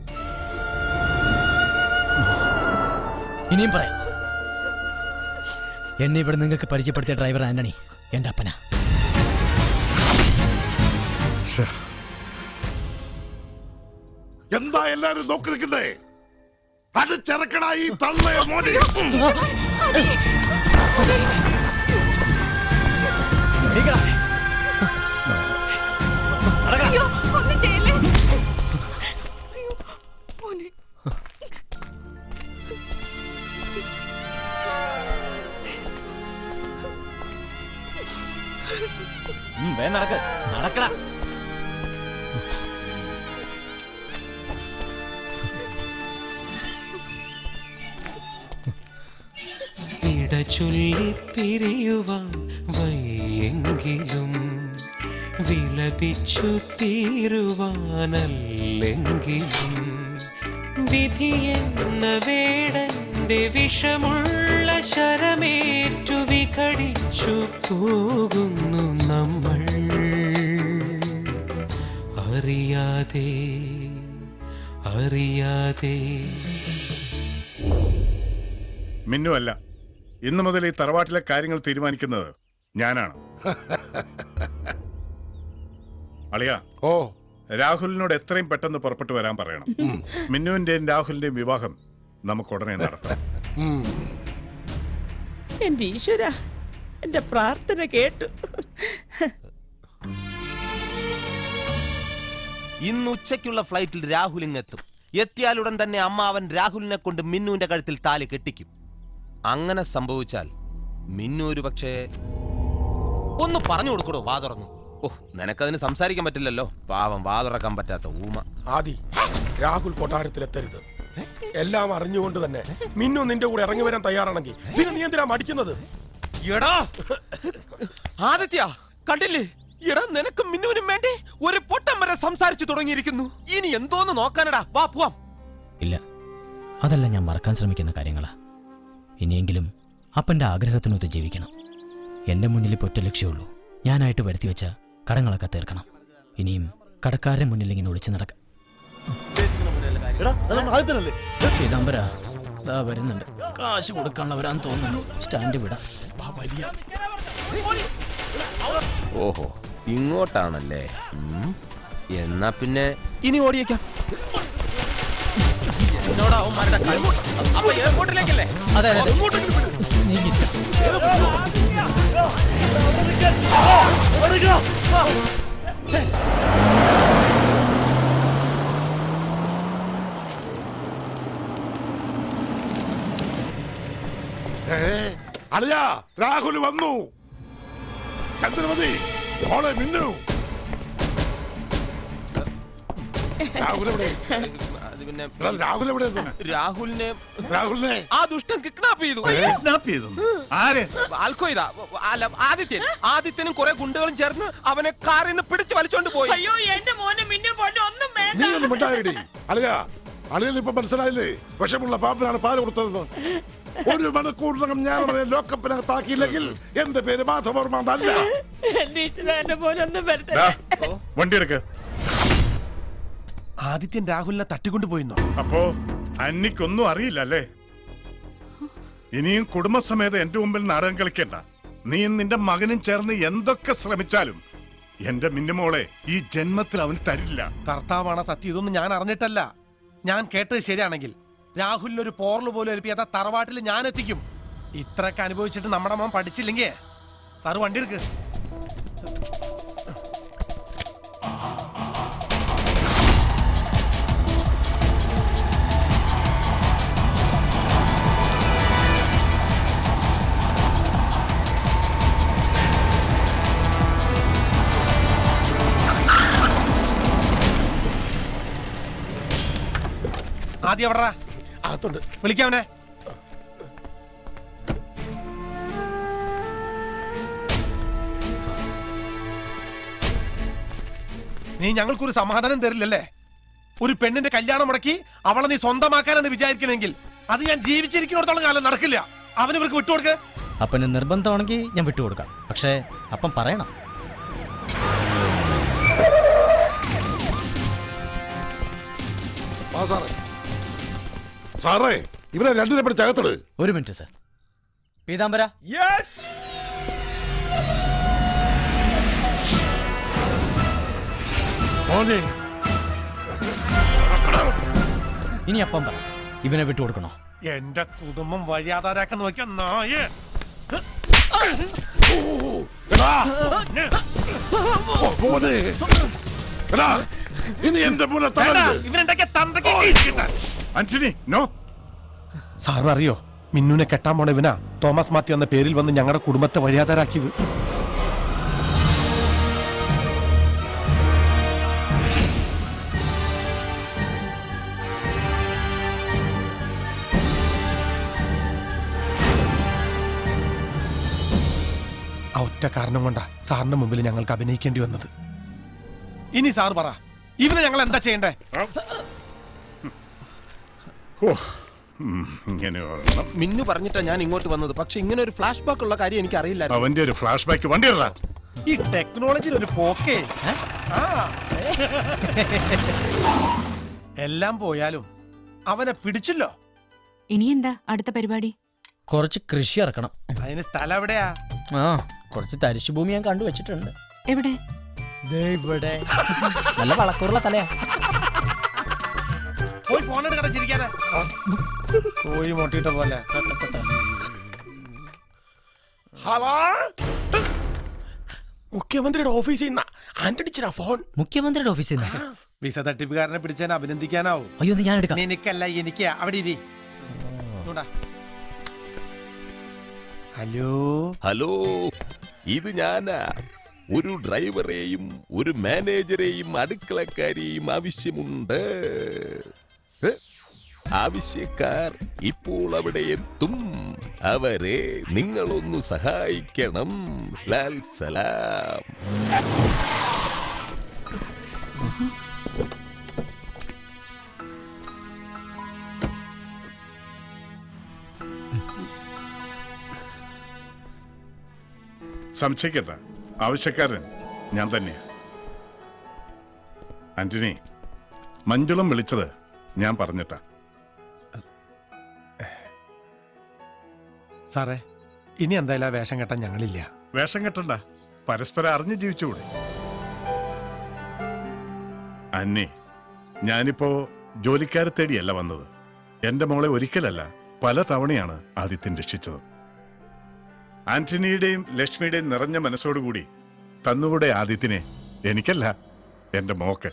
ഇനിയും പറയാം. എന്നെ ഇവിടെ നിങ്ങൾക്ക് പരിചയപ്പെടുത്തിയ ഡ്രൈവർ ആന്റണി എന്റെ അപ്പനാ. എന്താ എല്ലാരും നോക്കി നിൽക്കുന്നേ അടിച്ചിറക്കണായി തള്ളേ മോനെ. അയ്യോ. ഒന്നും ചെയ്യല്ലേ. അയ്യോ, മോനെ. വേ നടക്ക. നടക്കടാ. ഇടചൊല്ലി പിരിയുവാൻ വയ്യെങ്കിലും വിലപിച്ചു തീരുവാനല്ലെങ്കിലും വിധിയെന്ന വേടന്റെ വിഷമുള്ള ശരമേറ്റു വിഘടിച്ചു പോകുന്നു നമ്മൾ. അറിയാതെ അറിയാതെ. മിന്നുവല്ല. ഇന്നു മുതൽ ഈ തറവാട്ടിലെ കാര്യങ്ങൾ തീരുമാനിക്കുന്നത് ഞാനാണ്. [laughs] അളിയ ഓ. രാഹുലിനോട് എത്രയും പെട്ടെന്ന് പുറപ്പെട്ടു വരാൻ പറയണം. മിന്നുവിന്റെയും രാഹുലിന്റെയും വിവാഹം നമുക്ക് ഉടനെ നടത്താം. [laughs] എന്റെ ഈശ്വര എന്റെ പ്രാർത്ഥന കേട്ടു. ഇന്ന് ഉച്ചയ്ക്കുള്ള ഫ്ലൈറ്റിൽ രാഹുൽ ഇങ്ങെത്തും. എത്തിയാലുടൻ തന്നെ അമ്മാവൻ രാഹുലിനെ കൊണ്ട് മിന്നുവിന്റെ കഴുത്തിൽ താലി കെട്ടിക്കും. അങ്ങനെ സംഭവിച്ചാൽ മിന്നൂര് ഒരു പക്ഷേ ഒന്ന് പറഞ്ഞു കൊടുക്കടോ വാ തുറന്നു. ഓ നിനക്കതിന് സംസാരിക്കാൻ പറ്റില്ലല്ലോ. പാവം വാ തുറക്കാൻ പറ്റാത്ത ഊമ. ആദി രാഹുൽ കൊട്ടാരത്തിലെത്തരുത്. എല്ലാം അറിഞ്ഞുകൊണ്ട് തന്നെ മിന്നു നിന്റെ കൂടെ ഇറങ്ങി വരാൻ തയ്യാറാണെങ്കിൽ പിന്നെ നീ എന്തിനാ മടിക്കുന്നത്? എടാ! ആദിത്യ കണ്ടില്ലേ? എടാ നിനക്കും മിന്നുവിനും വേണ്ടി ഒരു പൊട്ടം വരെ സംസാരിച്ചു തുടങ്ങിയിരിക്കുന്നു. ഇനി എന്തോന്ന് നോക്കാനടാ വാ പോവാം. ഇല്ല അതല്ല ഞാൻ മറക്കാൻ ശ്രമിക്കുന്ന കാര്യങ്ങളാ. ഇനിയെങ്കിലും അപ്പന്റെ ആഗ്രഹത്തിനൊത്ത് ജീവിക്കണം. എന്റെ മുന്നിൽ ഇപ്പോൾ ഒറ്റ ലക്ഷ്യമുള്ളൂ ഞാനായിട്ട് വരുത്തി വെച്ച കടങ്ങളൊക്കെ തീർക്കണം. ഇനിയും കടക്കാരുടെ മുന്നിൽ ഇങ്ങനെ ഒളിച്ചു നടക്കാം പീതാംബര ദാ വരുന്നുണ്ട്. കാശ് കൊടുക്കാനുള്ളവരാന്ന് തോന്നുന്നു. സ്റ്റാൻഡ് വിടാം. ഓഹോ ഇങ്ങോട്ടാണല്ലേ? എന്നാ പിന്നെ ഇനി ഓടിയേക്കാം. എന്നോടാ അവന്മാരുടെ കളി. അപ്പൊ എയർപോർട്ടിലേക്കല്ലേ? അതെ അതെ. അളിയാ രാഹുൽ വന്നു. ചന്ദ്രമതി മോളെ മിന്നു. രാഹുൽ എവിടെ പിന്നെ രാഹുൽ എവിടെ രാഹുലിനെ രാഹുലിനെ? ആ ദുഷ്ടൻ കിഡ്നാപ്പ് ചെയ്തു. കിഡ്നാപ്പ് ചെയ്തു. ആര്? ആൽക്കോയിതാ അല്ല ആദിത്യൻ. ആദിത്യനും കുറെ ഗുണ്ടകളും ചേർന്ന് അവനെ കാറിൽ നിന്ന് പിടിച്ചു വലിച്ചോണ്ട് പോയി. അയ്യോ എന്റെ മോനെ മിന്നു പോന്നെ ഒന്നും നീ ഒന്ന് മിണ്ടായിടി അളിയാ അളിയൻ ഇപ്പൊ മനസ്സിലായില്ലേ? വിഷമുള്ള പാപ്പിനാണ് പാൽ കൊടുത്തതെന്ന്. ഒരു മണിക്കൂറിനകം ഞാൻ അവനെ ലോക്കപ്പിനകത്താക്കിയില്ലെങ്കിൽ എന്റെ പേര് മാധവർമ്മ എന്നല്ല. വണ്ടി എടുക്ക് ആദിത്യൻ രാഹുലിനെ തട്ടിക്കൊണ്ടുപോയിന്നോ? അപ്പോ അന്നിക്കൊന്നും അറിയില്ല അല്ലേ? ഇനിയും കുടുംബസമേതം എന്റെ മുമ്പിൽ നാടകം കളിക്കണ്ട. നീയും നിന്റെ മകനും ചേർന്ന് എന്തൊക്കെ ശ്രമിച്ചാലും എന്റെ മിന്നുമോളെ ഈ ജന്മത്തിൽ അവന് തരില്ല. കർത്താവാണ് സത്യം. ഇതൊന്നും ഞാൻ അറിഞ്ഞിട്ടല്ല. ഞാൻ കേട്ടത് ശരിയാണെങ്കിൽ രാഹുലിന് ഒരു പോർൽ പോലും ഏൽപ്പിയാത്ത തറവാട്ടിൽ ഞാൻ എത്തിക്കും. ഇത്രയൊക്കെ അനുഭവിച്ചിട്ട് നമ്മുടെ മോൻ പഠിച്ചില്ലെങ്കിൽ സാറ് വണ്ടി എടുക്ക്. ആദ്യം എവിടാ? അകത്തുണ്ട്. വിളിക്കാവനെ നീ ഞങ്ങൾക്കൊരു സമാധാനം തരില്ലല്ലേ? ഒരു പെണ്ണിന്റെ കല്യാണം മുടക്കി അവളെ നീ സ്വന്തമാക്കാനെന്ന് വിചാരിക്കണമെങ്കിൽ അത് ഞാൻ ജീവിച്ചിരിക്കുന്നിടത്തോളം കാലം നടക്കില്ല. അവന് ഇവർക്ക് വിട്ടുകൊടുക്ക. അപ്പന് നിർബന്ധമാണെങ്കിൽ ഞാൻ വിട്ടുകൊടുക്കാം. പക്ഷേ അപ്പം പറയണം. ആ സാറേ. സാറേ ഇവരെ രണ്ടിനെ പിടിച്ച് അകത്തിട്. ഒരു മിനിറ്റ് സർ. പീതാംബര? ഇനി അപ്പം പറ. ഇവനെ വിട്ടുകൊടുക്കണോ എന്റെ കുടുംബം വഴിയാധാരാക്കാൻ നോക്കിയ നായ. ഇനി എന്റെ പോലെ ഇവനെന്തൊക്കെ തന്ത്രം തന്തയ്ക്ക് ആന്റണി നോ. സാറിന് അറിയോ? മിന്നുനെ കെട്ടാൻ പോണ ഇവനാ തോമസ് മാത്യു എന്ന പേരിൽ വന്ന് ഞങ്ങളുടെ കുടുംബത്തെ വഴിയാതരാക്കിയത് ആ ഒറ്റ കാരണം കൊണ്ടാ സാറിന്റെ മുമ്പിൽ ഞങ്ങൾക്ക് അഭിനയിക്കേണ്ടി വന്നത്. ഇനി സാർ പറ ഇവനെ ഞങ്ങൾ എന്താ ചെയ്യണ്ടേ? ഇങ്ങനെ. മിന്നു പറഞ്ഞിട്ടാ ഞാൻ ഇങ്ങോട്ട് വന്നത്. പക്ഷെ ഇങ്ങനെ ഒരു ഫ്ലാഷ് ബാക്ക് ഉള്ള കാര്യം എനിക്ക് അറിയില്ല അവന്റെ ഒരു ഫ്ലാഷ് ബാക്ക് വണ്ടി ഈ ടെക്നോളജിയിൽ ഒരു പോക്കേ ആ. എല്ലാം പോയാലും അവനെ പിടിച്ചല്ലോ. ഇനി എന്താ അടുത്ത പരിപാടി? കുറച്ച് കൃഷി ഇറക്കണം. അതിന് സ്ഥലം എവിടെയാ? ആ കുറച്ച് തരിശുഭൂമി ഞാൻ കണ്ടു വെച്ചിട്ടുണ്ട് എവിടെ? ദേ ഇവിടെ. നല്ല വളക്കൂറുള്ള തലയാ. പോയി ഫോൺ ചിരിക്കാതെ. പോയി മൊട്ടിയിട്ട പോലെ. ഹലോ? മുഖ്യമന്ത്രിയുടെ ഓഫീസിൽ നിന്നാ ഫോൺ മുഖ്യമന്ത്രിയുടെ ഓഫീസിൽ നിന്ന്? വിസ തട്ടിപ്പുകാരനെ പിടിച്ചാൻ അഭിനന്ദിക്കാനാവും. അയ്യോ ഞാൻ എടുക്കാം. നിനക്കല്ല എനിക്ക്. അവിടെ ഇരി. ഹലോ? ഹലോ. ഇത് ഞാനാ. ഒരു ഡ്രൈവറെയും ഒരു മാനേജരെയും അടുക്കളക്കാരെയും ആവശ്യമുണ്ട്? ആവശ്യക്കാർ ഇപ്പോൾ അവിടെ എത്തും. അവരെ നിങ്ങളൊന്ന് സഹായിക്കണം. ലാൽ സലാം. സംശയിക്കണ്ട. ആവശ്യക്കാരൻ ഞാൻ തന്നെയാ. ആന്റണി മഞ്ജുളം വിളിച്ചത് ഞാൻ പറഞ്ഞിട്ടാ. സാറേ ഇനി എന്തായാലും ആ വേഷം കെട്ടാൻ ഞങ്ങളില്ല. വേഷം കെട്ടണ്ട. പരസ്പരം അറിഞ്ഞു ജീവിച്ചുകൂടെ. അന്നേ ഞാനിപ്പോ ജോലിക്കാരെ തേടിയല്ല വന്നത്. എന്റെ മോളെ ഒരിക്കലല്ല പല തവണയാണ് ആദിത്യൻ രക്ഷിച്ചത്. ആന്റണിയുടെയും ലക്ഷ്മിയുടെയും നിറഞ്ഞ മനസ്സോടുകൂടി തന്നുകൂടെ ആദിത്യനെ എനിക്കല്ല എന്റെ മോക്ക്.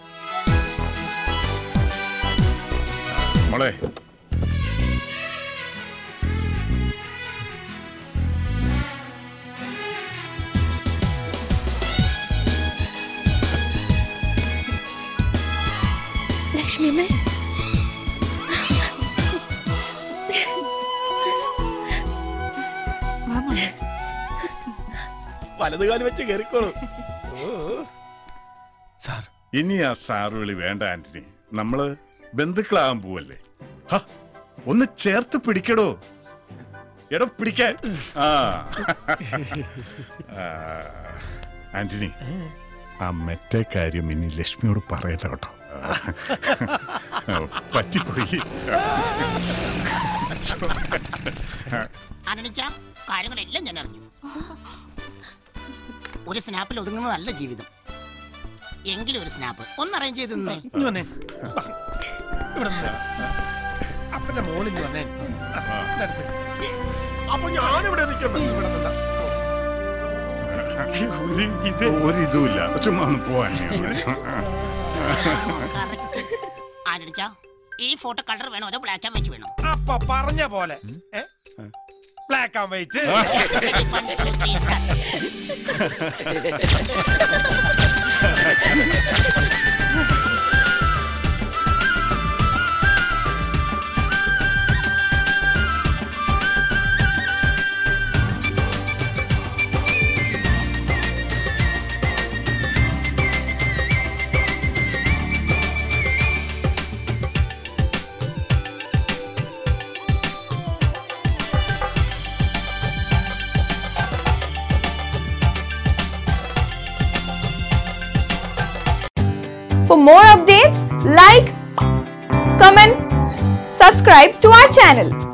മോളെ. ലക്ഷ്മിയമ്മേ വലതുകാലം വെച്ച് കയറിക്കോളൂ സാർ ഇനി ആ സാർ വിളി വേണ്ട ആന്റണി. നമ്മൾ ബന്ധുക്കളാകാൻ പോവല്ലേ ഹ, ഒന്ന് ചേർത്ത് പിടിക്കടോ. എടോ പിടിക്കാൻ. ആ. ആ, ആന്റണി ആ മറ്റേ കാര്യം ഇനി ലക്ഷ്മിയോട് പറയട്ടെ കേട്ടോ. പറ്റിപ്പോയി. കാര്യങ്ങളെല്ലാം ഞാൻ അറിഞ്ഞു. ഒരു സ്നാപ്പിൽ ഒതുങ്ങുന്നതല്ല ജീവിതം. എങ്കിലും ഒരു സ്നാപ്പ്. ഒന്ന് അറേഞ്ച് ചെയ്ത് നിന്നേ. ഇനി വന്നേ. വാ. ഇവിടെ നിന്ന് അപ്പന്റെ മോളിഞ്ഞ് വന്നേ. ആ, ഇതെടുത്ത്. അപ്പൊ ഞാനിവിടെ നിൽക്കണം ഇവിടെ നിന്നാ. ഒരു ഇത്. ഒരു ഇതുമില്ല. ചുമ്മാ ഒന്ന് പോവാൻ. [laughs] ഈ ഫോട്ടോ കളർ വേണോ? അതോ ബ്ലാക്ക് ആൻഡ് വൈറ്റ് വേണോ? അപ്പൊ പറഞ്ഞ പോലെ. Black and white ハハハハ! For more updates, like, comment, subscribe to our channel.